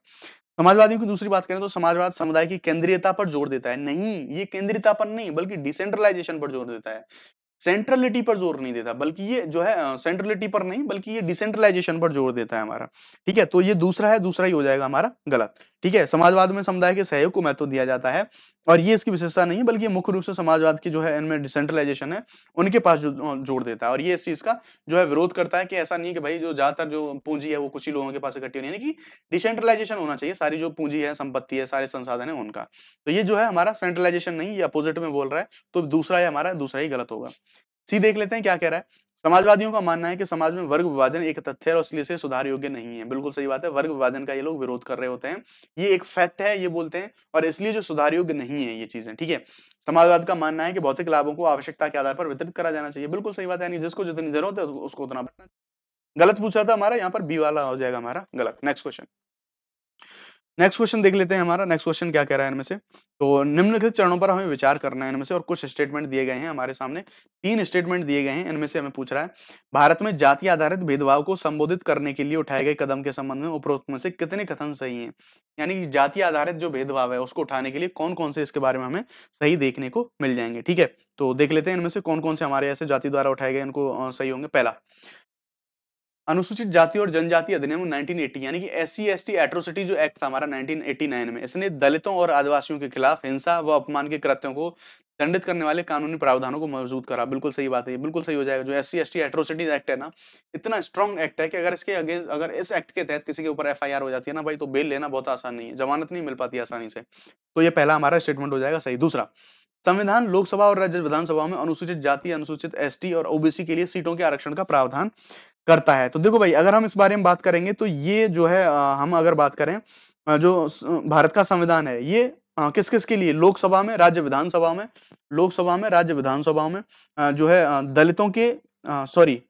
समाजवादियों की दूसरी बात करें तो समाजवाद समुदाय की केंद्रीयता पर ज़ोर देता है। नहीं, ये केंद्रीयता पर नहीं, बल्कि डिसेंट्रलाइजेशन पर ज़ोर देता है। सेंट्रलिटी पर ज़ोर नहीं देता, बल्कि ये जो है सेंट्रलिटी पर नहीं, बल्कि ये डिसेंट्रलाइजेशन पर ज़ोर देता है हमारा। ठीक है तो ये दूसरा है, दूसरा ही हो जाएगा हमारा, गलत। ठीक है, समाजवाद में समुदाय के सहयोग को महत्व दिया जाता है और ये इसकी विशेषता नहीं है बल्कि मुख्य रूप से समाजवाद की जो है इनमें डिसेंट्रलाइजेशन है, उनके पास जो जोड़ देता है और ये इस चीज़ का जो है विरोध करता है कि ऐसा नहीं कि भाई जो ज़्यादातर जो पूंजी है वो कुछ ही लोगों के पास इकट्ठी होनी है कि डिसेंट्रलाइजेशन होना चाहिए, सारी जो पूंजी है, संपत्ति है, सारे संसाधन है उनका। तो ये जो है हमारा सेंट्रलाइजेशन नहीं, ये अपोजिट में बोल रहा है तो दूसरा है हमारा, दूसरा ही गलत होगा। सी देख लेते हैं क्या कह रहा है। समाजवादियों का मानना है कि समाज में वर्ग विभाजन एक तथ्य है और इसलिए से सुधार योग्य नहीं है। बिल्कुल सही बात है, वर्ग विभाजन का ये लोग विरोध कर रहे होते हैं। ये एक फैक्ट है, ये बोलते हैं और इसलिए जो सुधार योग्य नहीं है ये चीज़ें, ठीक है? समाजवाद का मानना है कि भौतिक लाभों को आवश्यकता के आधार पर वितरित करा जाना चाहिए। बिल्कुल सही बात है जिसको जितनी ज़रूरत है उसको उतना गलत पूछा था हमारा, यहाँ पर बी वाला हो जाएगा हमारा, गलत नेक्स्ट क्वेश्चन नेक्स्ट क्वेश्चन देख लेते हैं हमारा। नेक्स्ट क्वेश्चन क्या कह रहा है इनमें से? तो निम्नलिखित चरणों पर हमें विचार करना है इनमें से और कुछ स्टेटमेंट दिए गए हैं हमारे सामने। तीन स्टेटमेंट दिए गए हैं, इनमें से हमें पूछ रहा है, भारत में जाति आधारित भेदभाव को संबोधित करने के लिए उठाए गए कदम के संबंध में उपरोक्त में से कितने कथन सही हैं? यानी जाति आधारित जो भेदभाव है उसको उठाने के लिए कौन कौन से इसके बारे में हमें सही देखने को मिल जाएँगे, ठीक है? तो देख लेते हैं इनमें से कौन कौन से हमारे ऐसे जाति द्वारा उठाए गए इनको सही होंगे। पहला अनुसूचित जाति और जनजाति अधिनियम 1980 यानी कि S C S T atrocity जो एक्ट था हमारा 1989 में, इसने दलितों और आदिवासियों के खिलाफ हिंसा व अपमान के कृत्यों को दंडित करने वाले कानूनी प्रावधानों को मौजूद करा। बिल्कुल सही बात है बिल्कुल सही हो जाएगा। जो S C S T atrocities act है ना, इतना स्ट्रॉन्ग एक्ट है कि अगर इसके अगेंस्ट अगर इस एक्ट के तहत किसी के ऊपर एफआईआर हो जाती है ना भाई तो बेल लेना बहुत आसान नहीं है, जमानत नहीं मिल पाती आसानी से। तो ये पहला हमारा स्टेटमेंट हो जाएगा, सही। दूसरा, संविधान लोकसभा और राज्य विधानसभा में अनुसूचित जाति, अनुसूचित एसटी और ओबीसी के लिए सीटों के आरक्षण का प्रावधान करता है। तो देखो भाई, अगर हम इस बारे में बात करेंगे तो ये जो है हम अगर बात करें जो भारत का संविधान है, ये किस किस के लिए? लोकसभा में, राज्य विधानसभा में, लोकसभा में, राज्य विधानसभा में जो है दलितों के सॉरी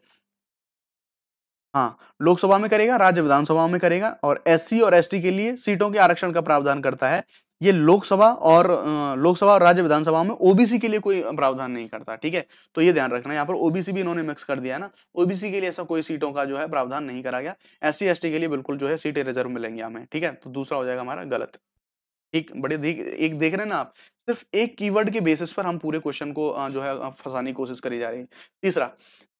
हाँ लोकसभा में करेगा, राज्य विधानसभा में करेगा, और एससी और एसटी के लिए सीटों के आरक्षण का प्रावधान करता है। ये लोकसभा और लोकसभा और राज्य विधानसभा में ओबीसी के लिए कोई प्रावधान नहीं करता, ठीक है? तो ये ध्यान रखना, यहाँ पर ओबीसी भी इन्होंने मिक्स कर दिया ना। ओबीसी के लिए ऐसा कोई सीटों का जो है प्रावधान नहीं करा गया। एस सी के लिए बिल्कुल जो है सीटें रिज़र्व मिलेंगी हमें, ठीक है? तो दूसरा हो जाएगा हमारा गलत। ठीक बड़े देख, एक देख रहे हैं ना आप, सिर्फ़ एक कीवर्ड के बेसिस पर हम पूरे क्वेश्चन को जो है फंसाने की कोशिश करी जा रही है। तीसरा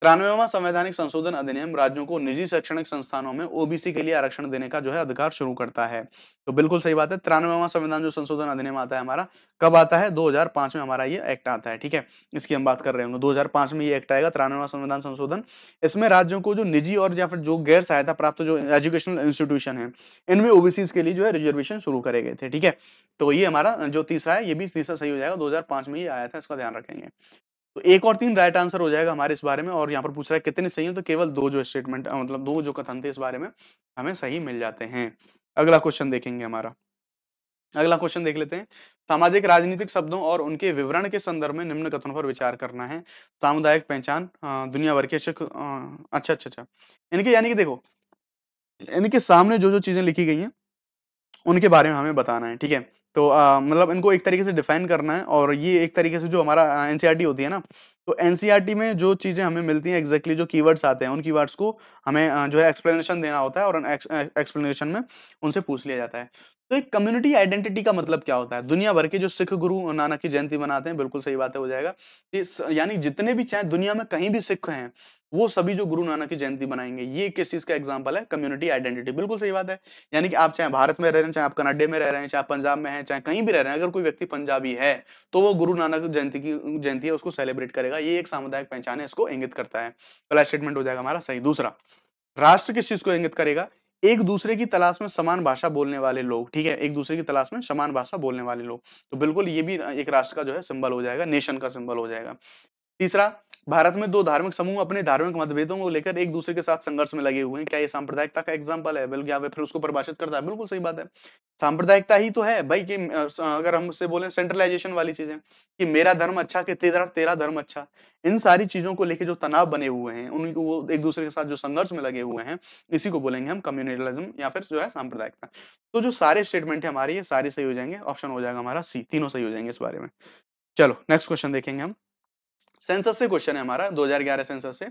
तिरानवेवा संवैधानिक संशोधन अधिनियम राज्यों को निजी शैक्षणिक संस्थानों में ओबीसी के लिए आरक्षण देने का जो है अधिकार शुरू करता है। तो बिल्कुल सही बात है तिरानवेवा संविधान जो संशोधन अधिनियम आता है हमारा, कब आता है? 2005 में हमारा ये एक्ट आता है, ठीक है? इसकी हम बात कर रहे होंगे। 2005 में ये एक्ट आएगा तिरानवेवा संविधान संशोधन। इसमें राज्यों को जो निजी और या फिर जो गैर सहायता प्राप्त जो एजुकेशनल इंस्टीट्यूशन है, इनमें ओबीसी के लिए जो है रिजर्वेशन शुरू करे गए थे, ठीक है? तो ये हमारा जो तीसरा है, ये भी तीसरा सही हो जाएगा, दो में ये आया था, इसका ध्यान रखेंगे। तो एक और तीन राइट आंसर हो जाएगा हमारे इस बारे में और यहाँ पर पूछ रहा है, कितने सही है? तो केवल दो जो स्टेटमेंट मतलब दो जो कथन थे इस बारे में, हमें सही मिल जाते हैं। अगला क्वेश्चन देखेंगे हमारा। अगला क्वेश्चन देख लेते हैं। सामाजिक, राजनीतिक शब्दों और उनके विवरण के संदर्भ में निम्न कथनों पर विचार करना है। सामुदायिक पहचान दुनिया भर के अच्छा अच्छा अच्छा। इनके, यानी कि देखो, इनके सामने जो जो चीज़ें लिखी गई हैं, उनके बारे में हमें बताना है, ठीक है? तो मतलब इनको एक तरीके से डिफाइन करना है और ये एक तरीके से जो हमारा एनसीईआरटी होती है ना तो एनसीईआरटी में जो चीज़ें हमें मिलती हैं एग्जैक्टली जो कीवर्ड्स आते हैं, उन कीवर्ड्स को हमें जो है एक्सप्लेनेशन देना होता है और एक्सप्लेनेशन में उनसे पूछ लिया जाता है। तो एक कम्युनिटी आइडेंटिटी का मतलब क्या होता है? दुनिया भर के जो सिख गुरु नानक की जयंती मनाते हैं, बिल्कुल सही बात है, हो जाएगा। यानी जितने भी चाहे दुनिया में कहीं भी सिख हैं, वो सभी जो गुरु नानक की जयंती बनाएँगे ये किस चीज़ का एग्ज़ाम्पल है? कम्युनिटी आइडेंटिटी बिल्कुल सही बात है। यानी कि आप चाहे भारत में रह रहे हैं, चाहे आप कनाडा में रह रहे हैं, चाहे पंजाब में है, चाहे कहीं भी रह रहे हैं, अगर कोई व्यक्ति पंजाबी है तो वो गुरु नानक जयंती की, जयंती है, उसको सेलिब्रेट करेगा। ये एक सामुदायिक पहचान है, इसको इंगित करता है। पहला स्टेटमेंट हो जाएगा हमारा, सही। दूसरा, राष्ट्र किस चीज़ को इंगित करेगा? एक दूसरे की तलाश में समान भाषा बोलने वाले लोग, ठीक है? एक दूसरे की तलाश में समान भाषा बोलने वाले लोग। तो बिल्कुल ये भी एक राष्ट्र का जो है, सिंबल हो जाएगा, नेशन का सिंबल हो जाएगा। तीसरा, भारत में दो धार्मिक समूह अपने धार्मिक मतभेदों को लेकर एक दूसरे के साथ संघर्ष में लगे हुए हैं। क्या ये सांप्रदायिकता का एग्ज़ाम्पल है? बिल्कुल फिर उसको परिभाषित करता है। बिल्कुल सही बात है। सांप्रदायिकता ही तो है। भाई कि अगर हम उससे बोले सेंट्रलाइजेशन वाली चीज़ें, कि मेरा धर्म अच्छा कि तेरा तेरा धर्म अच्छा इन सारी चीज़ों को लेकर जो तनाव बने हुए हैं, उनको वो एक दूसरे के साथ जो संघर्ष में लगे हुए हैं, इसी को बोलेंगे हम कम्युनिटलिज्म या फिर जो है सांप्रदायिकता। तो जो सारे स्टेटमेंट है हमारे, ये सारे सही हो जाएँगे। ऑप्शन हो जाएगा हमारा सी तीनों सही हो जाएँगे इस बारे में। चलो नेक्स्ट क्वेश्चन देखेंगे हम। सेंसस से क्वेश्चन है हमारा 2011 सेंसस से।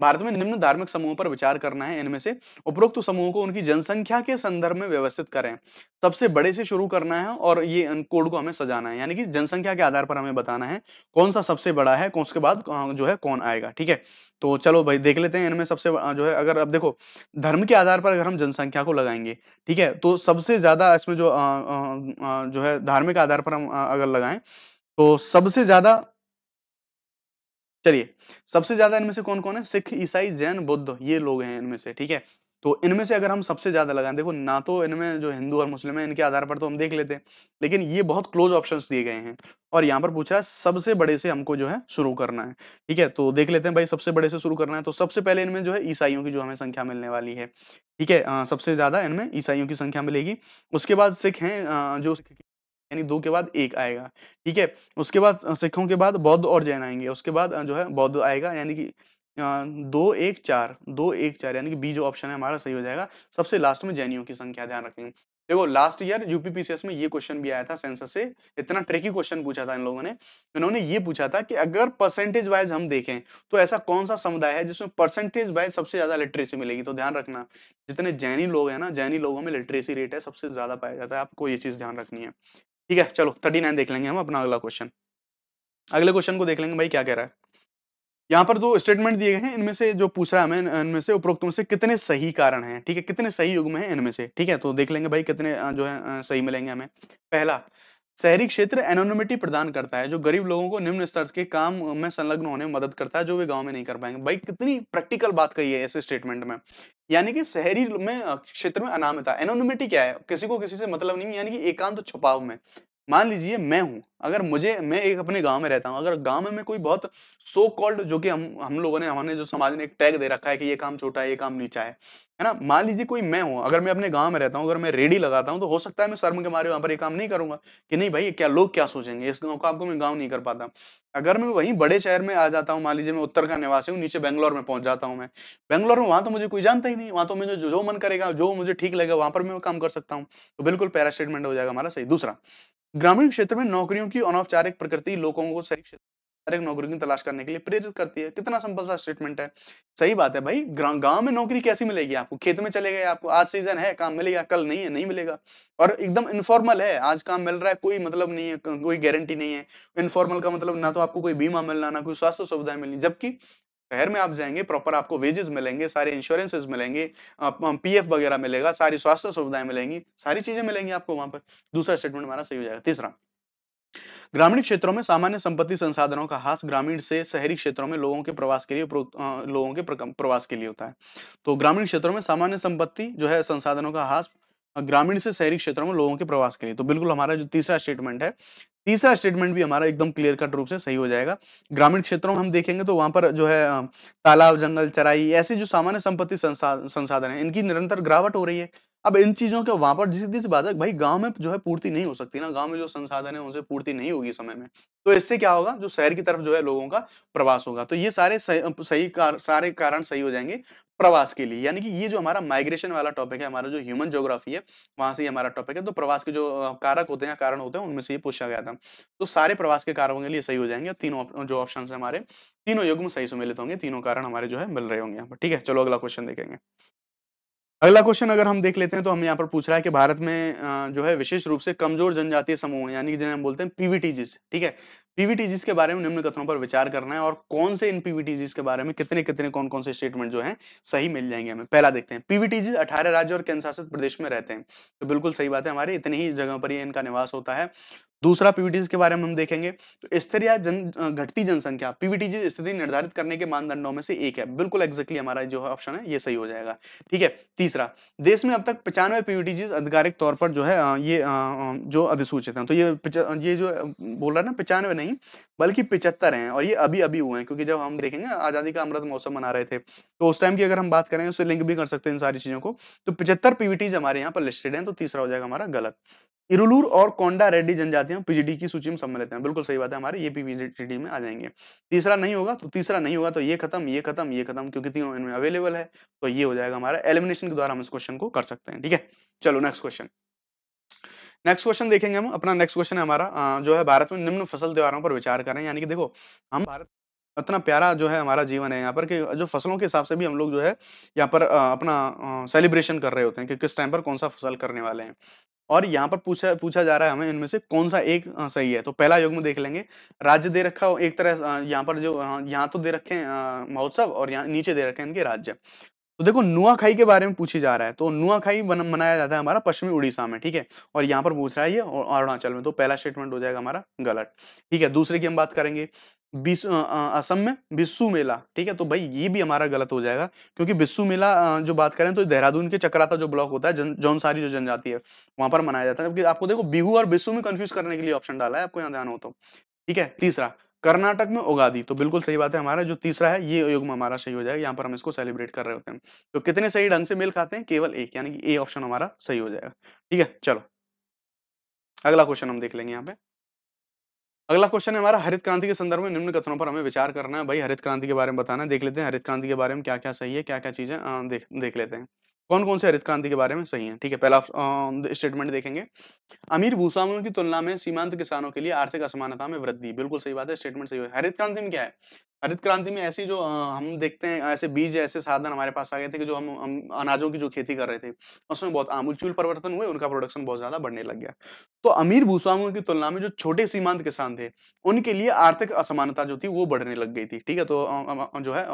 भारत में निम्न धार्मिक समूहों पर विचार करना है इनमें से। उपरोक्त समूहों को उनकी जनसंख्या के संदर्भ में व्यवस्थित करें। सबसे बड़े से शुरू करना है और ये कोड को हमें सजाना है। यानी कि जनसंख्या के आधार पर हमें बताना है कौन सा सबसे बड़ा है, कौन उसके बाद जो है कौन आएगा, ठीक है? तो चलो भाई देख लेते हैं इनमें सबसे जो है अगर अब देखो, धर्म के आधार पर अगर हम जनसंख्या को लगाएँगे, ठीक है? तो सबसे ज़्यादा इसमें जो जो है धार्मिक आधार पर हम अगर लगाएँ तो सबसे ज़्यादा चलिए, सबसे ज़्यादा इनमें से कौन कौन है? सिख, ईसाई, जैन, बुद्ध, ये लोग हैं इनमें से, ठीक है? तो इनमें से अगर हम सबसे ज़्यादा लगाएँ, देखो ना तो इनमें जो हिंदू और मुस्लिम है, इनके आधार पर तो हम देख लेते हैं, लेकिन ये बहुत क्लोज ऑप्शंस दिए गए हैं। और यहाँ पर पूछ रहा है, सबसे बड़े से हमको जो है शुरू करना है, ठीक है? तो देख लेते हैं भाई, सबसे बड़े से शुरू करना है तो सबसे पहले इनमें जो है ईसाइयों की जो हमें संख्या मिलने वाली है, ठीक है? सबसे ज़्यादा इनमें ईसाइयों की संख्या मिलेगी। उसके बाद सिख हैं जो यानी दो के बाद एक आएगा, ठीक है? उसके बाद सिखों के बाद बौद्ध और जैन आएँगे, उसके बाद जो है बौद्ध आएगा, यानी कि दो एक चार, दो एक चार, यानी कि बी जो ऑप्शन है हमारा सही हो जाएगा। सबसे लास्ट में जैनियों की संख्या ध्यान रखेंगे देखो, लास्ट ईयर यूपीपीसीएस में ये क्वेश्चन भी आया था सेंसस से, इतना ट्रिकी क्वेश्चन पूछा था इन लोगों ने। इन्होंने ये पूछा था कि अगर परसेंटेज वाइज हम देखें तो ऐसा कौन सा समुदाय है जिसमें परसेंटेज वाइज सबसे ज़्यादा लिटरेसी मिलेगी? तो ध्यान रखना, जितने जैनी लोग हैं ना, जैनी लोगों में लिटरेसी रेट है सबसे ज़्यादा पाया जाता है। आपको ये चीज़ ध्यान रखनी है। ठीक है, चलो थर्टी नाइन देख लेंगे हम अपना अगला क्वेश्चन अगले क्वेश्चन को देख लेंगे भाई क्या कह रहा है। यहाँ पर जो स्टेटमेंट दिए गए हैं, इनमें से जो पूछ रहा है हमें, इनमें से उपरोक्त में से कितने सही कारण हैं, ठीक है? कितने सही युग में है इनमें से, ठीक है? तो देख लेंगे भाई कितने जो है सही मिलेंगे हमें। पहला शहरी क्षेत्र एनोनिमिटी प्रदान करता है, जो गरीब लोगों को निम्न स्तर के काम में संलग्न होने में मदद करता है, जो वे गाँव में नहीं कर पाएँगे। भाई, कितनी प्रैक्टिकल बात कही है ऐसे स्टेटमेंट में। यानी कि शहरी में, क्षेत्र में अनामिता। एनोनिमिटी क्या है? किसी को किसी से मतलब नहीं यानी कि एकांत छुपाव में। मान लीजिए मैं हूँ, अगर मुझे, मैं एक अपने गाँव में रहता हूँ, अगर गाँव में कोई बहुत सो कॉल्ड जो कि हम हम लोगों ने हमारे जो समाज ने एक टैग दे रखा है कि ये काम छोटा है, ये काम नीचा है है ना? मान लीजिए कोई मैं हूँ, अगर मैं अपने गाँव में रहता हूँ, अगर मैं रेडी लगाता हूँ तो हो सकता है मैं शर्म के मारे वहाँ पर ये काम नहीं करूँगा कि नहीं भाई क्या लोग क्या सोचेंगे, इस गाँव का आपको मैं गाँव नहीं कर पाता। अगर मैं वहीं बड़े शहर में आ जाता हूँ, मान लीजिए मैं उत्तर का निवासी हूँ, नीचे बैंगलोर में पहुँच जाता हूँ मैं, बैंगलोर में वहाँ तो मुझे कोई जानता ही नहीं, वहाँ तो मुझे जो मन करेगा, जो मुझे ठीक लगेगा, वहाँ पर मैं काम कर सकता हूँ तो बिल्कुल पैरा स्टेटमेंट हो जाएगा हमारा, सही। दूसरा ग्रामीण क्षेत्र में नौकरियों की अनौपचारिक प्रकृति लोगों को सही क्षेत्र एक नौकरी की तलाश करने के लिए प्रेरित करती है। कितना सिंपल सा स्टेटमेंट है। सही बात है भाई गाँव में नौकरी कैसी मिलेगी आपको? खेत में चले गए आपको, आज सीज़न है, काम मिलेगा, कल नहीं है, नहीं मिलेगा। और एकदम इनफॉर्मल है, आज काम मिल रहा है, कोई मतलब नहीं है, कोई गारंटी नहीं है। इनफॉर्मल का मतलब ना तो आपको कोई बीमा मिलना, ना कोई स्वास्थ्य सुविधाएँ मिलनी, जबकि शहर में आप जाएँगे प्रॉपर आपको वेजेस मिलेंगे, सारे इंश्योरेंसेस मिलेंगे पीएफ वगैरह मिलेगा, सारी स्वास्थ्य सुविधाएँ मिलेंगी, सारी चीज़ें मिलेंगी आपको वहाँ पर। दूसरा स्टेटमेंट हमारा सही हो जाएगा। तीसरा, ग्रामीण क्षेत्रों में सामान्य संपत्ति संसाधनों का हास ग्रामीण से शहरी क्षेत्रों में लोगों के प्रवास के लिए लोगों के प्रवास के लिए होता है। तो ग्रामीण क्षेत्रों में सामान्य संपत्ति जो है संसाधनों का हास ग्रामीण से शहरी क्षेत्रों में लोगों के प्रवास के लिए। तो बिल्कुल हमारा जो तीसरा स्टेटमेंट है तीसरा स्टेटमेंट भी हमारा एकदम क्लियर कट रूप से सही हो जाएगा। ग्रामीण क्षेत्रों में हम देखेंगे तो वहाँ पर जो है तालाब जंगल चराई ऐसी जो सामान्य संपत्ति संसाधन है इनकी निरंतर गिरावट हो रही है। अब इन चीज़ों के वहाँ पर जिस बात है भाई गाँव में जो है पूर्ति नहीं हो सकती ना गाँव में जो संसाधन है उनसे पूर्ति नहीं होगी समय में। तो इससे क्या होगा? जो शहर की तरफ़ जो है लोगों का प्रवास होगा। तो ये सारे सही, सही कार, सारे कारण सही हो जाएँगे। प्रवास के लिए। यानी कि ये जो हमारा माइग्रेशन वाला टॉपिक है, हमारा जो ह्यूमन ज्योग्राफी है, वहाँ से हमारा टॉपिक है। तो प्रवास के जो कारक होते हैं कारण होते हैं, उनमें से ये पूछा गया था। तो सारे प्रवास के कारकों के लिए सही हो जाएँगे। तीनों जो ऑप्शन है हमारे, तीनों युग में सही सुमिलित होंगे, तीनों कारण हमारे जो है मिल रहे होंगे ठीक है, चलो अगला क्वेश्चन देखेंगे। अगला क्वेश्चन अगर हम देख लेते हैं तो हम यहाँ पर पूछ रहा है कि भारत में जो है विशेष रूप से कमज़ोर जनजातीय समूह, यानी कि जिन्हें हम बोलते हैं पीवीटीजीस ठीक है? पीवीटीजीस के बारे में निम्न कथनों पर विचार करना है और कौन से इन पीवीटीजीस के बारे में कितने कितने कौन कौन से स्टेटमेंट जो है सही मिल जाएँगे हमें? पहला देखते हैं। पीवीटीजीस अठारह राज्य और केंद्र शासित प्रदेश में रहते हैं। तो बिल्कुल सही बात है हमारे, इतने ही जगह पर ही इनका निवास होता है। दूसरा पीवीटीज के बारे में हम देखेंगे। तो स्थिर या जन घटती जनसंख्या पीवीटीजी स्थिति निर्धारित करने के मानदंडों में से एक है। बिल्कुल एक्जेक्टली हमारा जो ऑप्शन है, ये सही हो जाएगा। ठीक है, तीसरा, देश में अब तक पचानवे पीवीटीजी आधिकारिक तौर पर जो है ये जो अधिसूचित हैं। तो ये ये जो बोल रहा है ना, पचानवे नहीं, बल्कि पिचहत्तर हैं और ये अभी अभी हुए हैं, क्योंकि जब हम देखेंगे, आज़ादी का अमृत मौसम मना रहे थे। तो उस टाइम की अगर हम बात करें, उससे लिंक भी कर सकते हैं इन सारी चीज़ों को। तो पिछहत्तर पीवीटीज हमारे यहाँ पर लिस्टेड हैं तो तीसरा हो जाएगा हमारा गलत। इरुलूर और कोंडा रेड्डी जनजातियाँ पीजीडी की सूची में सम्मिलित हैं। बिल्कुल सही बात है, हमारे ये पीजीडी में आ जाएँगे। तीसरा नहीं होगा तो तीसरा नहीं होगा तो ये खत्म ये खत्म ये खत्म, क्योंकि तीनों इनमें अवेलेबल है तो ये हो जाएगा हमारा एलिमिनेशन के द्वारा हम इस क्वेश्चन को कर सकते हैं, ठीक है? चलो नेक्स्ट क्वेश्चन नेक्स्ट क्वेश्चन देखेंगे हम, अपना नेक्स्ट क्वेश्चन है हमारा जो है भारत में निम्न फ़सल त्योहारों पर विचार करें यानी कि देखो, हम भारत इतना प्यारा जो है हमारा जीवन है, यहाँ पर कि जो फ़सलों के हिसाब से भी हम लोग जो है, यहाँ पर अपना सेलिब्रेशन कर रहे होते हैं कि किस टाइम पर कौन सा फ़सल करने वाले हैं। और यहाँ पर पूछा पूछा जा रहा है हमें इनमें से कौन सा एक सही है। तो पहला युग में देख लेंगे। राज्य दे रखा हो, एक तरह यहाँ पर जो यहाँ तो दे रखे हैं महोत्सव और यहाँ नीचे दे रखे हैं इनके राज्य। तो देखो, नुआखाई के बारे में पूछी जा रहा है तो नुआखाई मनाया जाता है हमारा पश्चिमी उड़ीसा में, ठीक है? और यहाँ पर पूछ रहा है ये अरुणाचल में तो पहला स्टेटमेंट हो जाएगा हमारा गलत, ठीक है? दूसरे की हम बात करेंगे असम में बिस्सू मेला, ठीक है? तो भाई ये भी हमारा गलत हो जाएगा, क्योंकि बिस्सू मेला जो बात करें तो देहरादून के चक्राता जो ब्लॉक होता है, जौन सारी जो जनजाति है, वहाँ पर मनाया जाता है आपको देखो, बिहू और बिस्सू में कंफ्यूज करने के लिए ऑप्शन डाला है, आपको यहाँ ध्यान हो तो ठीक है? तीसरा कर्नाटक में उगादी तो बिल्कुल सही बात है हमारा जो तीसरा है, ये युग हमारा सही हो जाएगा। यहाँ पर हम इसको सेलिब्रेट कर रहे होते हैं। तो कितने सही ढंग से मेल खाते हैं? केवल एक, यानी कि ए ऑप्शन हमारा सही हो जाएगा। ठीक है? चलो। अगला क्वेश्चन हम देख लेंगे यहाँ पे। अगला क्वेश्चन है हमारा हरित क्रांति के संदर्भ में निम्न कथनों पर हमें विचार करना है। भाई, हरित क्रांति के बारे में बताना है। देख लेते हैं हरित क्रांति के बारे में क्या क्या सही है क्या क्या चीज़ें देख देख लेते हैं। कौन कौन से हरित क्रांति के बारे में? सही है ठीक है पहला स्टेटमेंट देखेंगे। अमीर भूस्वामियों की तुलना में सीमांत किसानों के लिए आर्थिक असमानता में वृद्धि बिल्कुल सही बात है स्टेटमेंट सही है। हरित क्रांति में क्या है? हरित क्रांति में ऐसी जो हम देखते हैं ऐसे बीज ऐसे साधन हमारे पास आ गए थे कि जो हम, हम अनाजों की जो खेती कर रहे थे उसमें बहुत आमूलचूल परिवर्तन हुए उनका प्रोडक्शन बहुत ज़्यादा बढ़ने लग गया। तो अमीर भूस्वामियों की तुलना में जो छोटे सीमांत किसान थे उनके लिए आर्थिक असमानता जो थी वो बढ़ने लग गई थी ठीक है तो जो है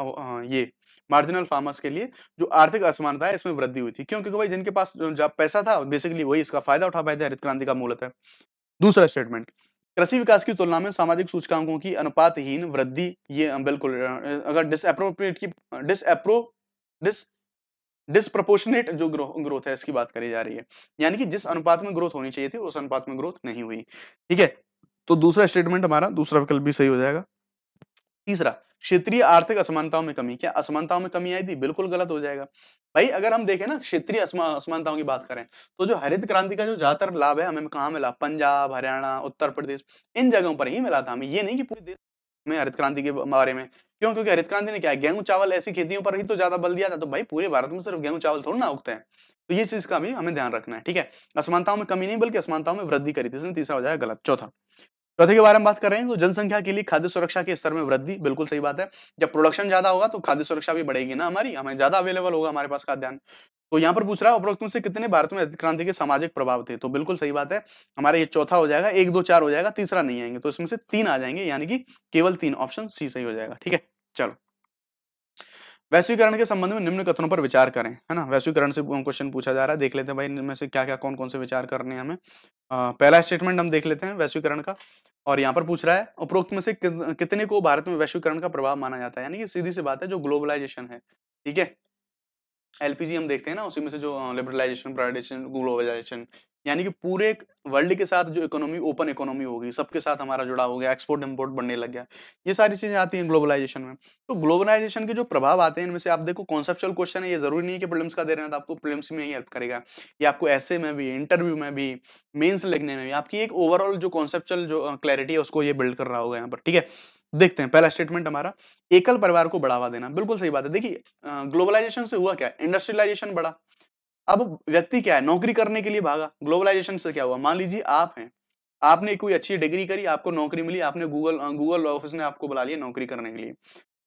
ये। मार्जिनल फार्मर्स के लिए जो आर्थिक असमानता है इसमें वृद्धि हुई थी। क्यों? क्योंकि भाई जिनके पास जब पैसा था बेसिकली वही इसका फ़ायदा उठा पाए थे हरित क्रांति का मूलत। है दूसरा स्टेटमेंट कृषि विकास की तुलना में सामाजिक सूचकांकों की अनुपातहीन वृद्धि ये बिल्कुल अगर डिसअप्रोप्रिएट की डिसअप्रो डिस डिसप्रपोर्शनेट जो ग्रो, ग्रोथ है इसकी बात करी जा रही है। यानी कि जिस अनुपात में ग्रोथ होनी चाहिए थी उस अनुपात में ग्रोथ नहीं हुई। ठीक है? तो दूसरा स्टेटमेंट हमारा दूसरा विकल्प भी सही हो जाएगा। तीसरा क्षेत्रीय आर्थिक असमानताओं में कमी। क्या असमानताओं में कमी आई थी? बिल्कुल गलत हो जाएगा। भाई, अगर हम देखें ना क्षेत्रीय असमानताओं की बात करें तो जो हरित क्रांति का जो ज़्यादातर लाभ है, हमें कहाँ मिला? पंजाब, हरियाणा, उत्तर प्रदेश, इन जगहों पर ही मिला था हमें। ये नहीं कि पूरे देश में हरित क्रांति के बारे में। क्यों? क्योंकि हरित क्रांति ने क्या, गेहूँ, चावल ऐसी खेतियों पर ही तो ज़्यादा बल दिया था। तो भाई, पूरे भारत में सिर्फ़ गेहूँ, चावल थोड़ा ना उगते हैं। तो ये चीज़ का भी हमें ध्यान रखना है, ठीक है? असमानताओं में कमी नहीं, बल्कि असमानताओं में वृद्धि करी थी। इसमें तीसरा हो जाएगा गलत। चौथा चौथे के बारे में बात कर रहे हैं तो जनसंख्या के लिए खाद्य सुरक्षा के स्तर में वृद्धि, बिल्कुल सही बात है। जब प्रोडक्शन ज़्यादा होगा तो खाद्य सुरक्षा भी बढ़ेगी ना हमारी? हमें ज़्यादा अवेलेबल होगा हमारे पास खाद्यान्न तो यहाँ पर पूछ रहा है, उपरोक्त में से कितने भारत में क्रांति के सामाजिक प्रभाव थे? तो बिल्कुल सही बात है, हमारा ये चौथा हो जाएगा, एक दो चार हो जाएगा, तीसरा नहीं आएँगे तो इसमें से तीन आ जाएँगे, यानी कि केवल तीन ऑप्शन सी सही हो जाएगा, ठीक है? चलो। वैश्वीकरण के संबंध में निम्न कथनों पर विचार करें है ना? वैश्वीकरण से क्वेश्चन पूछा जा रहा है देख लेते हैं भाई इनमें से क्या क्या कौन कौन से विचार करने हैं हमें। आ, पहला स्टेटमेंट हम देख लेते हैं वैश्वीकरण का और यहाँ पर पूछ रहा है उपरोक्त में से कितने को भारत में वैश्वीकरण का प्रभाव माना जाता है? यानी कि सीधी सी बात है जो ग्लोबलाइजेशन है ठीक है? एलपीजी हम देखते हैं ना उसी में से जो लिबरलाइजेशन प्राइवेटाइजेशन ग्लोबलाइजेशन यानी कि पूरे वर्ल्ड के साथ जो इकोनॉमी, ओपन इकोनॉमी होगी सबके साथ हमारा जुड़ा हो गया, एक्सपोर्ट इम्पोर्ट बढ़ने लग गया, ये सारी चीज़ें आती हैं ग्लोबलाइजेशन में। तो ग्लोबलाइजेशन के जो प्रभाव आते हैं, इनमें से आप देखो कॉन्सेप्चुअल क्वेश्चन है, ये ज़रूरी नहीं है कि प्रिलिम्स का दे रहे हैं तो आपको प्रिलिम्स में ही हेल्प करेगा, ये आपको ऐसे में भी इंटरव्यू में भी मेन्स लिखने में भी, आपकी एक ओवरऑल जो कॉन्सेप्चुअल जो क्लैरिटी है, उसको ये बिल्ड कर रहा होगा यहाँ पर, ठीक है? देखते हैं, पहला स्टेटमेंट हमारा, एकल परिवार को बढ़ावा देना, बिल्कुल सही बात है। देखिए ग्लोबलाइजेशन से हुआ क्या? इंडस्ट्रियलाइजेशन बढ़ा। अब व्यक्ति क्या है? नौकरी करने के लिए भागा। ग्लोबलाइजेशन से क्या हुआ? मान लीजिए आप हैं। आपने कोई अच्छी डिग्री करी, आपको नौकरी मिली, आपने गूगल गूगल ऑफ़िस ने आपको बुला लिया नौकरी करने के लिए।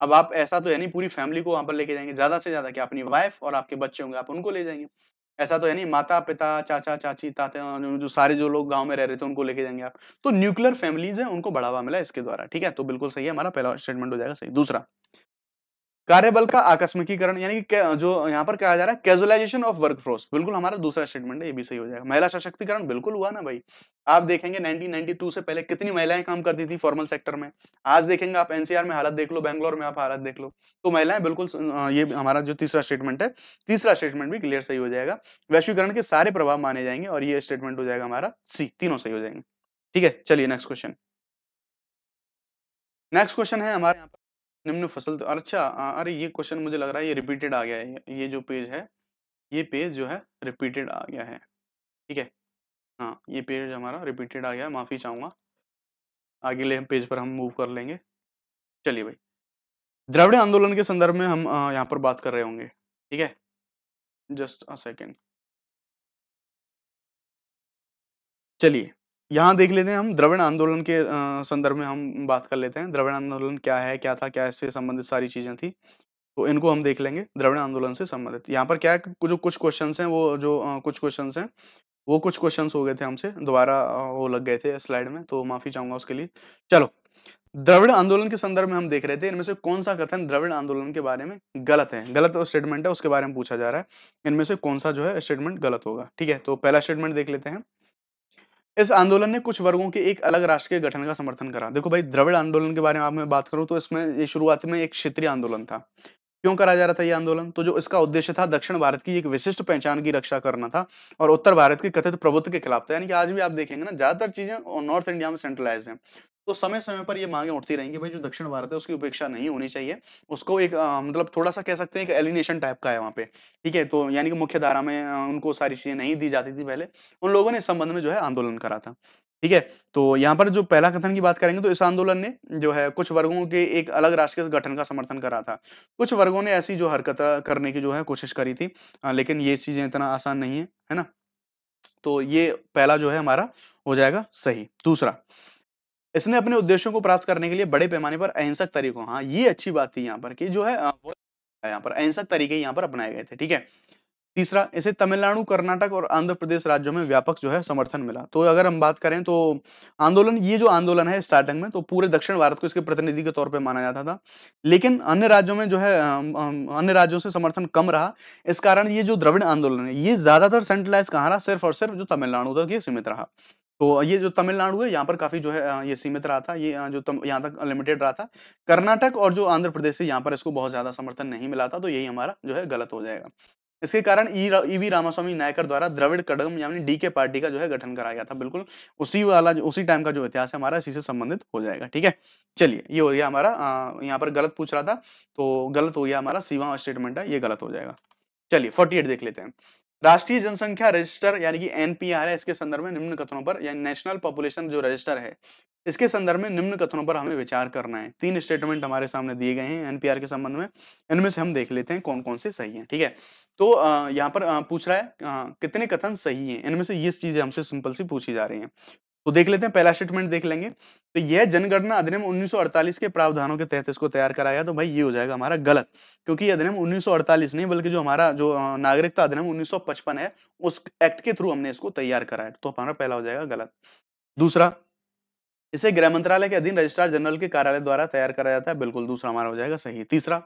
अब आप ऐसा तो है नहीं, पूरी फैमिली को वहाँ पर लेके जाएँगे। ज़्यादा से ज़्यादा क्या? अपनी वाइफ और आपके बच्चे होंगे, आप उनको ले जाएँगे। ऐसा तो है नहीं माता पिता चाचा, चाची, ताते जो सारे जो लोग गाँव में रह रहे थे, उनको लेके जाएँगे आप। तो न्यूक्लियर फैमिलीज़ है, उनको बढ़ावा मिला इसके द्वारा। ठीक है? तो बिल्कुल सही है, हमारा पहला स्टेटमेंट हो जाएगा, सही। दूसरा कार्यबल का आकस्मिकीकरण, यानी कि जो यहाँ पर कहा जा रहा है कैजुअलाइजेशन ऑफ़ वर्क फोर्स बिल्कुल हमारा दूसरा स्टेटमेंट है, ये भी सही हो जाएगा। महिला सशक्तिकरण बिल्कुल हुआ ना भाई। आप देखेंगे 1992 से पहले कितनी महिलाएँ काम करती थी फॉर्मल सेक्टर में। आज देखेंगे आप एनसीआर में हालत देख लो बैंगलोर में आप हालत देख लो। तो महिलाएँ बिल्कुल ये हमारा जो तीसरा स्टेटमेंट है, तीसरा स्टेटमेंट भी क्लियर सही हो जाएगा। वैश्वीकरण के सारे प्रभाव माने जाएँगे और ये स्टेटमेंट हो जाएगा हमारा सी तीनों सही हो जाएँगे। ठीक है, चलिए नेक्स्ट क्वेश्चन नेक्स्ट क्वेश्चन है हमारे यहाँ पर। निम्न फ़सल तो अच्छा अरे ये क्वेश्चन मुझे लग रहा है ये रिपीटेड आ गया है, ये जो पेज है, ये पेज जो है रिपीटेड आ गया है, ठीक है? हाँ ये पेज हमारा रिपीटेड आ गया, माफ़ी चाहूँगा। अगले पेज पर हम मूव कर लेंगे। चलिए भाई। द्रविड़ आंदोलन के संदर्भ में हम यहाँ पर बात कर रहे होंगे, ठीक है? जस्ट अ सेकेंड चलिए। यहाँ देख लेते हैं हम, द्रविड़ आंदोलन के संदर्भ में हम बात कर लेते हैं। द्रविड़ आंदोलन क्या है, क्या था, क्या इससे संबंधित सारी चीज़ें थी तो इनको हम देख लेंगे, द्रविड़ आंदोलन से संबंधित। यहाँ पर क्या है जो कुछ क्वेश्चन हैं, वो जो कुछ क्वेश्चन हैं, वो कुछ क्वेश्चन हो गए थे हमसे, दोबारा वो लग गए थे स्लाइड में तो माफ़ी चाहूँगा उसके लिए। चलो, द्रविड़ आंदोलन के संदर्भ में हम देख रहे थे, इनमें से कौन सा कथन द्रविड़ आंदोलन के बारे में गलत है? गलत स्टेटमेंट है, उसके बारे में पूछा जा रहा है। इनमें से कौन सा जो है स्टेटमेंट गलत होगा, ठीक है? तो पहला स्टेटमेंट देख लेते हैं। इस आंदोलन ने कुछ वर्गों के एक अलग राष्ट्र के गठन का समर्थन करा। देखो भाई, द्रविड़ आंदोलन के बारे में आप मैं बात करूँ तो इसमें ये शुरुआत में एक क्षेत्रीय आंदोलन था। क्यों करा जा रहा था ये आंदोलन? तो जो इसका उद्देश्य था दक्षिण भारत की एक विशिष्ट पहचान की रक्षा करना था और उत्तर भारत के कथित प्रभुत्व के खिलाफ था। यानी कि आज भी आप देखेंगे ना, ज़्यादातर चीज़ें नॉर्थ इंडिया में सेंट्रलाइज है। तो समय समय पर ये मांगे उठती रहेंगी भाई जो दक्षिण भारत है उसकी उपेक्षा नहीं होनी चाहिए। उसको एक आ, मतलब थोड़ा सा कह सकते हैं कि एलिनेशन टाइप का है वहाँ पे ठीक है? तो यानी कि मुख्य धारा में उनको सारी चीज़ें नहीं दी जाती थी पहले। उन लोगों ने इस संबंध में जो है आंदोलन करा था ठीक है? तो यहाँ पर जो पहला कथन की बात करेंगे तो इस आंदोलन ने जो है कुछ वर्गों के एक अलग राष्ट्र के गठन का समर्थन करा था। कुछ वर्गों ने ऐसी जो हरकत करने की जो है कोशिश करी थी लेकिन ये चीज़ें इतना आसान नहीं है है ना? तो ये पहला जो है हमारा हो जाएगा सही। दूसरा इसने अपने उद्देश्यों को प्राप्त करने के लिए बड़े पैमाने पर अहिंसक तरीकों हाँ ये अच्छी बात थी यहाँ पर कि जो है यहाँ पर अहिंसक तरीके यहाँ पर अपनाए गए थे, ठीक है? तीसरा, इसे तमिलनाडु, कर्नाटक और आंध्र प्रदेश राज्यों में व्यापक जो है समर्थन मिला। तो अगर हम बात करें तो आंदोलन, ये जो आंदोलन है स्टार्टिंग में तो पूरे दक्षिण भारत को इसके प्रतिनिधि के तौर पे माना जाता था। लेकिन अन्य राज्यों में जो है अन्य राज्यों से समर्थन कम रहा। इस कारण ये जो द्रविड़ आंदोलन है, ये ज़्यादातर सेंट्रलाइज कहाँ रहा? सिर्फ़ और सिर्फ़ जो तमिलनाडु तक ये सीमित रहा। तो ये जो तमिलनाडु है, यहाँ पर काफ़ी जो है ये सीमित रहा था, ये जो यहाँ तक लिमिटेड रहा था। कर्नाटक और जो आंध्र प्रदेश है यहाँ पर इसको बहुत ज़्यादा समर्थन नहीं मिला था तो यही हमारा जो है गलत हो जाएगा। इसके कारण ईवी रामास्वामी नायकर द्वारा द्रविड़ कड़गम यानी डी के पार्टी का जो है गठन कराया गया था, बिल्कुल उसी वाला उसी टाइम का जो इतिहास है हमारा, इसी से संबंधित हो जाएगा, ठीक है? चलिए, ये हो गया हमारा यहाँ पर गलत पूछ रहा था तो गलत हो गया हमारा सीवा स्टेटमेंट है, ये गलत हो जाएगा। चलिए फोर्टी देख लेते हैं। राष्ट्रीय जनसंख्या रजिस्टर यानी कि एनपीआर है, इसके संदर्भ में निम्न कथनों पर, यानी नेशनल पॉपुलेशन जो रजिस्टर है, इसके संदर्भ में निम्न कथनों पर हमें विचार करना है। तीन स्टेटमेंट हमारे सामने दिए गए हैं एनपीआर के संबंध में, इनमें से हम देख लेते हैं कौन कौन से सही हैं, ठीक है? तो यहाँ पर पूछ रहा है कितने कथन सही हैं? इनमें से ये चीज़ें हमसे सिंपल सी पूछी जा रही हैं। तो देख लेते हैं, पहला स्टेटमेंट देख लेंगे। तो यह जनगणना अधिनियम 1948 के प्रावधानों के तहत इसको तैयार कराया। तो भाई ये हो जाएगा हमारा गलत, क्योंकि अधिनियम 1948 नहीं, बल्कि जो हमारा, जो नागरिकता अधिनियम 1955 है, उस एक्ट के थ्रू हमने इसको तैयार कराया। तो हमारा पहला हो जाएगा गलत। दूसरा, इसे गृह मंत्रालय के अधीन रजिस्ट्रार जनरल के कार्यालय द्वारा तैयार कराया जाता है। बिल्कुल दूसरा हमारा हो जाएगा सही। तीसरा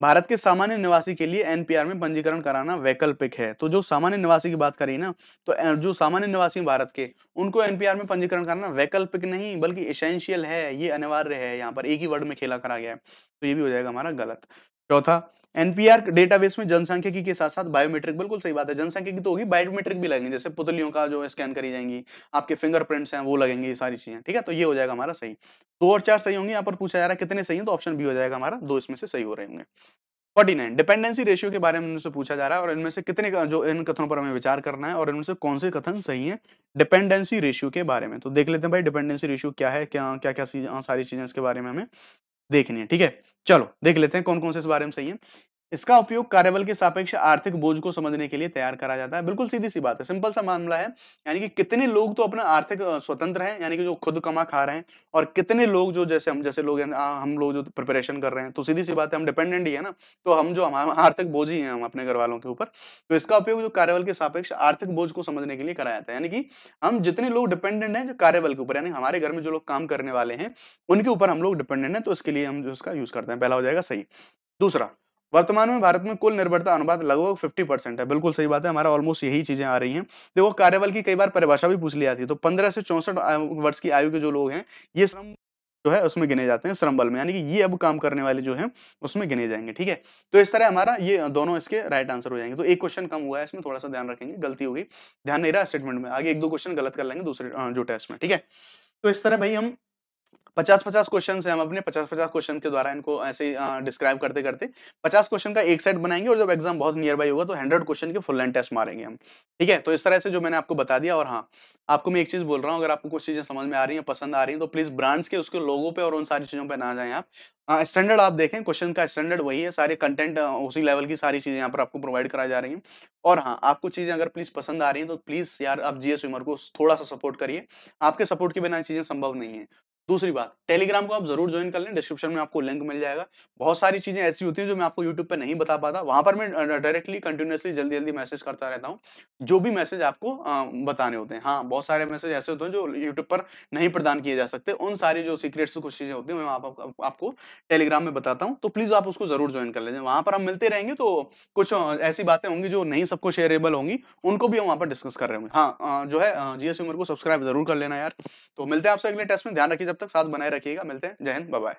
भारत के सामान्य निवासी के लिए एनपीआर में पंजीकरण कराना वैकल्पिक है। तो जो सामान्य निवासी की बात करी ना तो जो सामान्य निवासी भारत के, उनको एनपीआर में पंजीकरण कराना वैकल्पिक नहीं, बल्कि एसेंशियल है, ये अनिवार्य है, यहाँ पर एक ही वर्ड में खेला करा गया है। तो ये भी हो जाएगा हमारा गलत। चौथा एनपीआर डेटाबेस में जनसंख्या के साथ साथ बायोमेट्रिक, बिल्कुल सही बात है। जनसंख्या की तो होगी, बायोमेट्रिक भी लगेंगे, जैसे पुतलियों का जो स्कैन करी जाएँगी, आपके फिंगरप्रिंट्स हैं, वो लगेंगे, ये सारी चीज़ें, ठीक है? तो ये हो जाएगा हमारा सही। दो और चार सही होंगे, यहाँ पर पूछा जा रहा है कितने सही है तो ऑप्शन बी हो जाएगा हमारा, दो इसमें से सही हो रहे होंगे। 49 डिपेंडेंसी रेशियो के बारे में उनसे पूछा जा रहा है और इनमें से कितने जो इन कथनों पर हमें विचार करना है और इनमें से कौन से कथन सही है, डिपेंडेंसी रेशियो के बारे में। तो देख लेते हैं भाई, डिपेंडेंसी रेशियो क्या है, क्या क्या क्या सारी चीज़ें इसके बारे में हमें देखनी है, ठीक है? चलो देख लेते हैं कौन कौन से इस बारे में सही है। इसका उपयोग कार्यबल के सापेक्ष आर्थिक बोझ को समझने के लिए तैयार करा जाता है। बिल्कुल सीधी सी बात है। सिंपल सा मामला है, यानी कि कितने लोग तो अपना आर्थिक स्वतंत्र हैं, यानी कि जो खुद कमा खा रहे हैं, और कितने लोग जो जैसे हम, जैसे लोग हम लोग जो प्रिपरेशन कर रहे हैं तो सीधी सी बात है, हम डिपेंडेंट ही है ना तो हम जो हमारा आर्थिक बोझ ही है हम अपने घर वालों के ऊपर तो इसका उपयोग जो कार्यबल के सापेक्ष आर्थिक बोझ को समझने के लिए कराया जाता है। यानी कि हम जितने लोग डिपेंडेंट हैं, जो कार्यबल के ऊपर, यानी हमारे घर में जो लोग काम करने वाले हैं, उनके ऊपर हम लोग डिपेंडेंट हैं तो इसके लिए हम जो इसका यूज़ करते हैं। पहला हो जाएगा सही। दूसरा वर्तमान में भारत में कुल निर्भरता अनुपात लगभग 50 परसेंट है। बिल्कुल सही बात है, हमारा ऑलमोस्ट यही चीज़ें आ रही हैं। देखो, कार्यबल की कई बार परिभाषा भी पूछ ली जाती है तो 15 से चौसठ वर्ष की आयु के जो लोग हैं, ये श्रम जो है, उसमें गिने जाते हैं, श्रम बल में। यानी कि ये अब काम करने वाले जो है, उसमें गिने जाएँगे, ठीक है? तो इस तरह हमारा ये दोनों इसके राइट आंसर हो जाएँगे। तो एक क्वेश्चन कम हुआ है, इसमें थोड़ा सा ध्यान रखेंगे, गलती होगी ध्यान नहीं रहा स्टेटमेंट में, आगे एक दो क्वेश्चन गलत कर लेंगे दूसरे जो टेस्ट में, ठीक है? तो इस तरह भाई हम पचास पचास क्वेश्चन है हम अपने पचास पचास क्वेश्चन के द्वारा इनको ऐसे डिस्क्राइब करते करते पचास क्वेश्चन का एक सेट बनाएँगे और जब एग्ज़ाम बहुत नियर बाई होगा तो हंड्रेड क्वेश्चन के फुल लाइन टेस्ट मारेंगे हम। ठीक है? तो इस तरह से जो मैंने आपको बता दिया और हाँ आपको मैं एक चीज़ बोल रहा हूँ, अगर आपको कुछ चीज़ें समझ में आ रही है, पसंद आ रही है तो प्लीज़ ब्रांड्स के, उसके लोगों पे और उन सारी चीज़ों पे ना जाएँ आप। स्टैंडर्ड आप देखें क्वेश्चन का स्टैंडर्ड वही है, सारे कंटेंट उसी लेवल की सारी चीज़ें यहाँ पर आपको प्रोवाइड कराई जा रही हैं। और हाँ आपको चीज़ें अगर प्लीज़ पसंद आ रही हैं तो प्लीज़ यार आप जीएस विमर को थोड़ा सा सपोर्ट करिए। आपके सपोर्ट के बिना चीज़ें संभव नहीं है। दूसरी बात टेलीग्राम को आप ज़रूर ज्वाइन कर लें डिस्क्रिप्शन में आपको लिंक मिल जाएगा। बहुत सारी चीज़ें ऐसी होती हैं जो मैं आपको यूट्यूब पे नहीं बता पाता। वहाँ पर मैं डायरेक्टली कंटिन्यूसली जल्दी जल्दी मैसेज करता रहता हूँ जो भी मैसेज आपको बताने होते हैं। हाँ बहुत सारे मैसेज ऐसे होते हैं जो यूट्यूब पर नहीं प्रदान किए जा सकते। उन सारी जो सीक्रेट्स कुछ चीज़ें होती है मैं आप, आपको टेलीग्राम में बताता हूँ। तो प्लीज़ आप उसको ज़रूर ज्वाइन कर लेंगे वहाँ पर हम मिलते रहेंगे तो कुछ ऐसी बातें होंगी जो नहीं सबको शेयरेबल होंगी उनको भी हम वहाँ पर डिस्कस कर रहे होंगे। हाँ जो है जीएस उमर को सब्सक्राइब ज़रूर कर लेना यार। तो मिलते हैं आपसे अगले टेस्ट में। ध्यान रखिए तक साथ बनाए रखिएगा मिलते हैं जय हिंद बाय